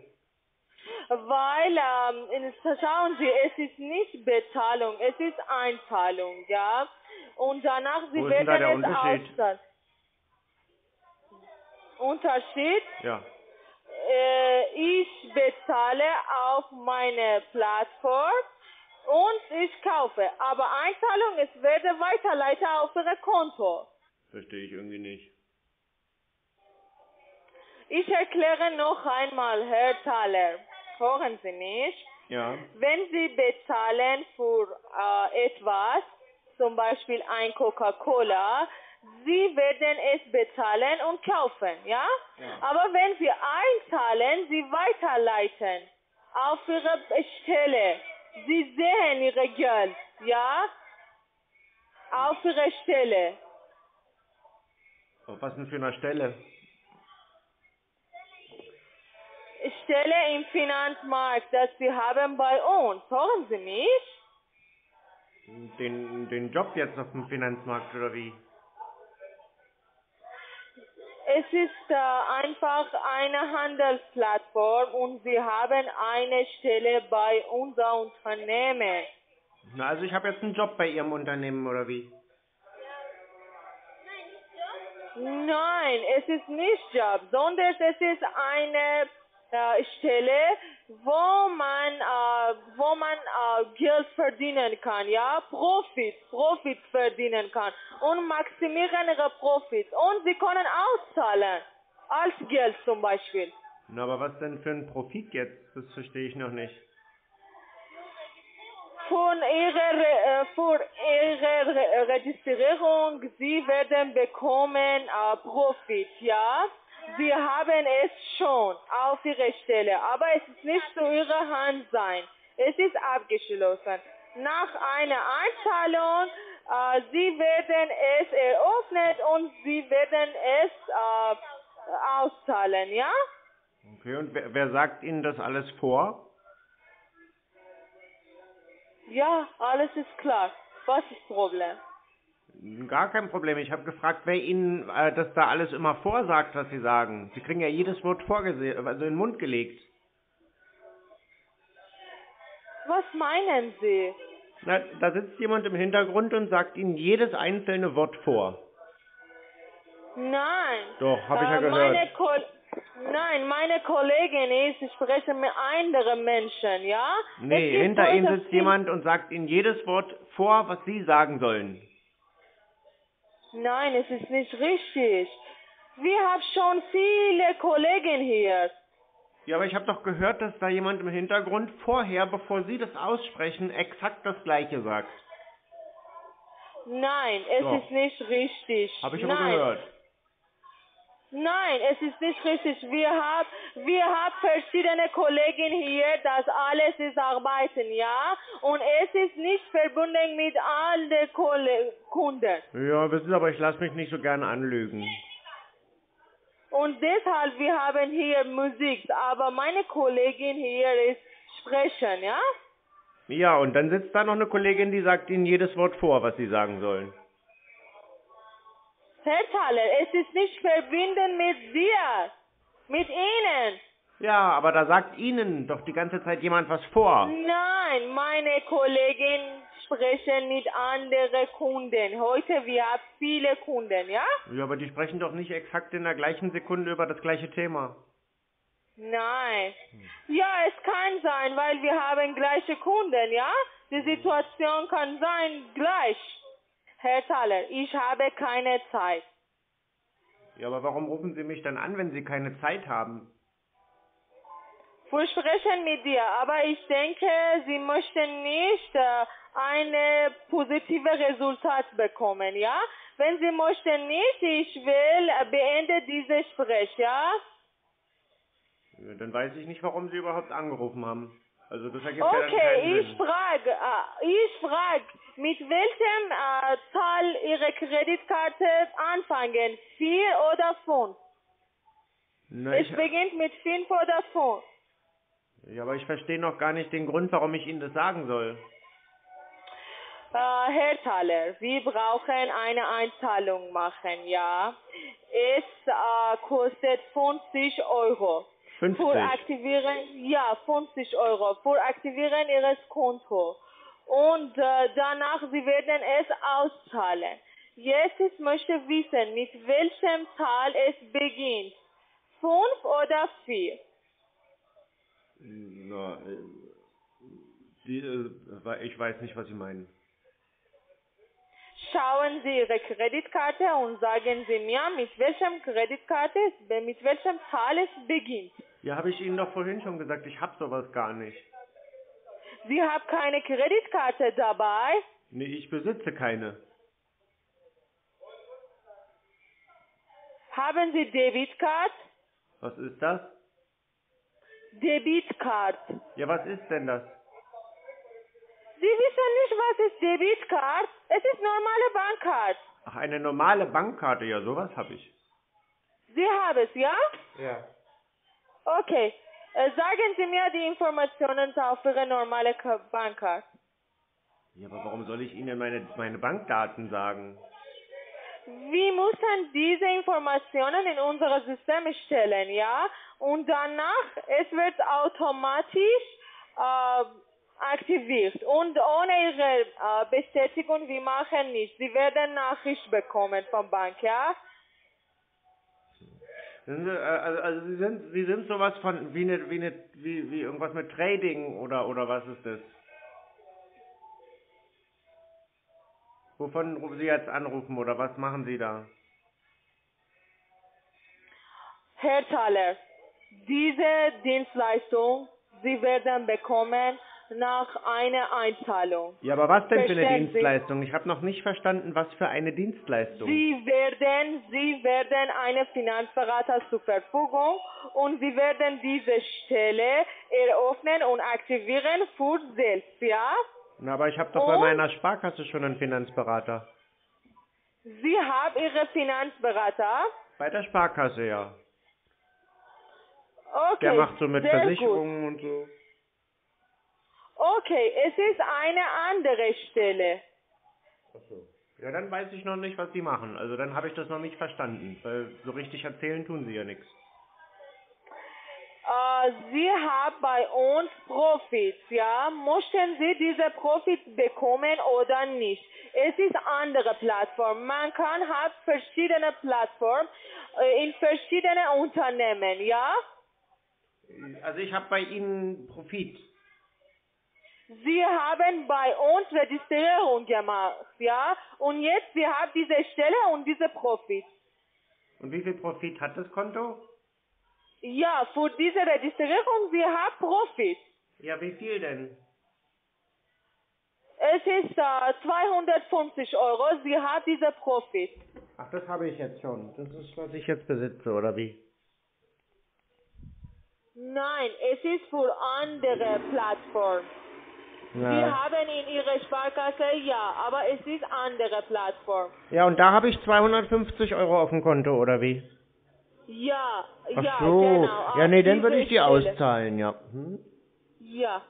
Weil, ähm, schauen Sie, es ist nicht Bezahlung, es ist Einzahlung, ja. Und danach, Sie Wo werden es Unterschied? auszahlen. Unterschied? Ja. Äh, ich bezahle auf meine Plattform und ich kaufe. Aber Einzahlung, es werde weiterleiten auf Ihr Konto. Verstehe ich irgendwie nicht. Ich erkläre noch einmal, Herr Thaler. Hören Sie mich? Ja. Wenn Sie bezahlen für äh, etwas, zum Beispiel ein Coca-Cola, Sie werden es bezahlen und kaufen, ja? Ja. Aber wenn Sie einzahlen, Sie weiterleiten auf Ihre Stelle. Sie sehen Ihre Geld, ja? Auf Ihre Stelle. Auf was denn für einer Stelle? Stelle im Finanzmarkt, das Sie haben bei uns. Hören Sie mich? Den, den Job jetzt auf dem Finanzmarkt oder wie? Es ist äh, einfach eine Handelsplattform und Sie haben eine Stelle bei unser Unternehmen. Na, also ich habe jetzt einen Job bei Ihrem Unternehmen oder wie? Nein, es ist nicht Job, sondern es ist eine Stelle, wo man, äh, wo man äh, Geld verdienen kann, ja, Profit, Profit verdienen kann und maximieren ihre Profit und sie können auszahlen als Geld zum Beispiel. Na, aber was denn für ein Profit jetzt? Das verstehe ich noch nicht. Von ihrer, Re- äh, für ihre Re Registrierung, sie werden bekommen äh, Profit, ja. Sie haben es schon auf ihrer Stelle, aber es ist nicht zu ihrer Hand sein. Es ist abgeschlossen. Nach einer Einzahlung, äh, sie werden es eröffnet und sie werden es äh, auszahlen, ja? Okay, und wer, wer sagt Ihnen das alles vor? Ja, alles ist klar. Was ist das Problem? Gar kein Problem. Ich habe gefragt, wer Ihnen äh, das da alles immer vorsagt, was Sie sagen. Sie kriegen ja jedes Wort vorgesehen, also in den Mund gelegt. Was meinen Sie? Na, da sitzt jemand im Hintergrund und sagt Ihnen jedes einzelne Wort vor. Nein. Doch, habe ich ja Äh, gehört. Meine Nein, meine Kollegin ist, ich spreche mit anderen Menschen, ja? Nee, hinter Ihnen sitzt jemand und sagt Ihnen jedes Wort vor, was Sie sagen sollen. Nein, es ist nicht richtig. Wir haben schon viele Kollegen hier. Ja, aber ich habe doch gehört, dass da jemand im Hintergrund vorher, bevor Sie das aussprechen, exakt das Gleiche sagt. Nein, es Doch. ist nicht richtig. Habe ich aber Nein. gehört. Nein, es ist nicht richtig. Wir haben, wir haben verschiedene Kollegen hier, das alles ist arbeiten, ja? Und es ist nicht verbunden mit allen Kolle Kunden. Ja, wissen Sie, aber ich lasse mich nicht so gerne anlügen. Und deshalb, wir haben hier Musik, aber meine Kollegin hier ist sprechen, ja? Ja, und dann sitzt da noch eine Kollegin, die sagt Ihnen jedes Wort vor, was Sie sagen sollen. Herr Thaler, es ist nicht verbunden mit dir, mit Ihnen. Ja, aber da sagt Ihnen doch die ganze Zeit jemand was vor. Nein, meine Kollegin sprechen mit anderen Kunden. Heute wir haben viele Kunden, ja? Ja, aber die sprechen doch nicht exakt in der gleichen Sekunde über das gleiche Thema. Nein. Ja, es kann sein, weil wir haben gleiche Kunden, ja? Die Situation kann sein gleich. Herr Thaler, ich habe keine Zeit. Ja, aber warum rufen Sie mich dann an, wenn Sie keine Zeit haben? Wir sprechen mit dir, aber ich denke, Sie möchten nicht äh, ein positives Resultat bekommen, ja? Wenn Sie möchten nicht, ich will äh, beende dieses Gespräch, ja? Ja, dann weiß ich nicht, warum Sie überhaupt angerufen haben. Also das ergibt ja Okay, keinen ich Sinn. frage, äh, ich frage, mit welchem äh, Zahl Ihre Kreditkarte anfangen? Vier oder fünf? Na, es ich, beginnt mit fünf oder fünf. ja, aber ich verstehe noch gar nicht den Grund, warum ich Ihnen das sagen soll. Äh, Herr Thaler, Sie brauchen eine Einzahlung machen, ja? Es äh, kostet 50 Euro. 50. Für aktivieren, ja, 50 Euro. Für aktivieren Ihres Konto. Und äh, danach, Sie werden es auszahlen. Jetzt ich möchte wissen, mit welchem Zahl es beginnt. Fünf oder vier? Na, äh, die, äh, ich weiß nicht, was Sie meinen. Schauen Sie Ihre Kreditkarte und sagen Sie mir, mit welchem Kreditkarte, es- mit welchem Zahl es beginnt. Ja, habe ich Ihnen doch vorhin schon gesagt, ich hab sowas gar nicht. Sie haben keine Kreditkarte dabei. Nee, ich besitze keine. Haben Sie Debitcard? Was ist das? Debitcard. Ja, was ist denn das? Sie wissen nicht, was ist Debitcard? Es ist normale Bankkarte. Ach, eine normale Bankkarte, ja, sowas habe ich. Sie haben es, ja? Ja. Okay. Äh, sagen Sie mir die Informationen auf Ihre normale Ka- Bankkarte. Ja, aber warum soll ich Ihnen meine, meine Bankdaten sagen? Wir müssen diese Informationen in unser System stellen, ja? Und danach, es wird automatisch äh, aktiviert. Und ohne Ihre äh, Bestätigung, wir machen nichts. Sie werden Nachricht bekommen vom Bank, ja? Sind Sie, äh, also, also Sie sind, Sie sind sowas von, wie eine, wie eine, wie, wie irgendwas mit Trading oder, oder was ist das? Wovon rufen Sie jetzt anrufen oder was machen Sie da? Herr Thaler, diese Dienstleistung, Sie werden bekommen nach einer Einzahlung. Ja, aber was denn für eine Verstehen Sie? Dienstleistung? Ich habe noch nicht verstanden, was für eine Dienstleistung. Sie werden, Sie werden einen Finanzberater zur Verfügung und Sie werden diese Stelle eröffnen und aktivieren für selbst, ja? Na, aber ich habe doch bei Und? meiner Sparkasse schon einen Finanzberater. Sie haben Ihre Finanzberater. Bei der Sparkasse, ja. Okay. Der macht so mit sehr Versicherungen und so. Okay, es ist eine andere Stelle. Ja, dann weiß ich noch nicht, was die machen. Also dann habe ich das noch nicht verstanden, weil so richtig erzählen tun sie ja nichts. Äh, Sie haben bei uns Profits, ja? Möchten Sie diese Profits bekommen oder nicht? Es ist andere Plattform. Man kann hat verschiedene Plattformen äh, in verschiedene Unternehmen, ja? Also ich habe bei Ihnen Profit. Sie haben bei uns Registrierung gemacht, ja? Und jetzt, wir haben diese Stelle und diese Profit. Und wie viel Profit hat das Konto? Ja, für diese Registrierung, Sie haben Profit. Ja, wie viel denn? Es ist äh, 250 Euro, Sie haben diese Profit. Ach, das habe ich jetzt schon. Das ist, was ich jetzt besitze, oder wie? Nein, es ist für andere Plattformen. Sie Ja. haben in Ihrer Sparkasse, ja, aber es ist andere Plattform. Ja, und da habe ich 250 Euro auf dem Konto, oder wie? Ja, Ach ja, so. genau. ja, nee, dann würde ich die Stelle. auszahlen, ja. Hm? Ja.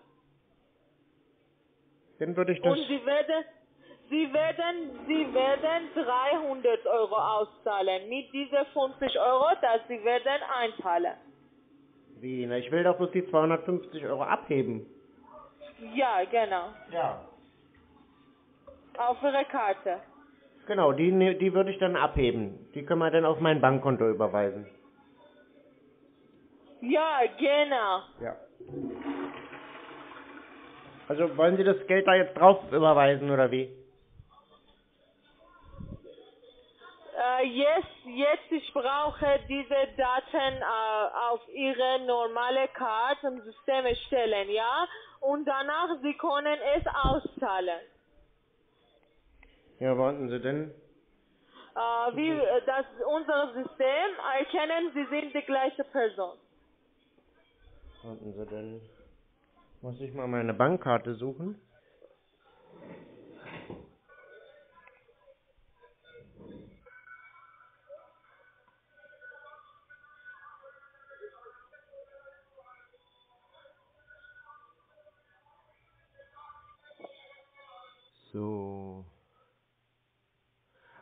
Dann würde ich das... Und Sie werden, Sie werden, Sie werden 300 Euro auszahlen. Mit diese 50 Euro, das Sie werden einzahlen. Wie? Na, ich will doch bloß die 250 Euro abheben. Ja, genau. Ja. Auf Ihre Karte. Genau, die, ne- die würde ich dann abheben. Die können wir dann auf mein Bankkonto überweisen. Ja, genau. Ja. Also wollen Sie das Geld da jetzt drauf überweisen, oder wie? Äh, jetzt, jetzt ich brauche diese Daten äh, auf Ihre normale Karte im System stellen, ja? Und danach Sie können es auszahlen. Ja, warten Sie denn? Äh, wie äh, das unser System erkennen, Sie sind die gleiche Person. Warten Sie denn? Muss ich mal meine Bankkarte suchen? So.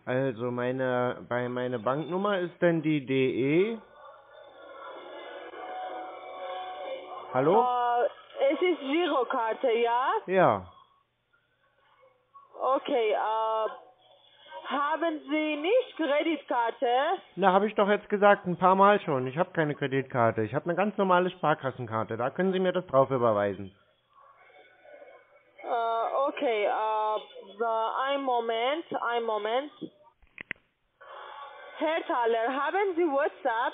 Also meine bei meine Banknummer ist denn die DE. Hallo? Äh, es ist Girokarte, ja? Ja. Okay, äh, haben Sie nicht Kreditkarte? Na, habe ich doch jetzt gesagt, ein paar Mal schon. Ich habe keine Kreditkarte. Ich habe eine ganz normale Sparkassenkarte. Da können Sie mir das drauf überweisen. Äh, okay, äh, ein Moment, ein Moment. Herr Thaler, haben Sie WhatsApp?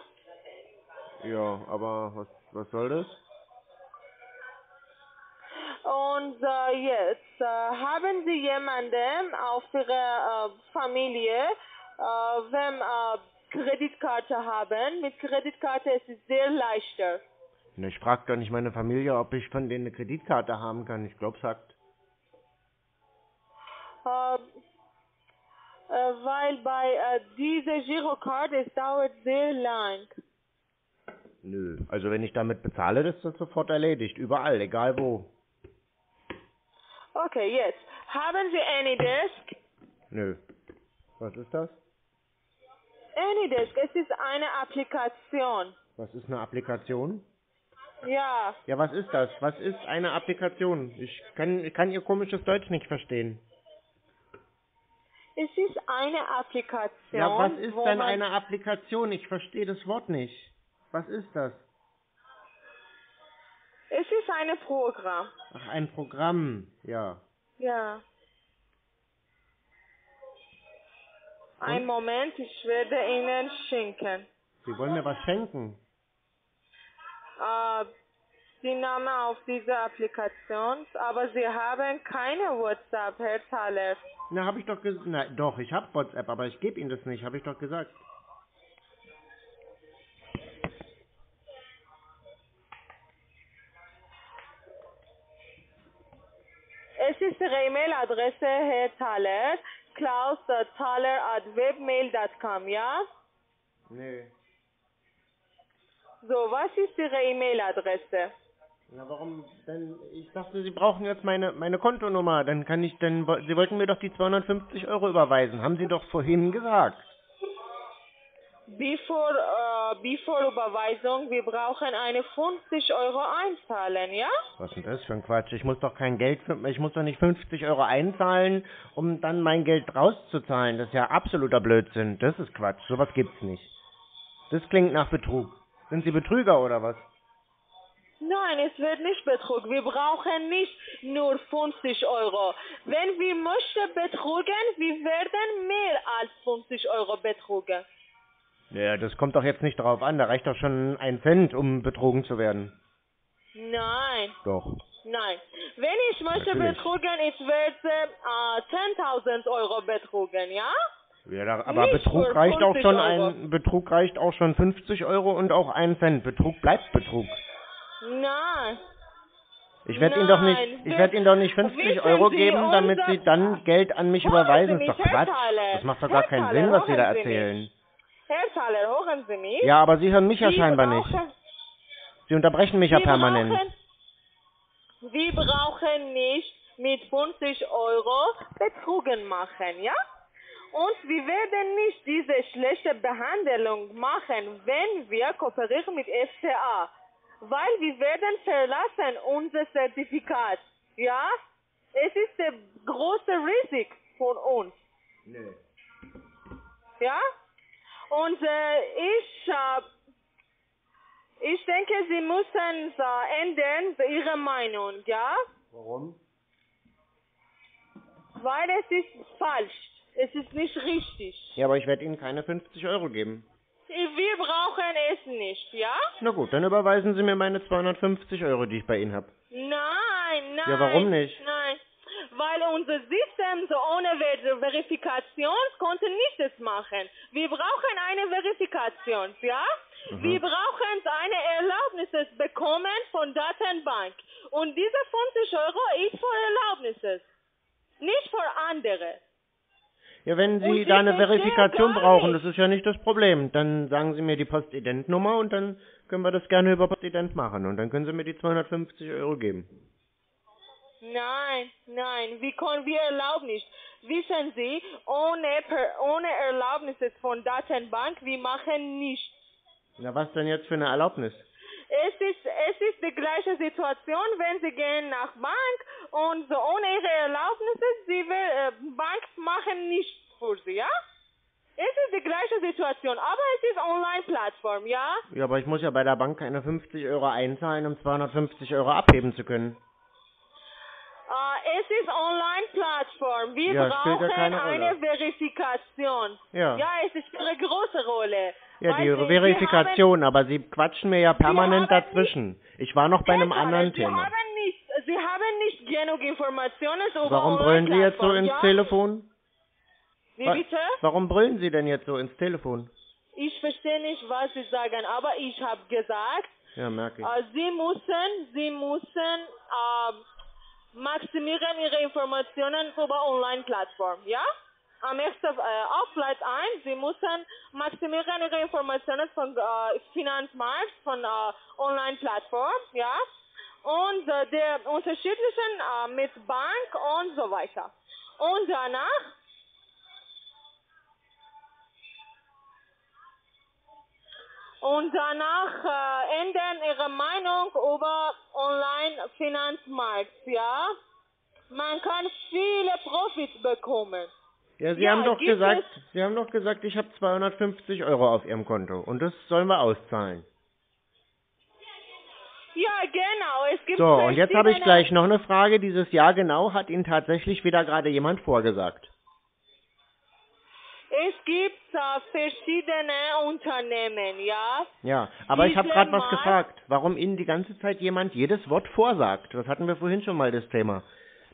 Ja, aber was, was soll das? Und äh, jetzt, äh, haben Sie jemanden auf Ihrer äh, Familie, äh, äh, Kreditkarte haben? Mit Kreditkarte ist es sehr leichter. Na, ich frage doch nicht meine Familie, ob ich von denen eine Kreditkarte haben kann. Ich glaube, sagt. Äh, äh, weil bei äh, dieser Girokarte es dauert sehr lang. Nö. Also wenn ich damit bezahle, ist das sofort erledigt. Überall, egal wo. Okay, jetzt. Haben Sie Anydesk? Nö. Was ist das? Anydesk, es ist eine Applikation. Was ist eine Applikation? Ja, Ja, was ist das? Was ist eine Applikation? Ich kann, ich kann Ihr komisches Deutsch nicht verstehen. Es ist eine Applikation. Ja, was ist denn eine Applikation? Ich verstehe das Wort nicht. Was ist das? Es ist ein Programm. Ach, ein Programm. Ja. Ja. Ein Moment, ich werde Ihnen schenken. Sie wollen mir was schenken. Äh, die Name auf diese Applikation, aber Sie haben keine WhatsApp, Herr Thaler. Na, habe ich doch gesagt. Na, doch, ich habe WhatsApp, aber ich gebe Ihnen das nicht, habe ich doch gesagt. Es ist Ihre E-Mail-Adresse, Herr Thaler, klaus.thaler at webmail.com, ja? Nee. So, was ist Ihre E-Mail-Adresse? Na, warum denn? Ich dachte, Sie brauchen jetzt meine, meine Kontonummer. Dann kann ich, dann, wo- Sie wollten mir doch die 250 Euro überweisen. Haben Sie doch vorhin gesagt. Bevor, äh, bevor Überweisung, wir brauchen eine 50 Euro einzahlen, ja? Was ist denn das für ein Quatsch? Ich muss doch kein Geld, für, ich muss doch nicht 50 Euro einzahlen, um dann mein Geld rauszuzahlen. Das ist ja absoluter Blödsinn. Das ist Quatsch. Sowas gibt's nicht. Das klingt nach Betrug. Sind Sie Betrüger oder was? Nein, es wird nicht Betrug. Wir brauchen nicht nur 50 Euro. Wenn wir möchten betrugen, wir werden mehr als 50 Euro betrugen. Ja, das kommt doch jetzt nicht darauf an. Da reicht doch schon ein Cent, um betrogen zu werden. Nein, Doch. nein. Wenn ich möchte Natürlich. betrugen, ich werde äh, 10.000 Euro betrugen, ja? Ja, da, aber Nicht Betrug reicht auch 50 schon Euro. ein Betrug reicht auch schon 50 Euro und auch ein Cent. Betrug bleibt Betrug. Nein. Ich werde Ihnen doch nicht, ich werde Ihnen doch nicht 50 wissen Euro Sie, geben, damit Sie dann Geld an mich überweisen. Sie Das ist doch Quatsch. Das macht doch gar keinen Sinn, was Sie da Sie erzählen. Herr Thaler, hören Sie mich? Ja, aber Sie hören mich ja scheinbar nicht. Sie unterbrechen mich ja permanent. Brauchen, wir brauchen nicht mit 50 Euro Betrugen machen, ja? Und wir werden nicht diese schlechte Behandlung machen, wenn wir kooperieren mit FCA. Weil wir werden verlassen unser Zertifikat, ja? Es ist der große Risiko von uns. Ja? Und äh, ich, äh, ich denke, Sie müssen äh, ändern Ihre Meinung, ja? Warum? Weil es ist falsch. Es ist nicht richtig. Ja, aber ich werde Ihnen keine 50 Euro geben. Wir brauchen es nicht, ja? Na gut, dann überweisen Sie mir meine 250 Euro, die ich bei Ihnen habe. Nein, nein. Ja, warum nicht? Nein. Weil unser System so ohne Ver Verifikation konnte nicht das machen. Wir brauchen eine Verifikation, ja? Mhm. Wir brauchen eine Erlaubnis bekommen von Datenbank. Und diese 50 Euro ist für Erlaubnisse, nicht für andere. Ja, wenn Sie da eine Verifikation brauchen, das ist ja nicht das Problem. Dann sagen Sie mir die Postident-Nummer und dann können wir das gerne über Postident machen. Und dann können Sie mir die 250 Euro geben. Nein, nein, wie können wir erlauben nicht? Wissen Sie, ohne, per, ohne Erlaubnis von Datenbank, wir machen nichts. Na, was denn jetzt für eine Erlaubnis? Es ist, es ist die gleiche Situation, wenn Sie gehen nach Bank und so ohne Ihre Erlaubnisse, Sie will, äh, Bank machen nichts für Sie, ja? Es ist die Situation, aber es ist Online-Plattform, ja? Ja, aber ich muss ja bei der Bank keine 50 Euro einzahlen, um 250 Euro abheben zu können. Äh, es ist Online-Plattform. Wir Ja, spielt ja brauchen keine Rolle. eine Verifikation. Ja. Ja, es ist eine große Rolle. Ja, Weil die Sie- Sie Verifikation, aber Sie quatschen mir ja permanent haben dazwischen. Ich war noch bei einem Herr anderen Sie Thema. Haben nicht, Sie haben nicht genug Informationen über Warum brüllen Sie jetzt so ins ja? Telefon? Wie bitte? Warum brüllen Sie denn jetzt so ins Telefon? Ich verstehe nicht, was Sie sagen, aber ich habe gesagt, Ja, merke ich. äh, Sie müssen, Sie müssen ähm, maximieren Ihre Informationen über Online-Plattform, ja? Am ersten, äh, auf Platz 1, Sie müssen maximieren Ihre Informationen von äh, Finanzmarkt, von äh, Online-Plattform, ja? Und äh, der unterschiedlichen äh, mit Bank und so weiter. Und danach und danach äh, ändern ihre Meinung über Online-Finanzmarkt, ja? Man kann viele Profits bekommen. Ja, Sie Ja, haben doch gesagt, Sie haben doch gesagt, ich habe 250 Euro auf Ihrem Konto und das sollen wir auszahlen. Ja, genau. Es gibt So, und jetzt habe ich gleich noch eine Frage. Dieses Jahr genau hat Ihnen tatsächlich wieder gerade jemand vorgesagt. Es gibt äh, verschiedene Unternehmen, ja? Ja, aber ich habe gerade was gefragt, warum Ihnen die ganze Zeit jemand jedes Wort vorsagt. Das hatten wir vorhin schon mal das Thema.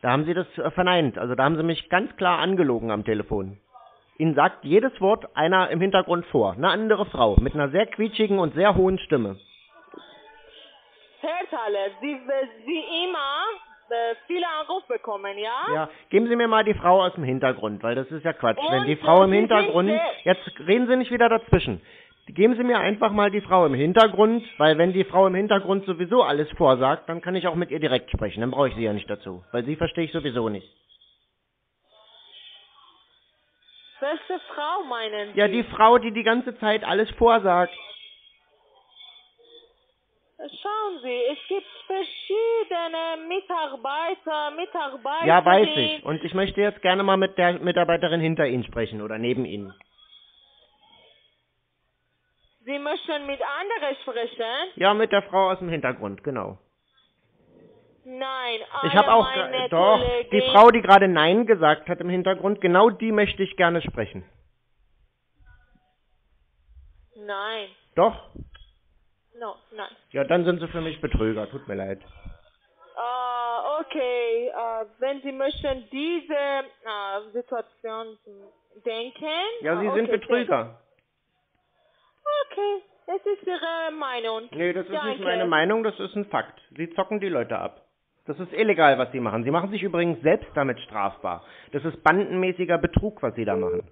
Da haben Sie das äh, verneint. Also da haben Sie mich ganz klar angelogen am Telefon. Ihnen sagt jedes Wort einer im Hintergrund vor. Eine andere Frau mit einer sehr quietschigen und sehr hohen Stimme. Herr Thaler, Sie, Sie immer äh, viele Anrufe bekommen, ja? Ja, geben Sie mir mal die Frau aus dem Hintergrund, weil das ist ja Quatsch. Und, Wenn die Frau im Hintergrund, jetzt reden Sie nicht wieder dazwischen. Geben Sie mir einfach mal die Frau im Hintergrund, weil wenn die Frau im Hintergrund sowieso alles vorsagt, dann kann ich auch mit ihr direkt sprechen. Dann brauche ich sie ja nicht dazu, weil sie verstehe ich sowieso nicht. Welche Frau meinen Sie? Ja, die Frau, die die ganze Zeit alles vorsagt. Schauen Sie, es gibt verschiedene Mitarbeiter, Mitarbeiter. Ja, weiß ich. Und ich möchte jetzt gerne mal mit der Mitarbeiterin hinter Ihnen sprechen oder neben Ihnen. Sie möchten mit anderen sprechen? Ja, mit der Frau aus dem Hintergrund, genau. Nein, Ich alle habe auch, meine doch, Kollegen, die Frau, die gerade Nein gesagt hat im Hintergrund, genau die möchte ich gerne sprechen. Nein, Doch? No, nein. Ja, dann sind sie für mich Betrüger, tut mir leid. Ah, okay, äh, wenn Sie möchten diese äh, Situation denken. Ja, sie ah, sind okay, Betrüger. Okay, es ist Ihre Meinung. Nee, das ist nicht Danke. meine Meinung, das ist ein Fakt. Sie zocken die Leute ab. Das ist illegal, was sie machen. Sie machen sich übrigens selbst damit strafbar. Das ist bandenmäßiger Betrug, was sie da machen.